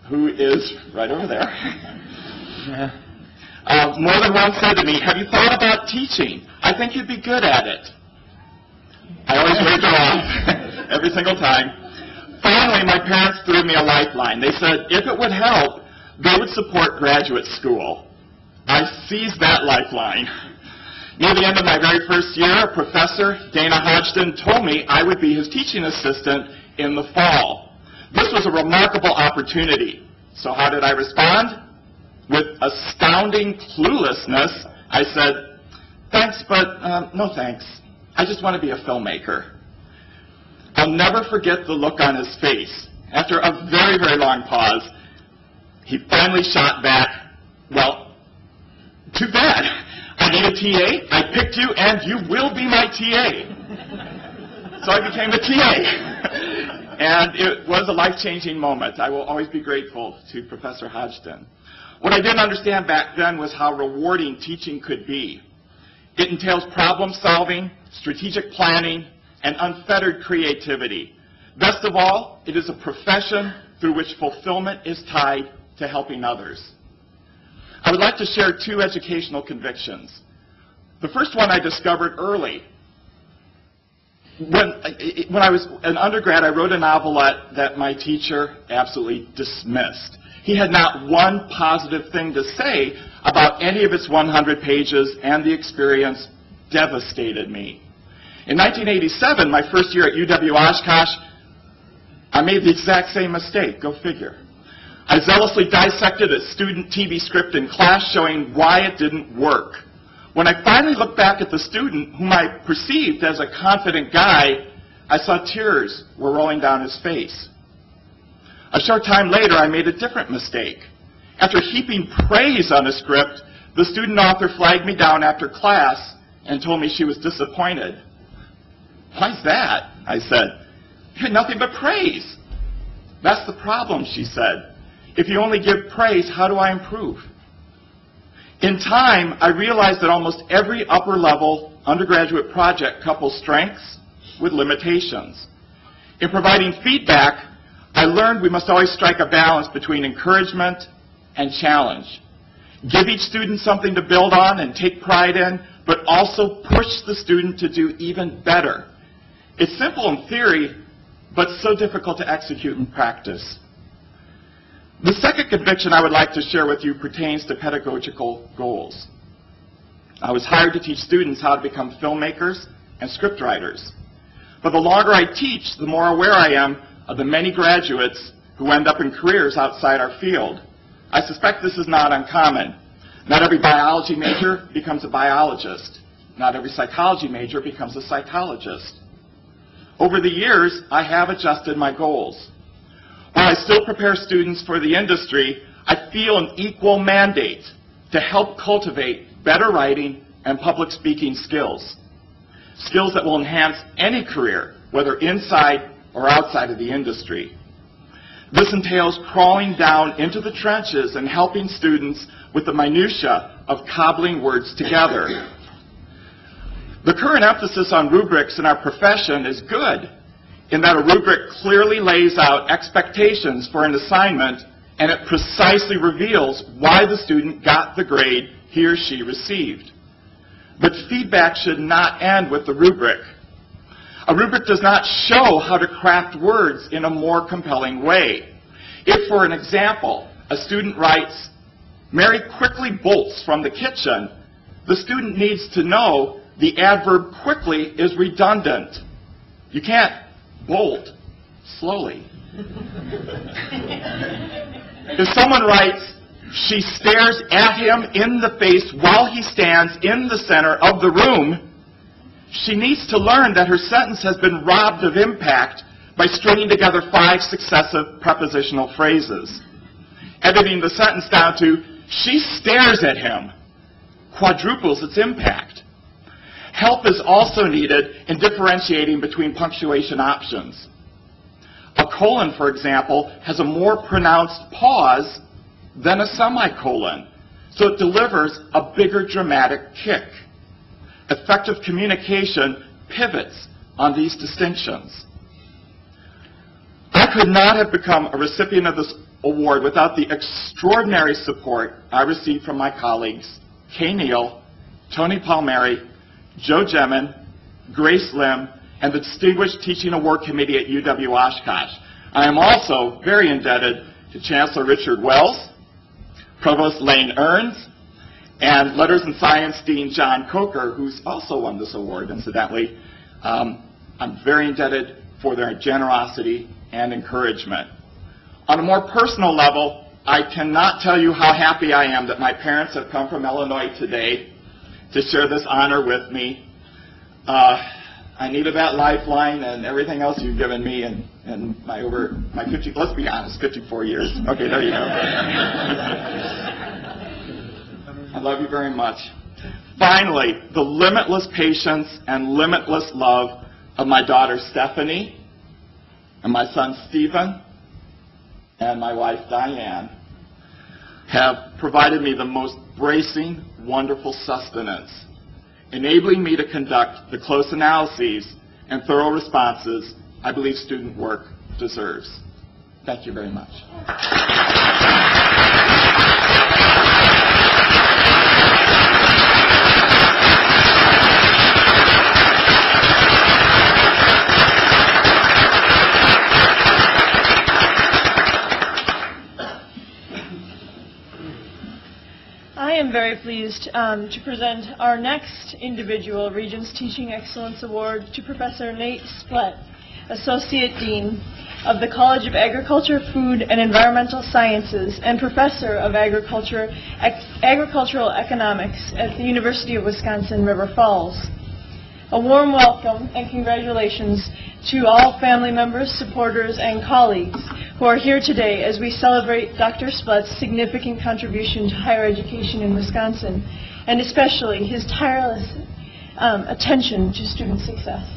who is right over there, (laughs) uh, more than once said to me, have you thought about teaching? I think you'd be good at it. I always waved her off (laughs) every single time. Finally, my parents threw me a lifeline. They said if it would help, they would support graduate school. I seized that lifeline. Near the end of my very first year, a professor, Dana Hodgson, told me I would be his teaching assistant in the fall. This was a remarkable opportunity. So how did I respond? With astounding cluelessness, I said, thanks, but uh, no thanks. I just want to be a filmmaker. I'll never forget the look on his face. After a very, very long pause, he finally shot back, well, too bad. I need a TA, I picked you, and you will be my TA. So I became a TA. and it was a life-changing moment. I will always be grateful to Professor Hodgson. What I didn't understand back then was how rewarding teaching could be. It entails problem solving, strategic planning, and unfettered creativity. Best of all, it is a profession through which fulfillment is tied to helping others. I would like to share two educational convictions. The first one I discovered early. When, when I was an undergrad, I wrote a novelette that my teacher absolutely dismissed. He had not one positive thing to say about any of its 100 pages, and the experience devastated me. In 1987, my first year at UW Oshkosh, I made the exact same mistake. Go figure. I zealously dissected a student TV script in class showing why it didn't work. When I finally looked back at the student, whom I perceived as a confident guy, I saw tears were rolling down his face. A short time later, I made a different mistake. After heaping praise on a script, the student author flagged me down after class and told me she was disappointed. Why's that? I said. You had nothing but praise. That's the problem, she said. If you only give praise, how do I improve? In time, I realized that almost every upper level undergraduate project couples strengths with limitations. In providing feedback, I learned we must always strike a balance between encouragement and challenge. Give each student something to build on and take pride in, but also push the student to do even better. It's simple in theory, but so difficult to execute in practice. The second conviction I would like to share with you pertains to pedagogical goals. I was hired to teach students how to become filmmakers and scriptwriters. But the longer I teach, the more aware I am of the many graduates who end up in careers outside our field. I suspect this is not uncommon. Not every biology major becomes a biologist. Not every psychology major becomes a psychologist. Over the years, I have adjusted my goals. While I still prepare students for the industry, I feel an equal mandate to help cultivate better writing and public speaking skills. Skills that will enhance any career, whether inside or outside of the industry. This entails crawling down into the trenches and helping students with the minutia of cobbling words together. The current emphasis on rubrics in our profession is good in that a rubric clearly lays out expectations for an assignment and it precisely reveals why the student got the grade he or she received. But feedback should not end with the rubric. A rubric does not show how to craft words in a more compelling way. If, for an example, a student writes, Mary quickly bolts from the kitchen, the student needs to know the adverb quickly is redundant. You can't bolt slowly. if someone writes, she stares at him in the face while he stands in the center of the room, she needs to learn that her sentence has been robbed of impact by stringing together five successive prepositional phrases. Editing the sentence down to, she stares at him, quadruples its impact. Help is also needed in differentiating between punctuation options. A colon, for example, has a more pronounced pause than a semicolon, so it delivers a bigger dramatic kick. Effective communication pivots on these distinctions. I could not have become a recipient of this award without the extraordinary support I received from my colleagues, Kay Neal, Tony Palmeri, Joe Gemin, Grace Lim, and the Distinguished Teaching Award Committee at UW Oshkosh. I am also very indebted to Chancellor Richard Wells, Provost Lane Earns, and Letters and Science Dean John Koker, who's also won this award, incidentally. Um, I'm very indebted for their generosity and encouragement. On a more personal level, I cannot tell you how happy I am that my parents have come from Illinois today to share this honor with me. Uh, I needed that lifeline and everything else you've given me and, and my over my 50, let's be honest, 54 years. Okay, there you go. I love you very much. Finally, the limitless patience and limitless love of my daughter Stephanie and my son Stephen and my wife Diane have provided me the most bracing, wonderful sustenance, enabling me to conduct the close analyses and thorough responses I believe student work deserves. Thank you very much. I am very pleased um, to present our next individual Regents Teaching Excellence Award to Professor Nate Splett, Associate Dean of the College of Agriculture, Food, and Environmental Sciences and Professor of Agriculture, Ec- Agricultural Economics at the University of Wisconsin River Falls. A warm welcome and congratulations to all family members, supporters, and colleagues who are here today as we celebrate Dr. Splett's significant contribution to higher education in Wisconsin, and especially his tireless um, attention to student success.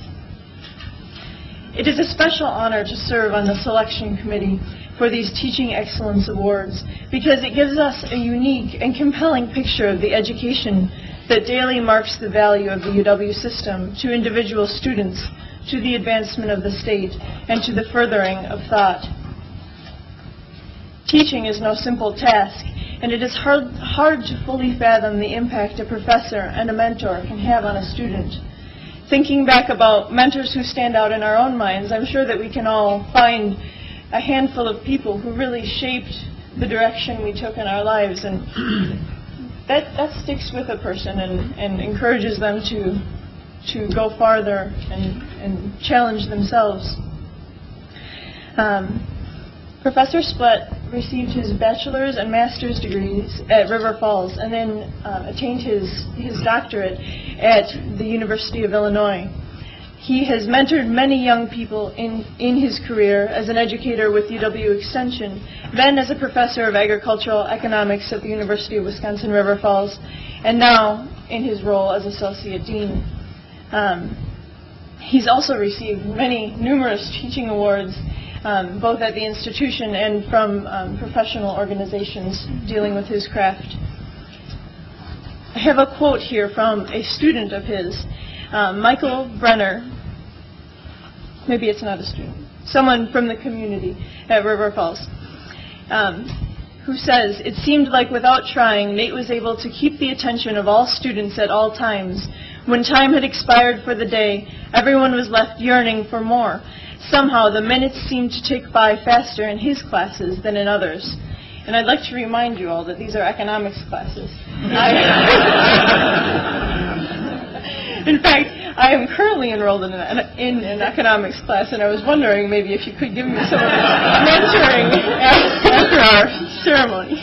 It is a special honor to serve on the selection committee for these Teaching Excellence Awards because it gives us a unique and compelling picture of the education that daily marks the value of the UW system to individual students, to the advancement of the state, and to the furthering of thought. Teaching is no simple task, and it is hard, hard to fully fathom the impact a professor and a mentor can have on a student. Thinking back about mentors who stand out in our own minds, I'm sure that we can all find a handful of people who really shaped the direction we took in our lives, and that, that sticks with a person and, and encourages them to, to go farther and, and challenge themselves. Um, Professor Splett received his bachelor's and master's degrees at River Falls and then uh, attained his, his doctorate at the University of Illinois. He has mentored many young people in, in his career as an educator with UW Extension, then as a professor of agricultural economics at the University of Wisconsin River Falls, and now in his role as associate dean. Um, he's also received many numerous teaching awards um, both at the institution and from um, professional organizations dealing with his craft. I have a quote here from a student of his, um, Michael Brenner. Maybe it's not a student, someone from the community at River Falls, um, who says, It seemed like without trying, Nate was able to keep the attention of all students at all times. When time had expired for the day, everyone was left yearning for more. Somehow, the minutes seemed to tick by faster in his classes than in others. And I'd like to remind you all that these are economics classes. (laughs) In fact, I am currently enrolled in an, in an economics class, and I was wondering maybe if you could give me some mentoring after our ceremony.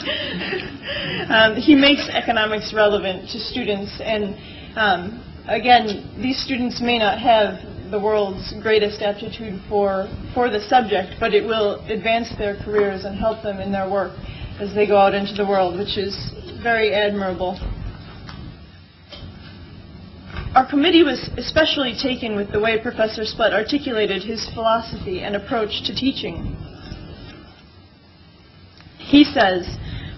Um, he makes economics relevant to students, and um, again, these students may not have the world's greatest aptitude for, for the subject, but it will advance their careers and help them in their work as they go out into the world, which is very admirable. Our committee was especially taken with the way Professor Splett articulated his philosophy and approach to teaching. He says,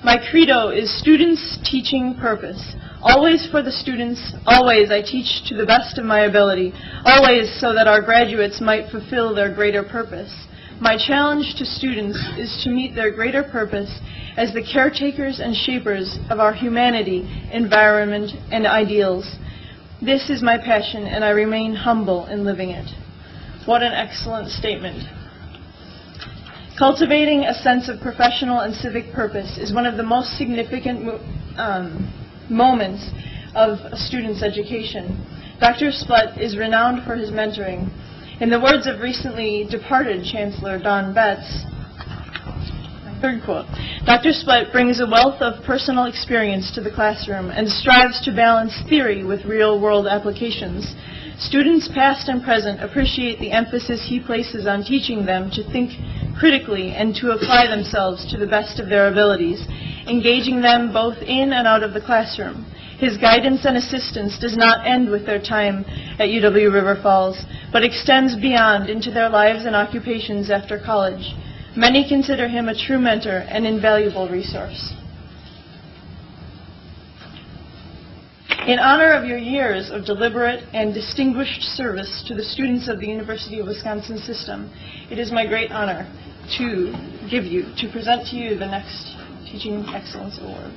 My credo is students' teaching purpose, Always for the students, always I teach to the best of my ability, always so that our graduates might fulfill their greater purpose. My challenge to students is to meet their greater purpose as the caretakers and shapers of our humanity, environment, and ideals. This is my passion, and I remain humble in living it. What an excellent statement. Cultivating a sense of professional and civic purpose is one of the most significant um, moments of a student's education. Dr. Splett is renowned for his mentoring. In the words of recently departed Chancellor Don Betz, Third quote. Dr. Splett brings a wealth of personal experience to the classroom and strives to balance theory with real-world applications. Students past and present appreciate the emphasis he places on teaching them to think critically and to apply themselves to the best of their abilities, engaging them both in and out of the classroom. His guidance and assistance does not end with their time at UW River Falls, but extends beyond into their lives and occupations after college. Many consider him a true mentor and invaluable resource. In honor of your years of deliberate and distinguished service to the students of the University of Wisconsin system, it is my great honor to give you, to present to you the next Teaching Excellence Award.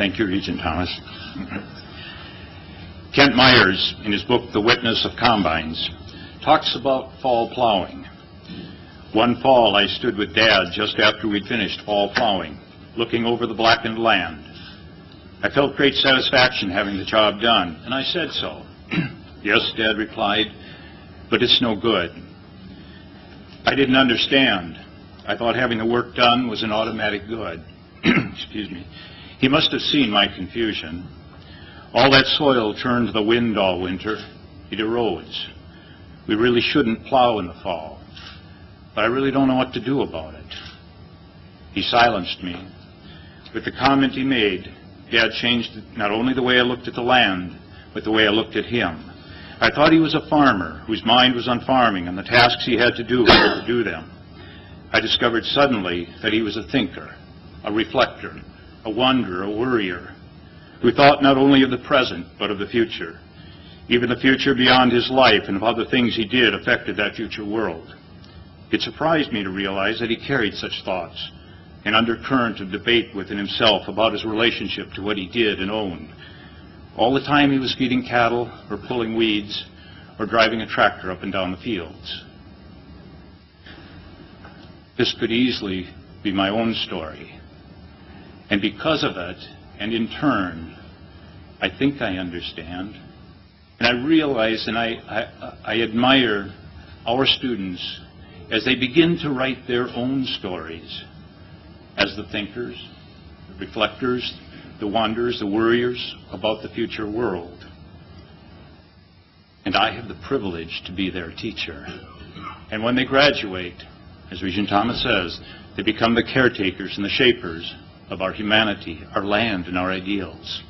Thank you, Regent Thomas. Kent Meyers, in his book, The Witness of Combines, talks about fall plowing. One fall, I stood with Dad just after we'd finished fall plowing, looking over the blackened land. I felt great satisfaction having the job done, and I said so. (clears throat) yes, Dad replied, but it's no good. I didn't understand. I thought having the work done was an automatic good. (clears throat) Excuse me. He must have seen my confusion. All that soil turned to the wind all winter. It erodes. We really shouldn't plow in the fall. But I really don't know what to do about it. He silenced me. With the comment he made, Dad changed not only the way I looked at the land, but the way I looked at him. I thought he was a farmer whose mind was on farming and the tasks he had to do to do them. I discovered suddenly that he was a thinker, a reflector, a wanderer, a worrier, who thought not only of the present, but of the future. Even the future beyond his life and of how the things he did affected that future world. It surprised me to realize that he carried such thoughts, an undercurrent of debate within himself about his relationship to what he did and owned. All the time he was feeding cattle, or pulling weeds, or driving a tractor up and down the fields. This could easily be my own story. And because of it, and in turn, I think I understand, and I realize and I, I, I admire our students as they begin to write their own stories as the thinkers, the reflectors, the wanderers, the worriers about the future world. And I have the privilege to be their teacher. And when they graduate, as Regent Thomas says, they become the caretakers and the shapers of our humanity, our land, and our ideals.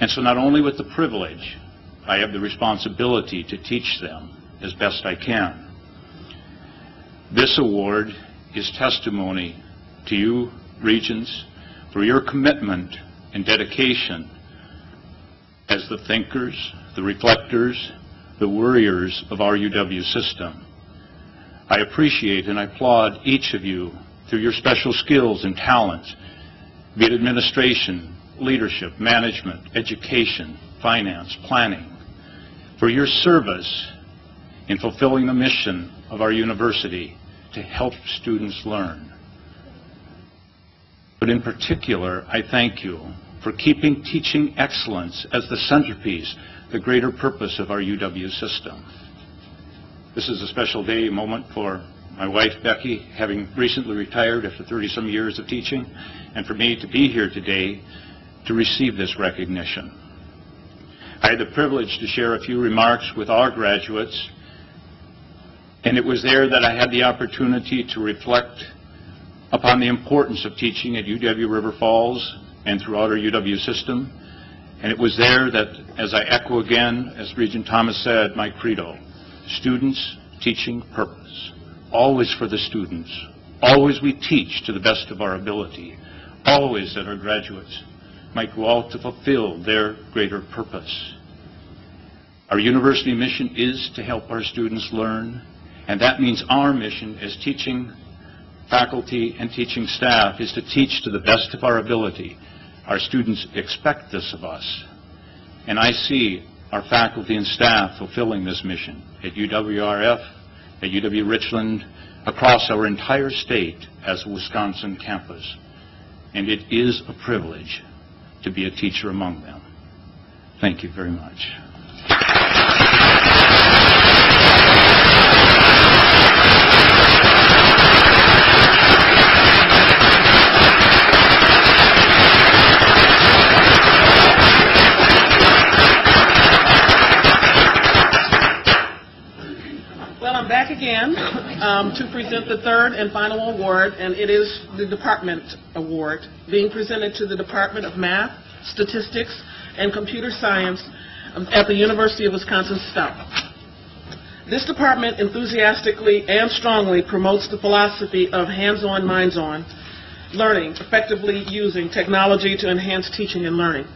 And so not only with the privilege, I have the responsibility to teach them as best I can. This award is testimony to you, Regents, for your commitment and dedication as the thinkers, the reflectors, the worriers of our UW system. I appreciate and I applaud each of you through your special skills and talents, be it administration, leadership, management, education, finance, planning, for your service in fulfilling the mission of our university to help students learn. But in particular, I thank you for keeping teaching excellence as the centerpiece, the greater purpose of our UW system. This is a special day, moment for my wife Becky, having recently retired after 30-some years of teaching, and for me to be here today to receive this recognition. I had the privilege to share a few remarks with our graduates, and it was there that I had the opportunity to reflect upon the importance of teaching at UW River Falls and throughout our UW system. And it was there that, as I echo again, as Regent Thomas said, my credo, students, teaching, purpose. Always for the students. Always we teach to the best of our ability. Always that our graduates might go out to fulfill their greater purpose. Our university mission is to help our students learn, and that means our mission as teaching faculty and teaching staff is to teach to the best of our ability. Our students expect this of us, and I see our faculty and staff fulfilling this mission at UWRF, at UW Richland, across our entire state as a Wisconsin campus. And it is a privilege to be a teacher among them. Thank you very much. Well, I'm um, to present the third and final award, and it is the Department Award, being presented to the Department of Math, Statistics, and Computer Science at the University of Wisconsin-Stout. This department enthusiastically and strongly promotes the philosophy of hands-on, minds-on learning, effectively using technology to enhance teaching and learning.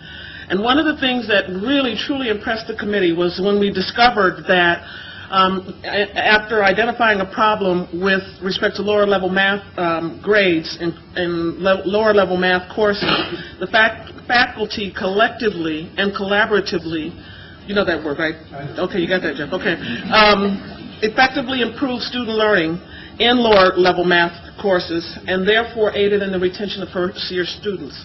And one of the things that really, truly impressed the committee was when we discovered that um, after identifying a problem with respect to lower level math um, grades and, and le- lower level math courses, the fac- faculty collectively and collaboratively, you know that word, right? Okay, you got that, Jeff. Okay, um, effectively improved student learning in lower level math courses and therefore aided in the retention of first year students.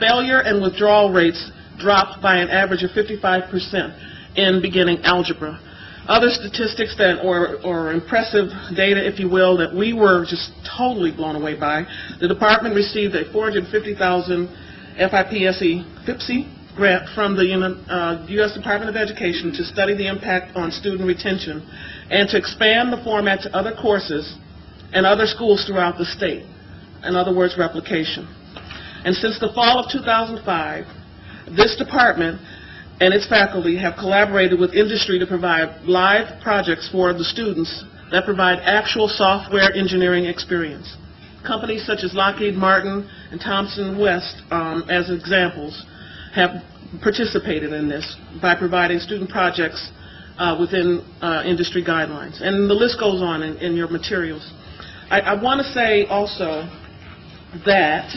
Failure and withdrawal rates dropped by an average of 55% in beginning algebra. Other statistics that, or, or impressive data, if you will, that we were just totally blown away by, the department received a 450,000 FIPSE, FIPSE grant from the uh, U.S. Department of Education to study the impact on student retention and to expand the format to other courses and other schools throughout the state. In other words, replication. And since the fall of 2005, this department and its faculty have collaborated with industry to provide live projects for the students that provide actual software engineering experience. Companies such as Lockheed Martin and Thomson West, um, as examples, have participated in this by providing student projects uh, within uh, industry guidelines. And the list goes on in, in your materials. I, I want to say also that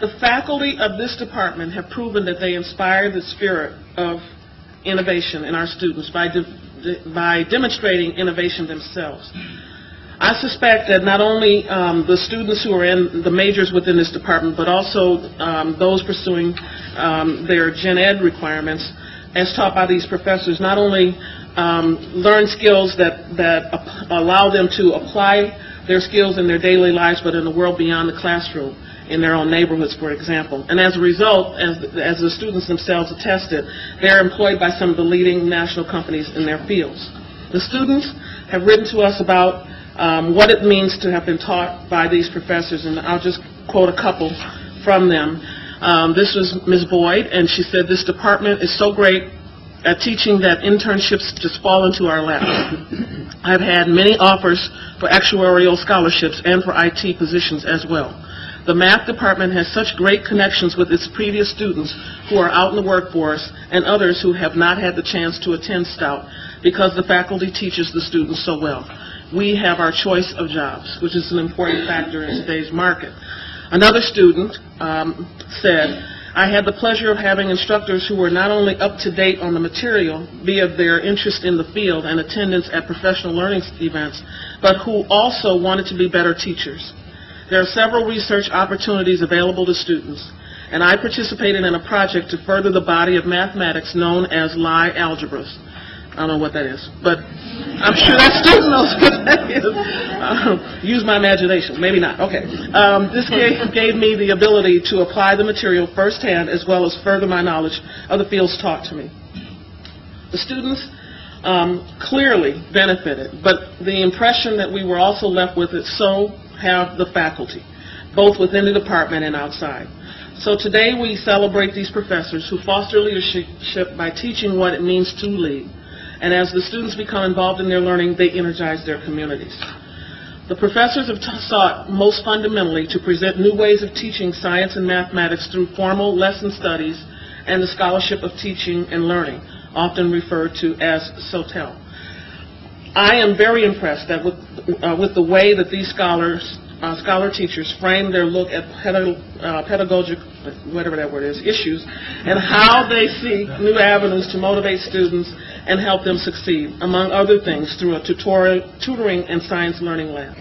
the faculty of this department have proven that they inspire the spirit of innovation in our students by, de- de- by demonstrating innovation themselves. I suspect that not only um, the students who are in the majors within this department, but also um, those pursuing um, their gen ed requirements, as taught by these professors, not only um, learn skills that, that allow them to apply their skills in their daily lives, but in the world beyond the classroom, in their own neighborhoods, for example. And as a result, as, as the students themselves attested, they're employed by some of the leading national companies in their fields. The students have written to us about um, what it means to have been taught by these professors, and I'll just quote a couple from them. Um, this was Ms. Boyd, and she said, this department is so great at teaching that internships just fall into our lap. I've had many offers for actuarial scholarships and for IT positions as well. The math department has such great connections with its previous students who are out in the workforce and others who have not had the chance to attend Stout because the faculty teaches the students so well. We have our choice of jobs, which is an important factor in today's market. Another student um, said, I had the pleasure of having instructors who were not only up to date on the material via their interest in the field and attendance at professional learning events, but who also wanted to be better teachers. There are several research opportunities available to students, and I participated in a project to further the body of mathematics known as Lie algebras. I don't know what that is, but I'm sure that student knows what that is. Um, Use my imagination, maybe not, okay. Um, This gave gave me the ability to apply the material firsthand as well as further my knowledge of the fields taught to me. The students um, clearly benefited, but the impression that we were also left with is so have the faculty, both within the department and outside. So today we celebrate these professors who foster leadership by teaching what it means to lead. And as the students become involved in their learning, they energize their communities. The professors have sought most fundamentally to present new ways of teaching science and mathematics through formal lesson studies and the scholarship of teaching and learning, often referred to as SoTL. I am very impressed that with, uh, with the way that these scholars, uh, scholar teachers frame their look at uh, pedagogic, whatever that word is, issues, and how they seek new avenues to motivate students and help them succeed, among other things, through a tutorial, tutoring and science learning lab.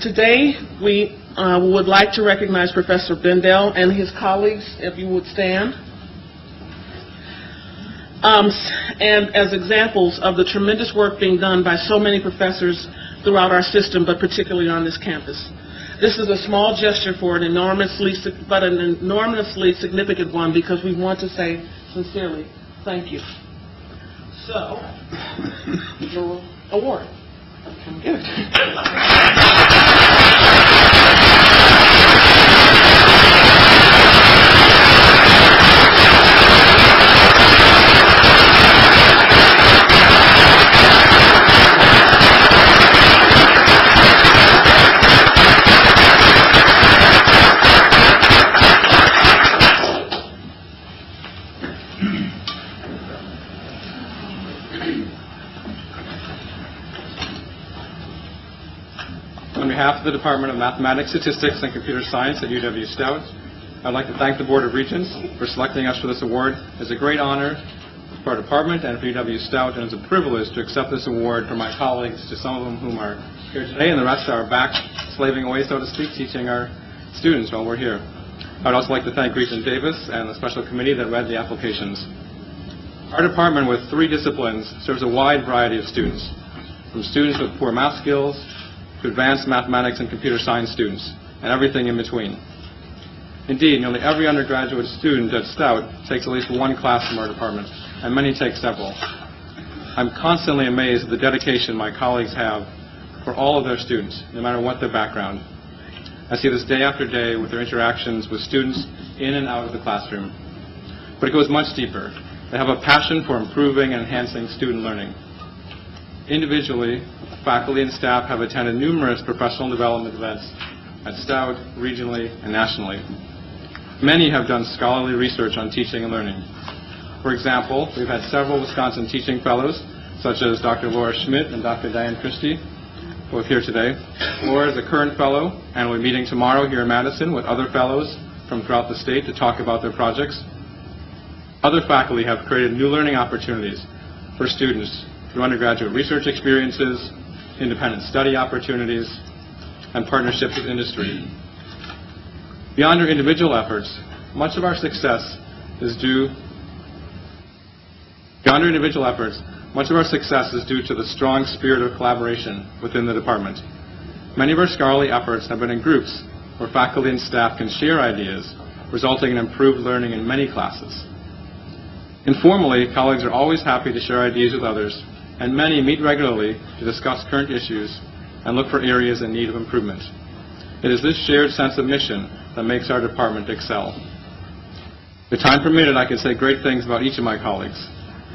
Today, we uh, would like to recognize Professor Bendel and his colleagues, if you would stand. Um, and as examples of the tremendous work being done by so many professors throughout our system, but particularly on this campus. This is a small gesture for an enormously, but an enormously significant one because we want to say sincerely, thank you. So, your award. Come the Department of Mathematics, Statistics, and Computer Science at UW Stout, I'd like to thank the Board of Regents for selecting us for this award. It's a great honor for our department and for UW Stout, and it's a privilege to accept this award from my colleagues, to some of them whom are here today, and the rest are back slaving away, so to speak, teaching our students while we're here. I'd also like to thank Regent Davis and the special committee that read the applications. Our department with three disciplines serves a wide variety of students, from students with poor math skills to advanced mathematics and computer science students, and everything in between. Indeed, nearly every undergraduate student at Stout takes at least one class from our department, and many take several. I'm constantly amazed at the dedication my colleagues have for all of their students, no matter what their background. I see this day after day with their interactions with students in and out of the classroom. But it goes much deeper. They have a passion for improving and enhancing student learning. Individually, faculty and staff have attended numerous professional development events at Stout, regionally, and nationally. Many have done scholarly research on teaching and learning. For example, we've had several Wisconsin teaching fellows, such as Dr. Laura Schmidt and Dr. Diane Christie, both here today. Laura is a current fellow and be meeting tomorrow here in Madison with other fellows from throughout the state to talk about their projects. Other faculty have created new learning opportunities for students through undergraduate research experiences, independent study opportunities, and partnerships with industry. Beyond our individual efforts, much of our success is due Beyond our individual efforts, much of our success is due to the strong spirit of collaboration within the department. Many of our scholarly efforts have been in groups where faculty and staff can share ideas, resulting in improved learning in many classes. Informally, colleagues are always happy to share ideas with others, and many meet regularly to discuss current issues and look for areas in need of improvement. It is this shared sense of mission that makes our department excel. If time permitted, I could say great things about each of my colleagues,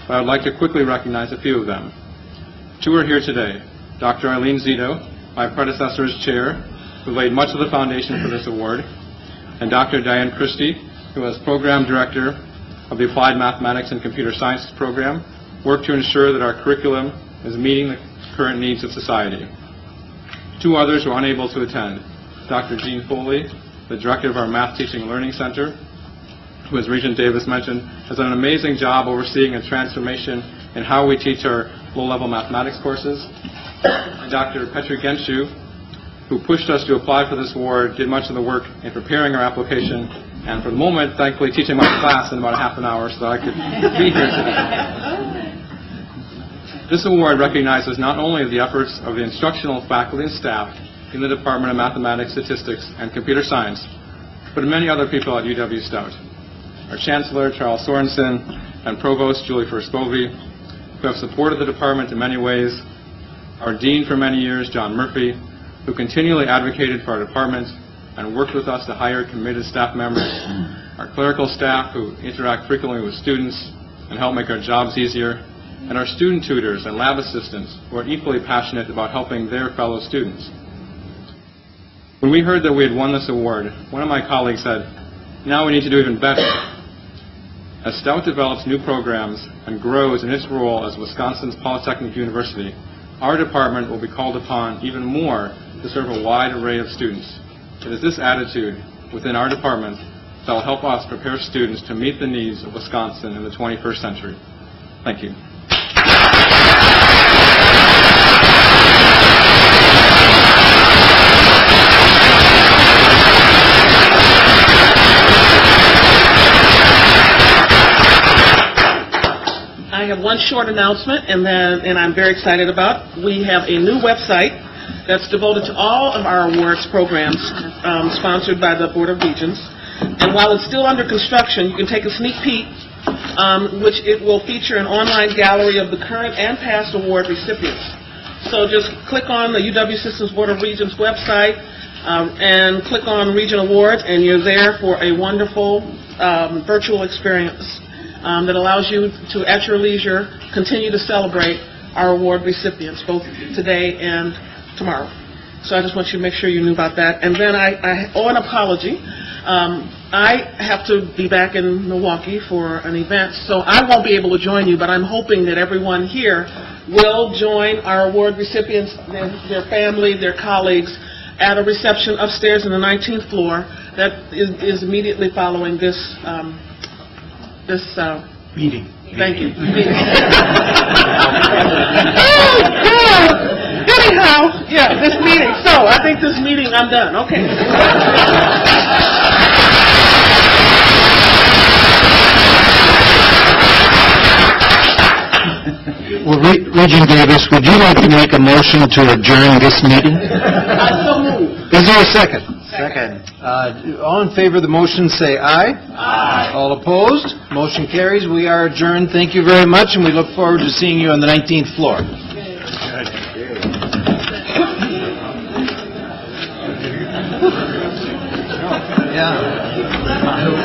but I would like to quickly recognize a few of them. Two are here today. Dr. Eileen Zito, my predecessor as chair, who laid much of the foundation for this award, and Dr. Diane Christie, who as program director of the Applied Mathematics and Computer Sciences program, worked to ensure that our curriculum is meeting the current needs of society. Two others were unable to attend. Dr. Jean Foley, the director of our Math Teaching Learning Center, who, as Regent Davis mentioned, has done an amazing job overseeing a transformation in how we teach our low-level mathematics courses. And Dr. Petre Ghenciu, who pushed us to apply for this award, did much of the work in preparing our application, and for the moment, thankfully, teaching my class in about a half an hour so I could be here today. This award recognizes not only the efforts of the instructional faculty and staff in the Department of Mathematics, Statistics, and Computer Science, but many other people at UW Stout. Our Chancellor, Charles Sorensen, and Provost, Julie Furst-Bowe, who have supported the department in many ways, our Dean for many years, John Murphy, who continually advocated for our department and worked with us to hire committed staff members, our clerical staff who interact frequently with students and help make our jobs easier, and our student tutors and lab assistants who are equally passionate about helping their fellow students. When we heard that we had won this award, one of my colleagues said, now we need to do even better. As Stout develops new programs and grows in its role as Wisconsin's Polytechnic University, our department will be called upon even more to serve a wide array of students. It is this attitude within our department that will help us prepare students to meet the needs of Wisconsin in the 21st century. Thank you. I have one short announcement, and then, and I'm very excited about. We have a new website that's devoted to all of our awards programs, um, sponsored by the Board of Regents. And while it's still under construction, you can take a sneak peek, um, which it will feature an online gallery of the current and past award recipients. So just click on the UW Systems Board of Regents website um, and click on Region Awards, and you're there for a wonderful um, virtual experience um, that allows you to, at your leisure, continue to celebrate our award recipients, both today and tomorrow. So I just want you to make sure you knew about that. And then I, I owe an apology. Um, I have to be back in Milwaukee for an event, so I won't be able to join you, but I'm hoping that everyone here will join our award recipients, their, their family, their colleagues, at a reception upstairs in the 19th floor that is, is immediately following this, um, this, uh, Meeting. Thank you. oh, (laughs) God! Anyhow, yeah, this meeting. So, I think this meeting, I'm done. Okay. Well, Re- Regent Davis, would you like to make a motion to adjourn this meeting? I so move. Is there a second? Second. Uh, All in favor of the motion, say aye. Aye. All opposed? Motion carries. We are adjourned. Thank you very much, and we look forward to seeing you on the 19th floor. Yeah.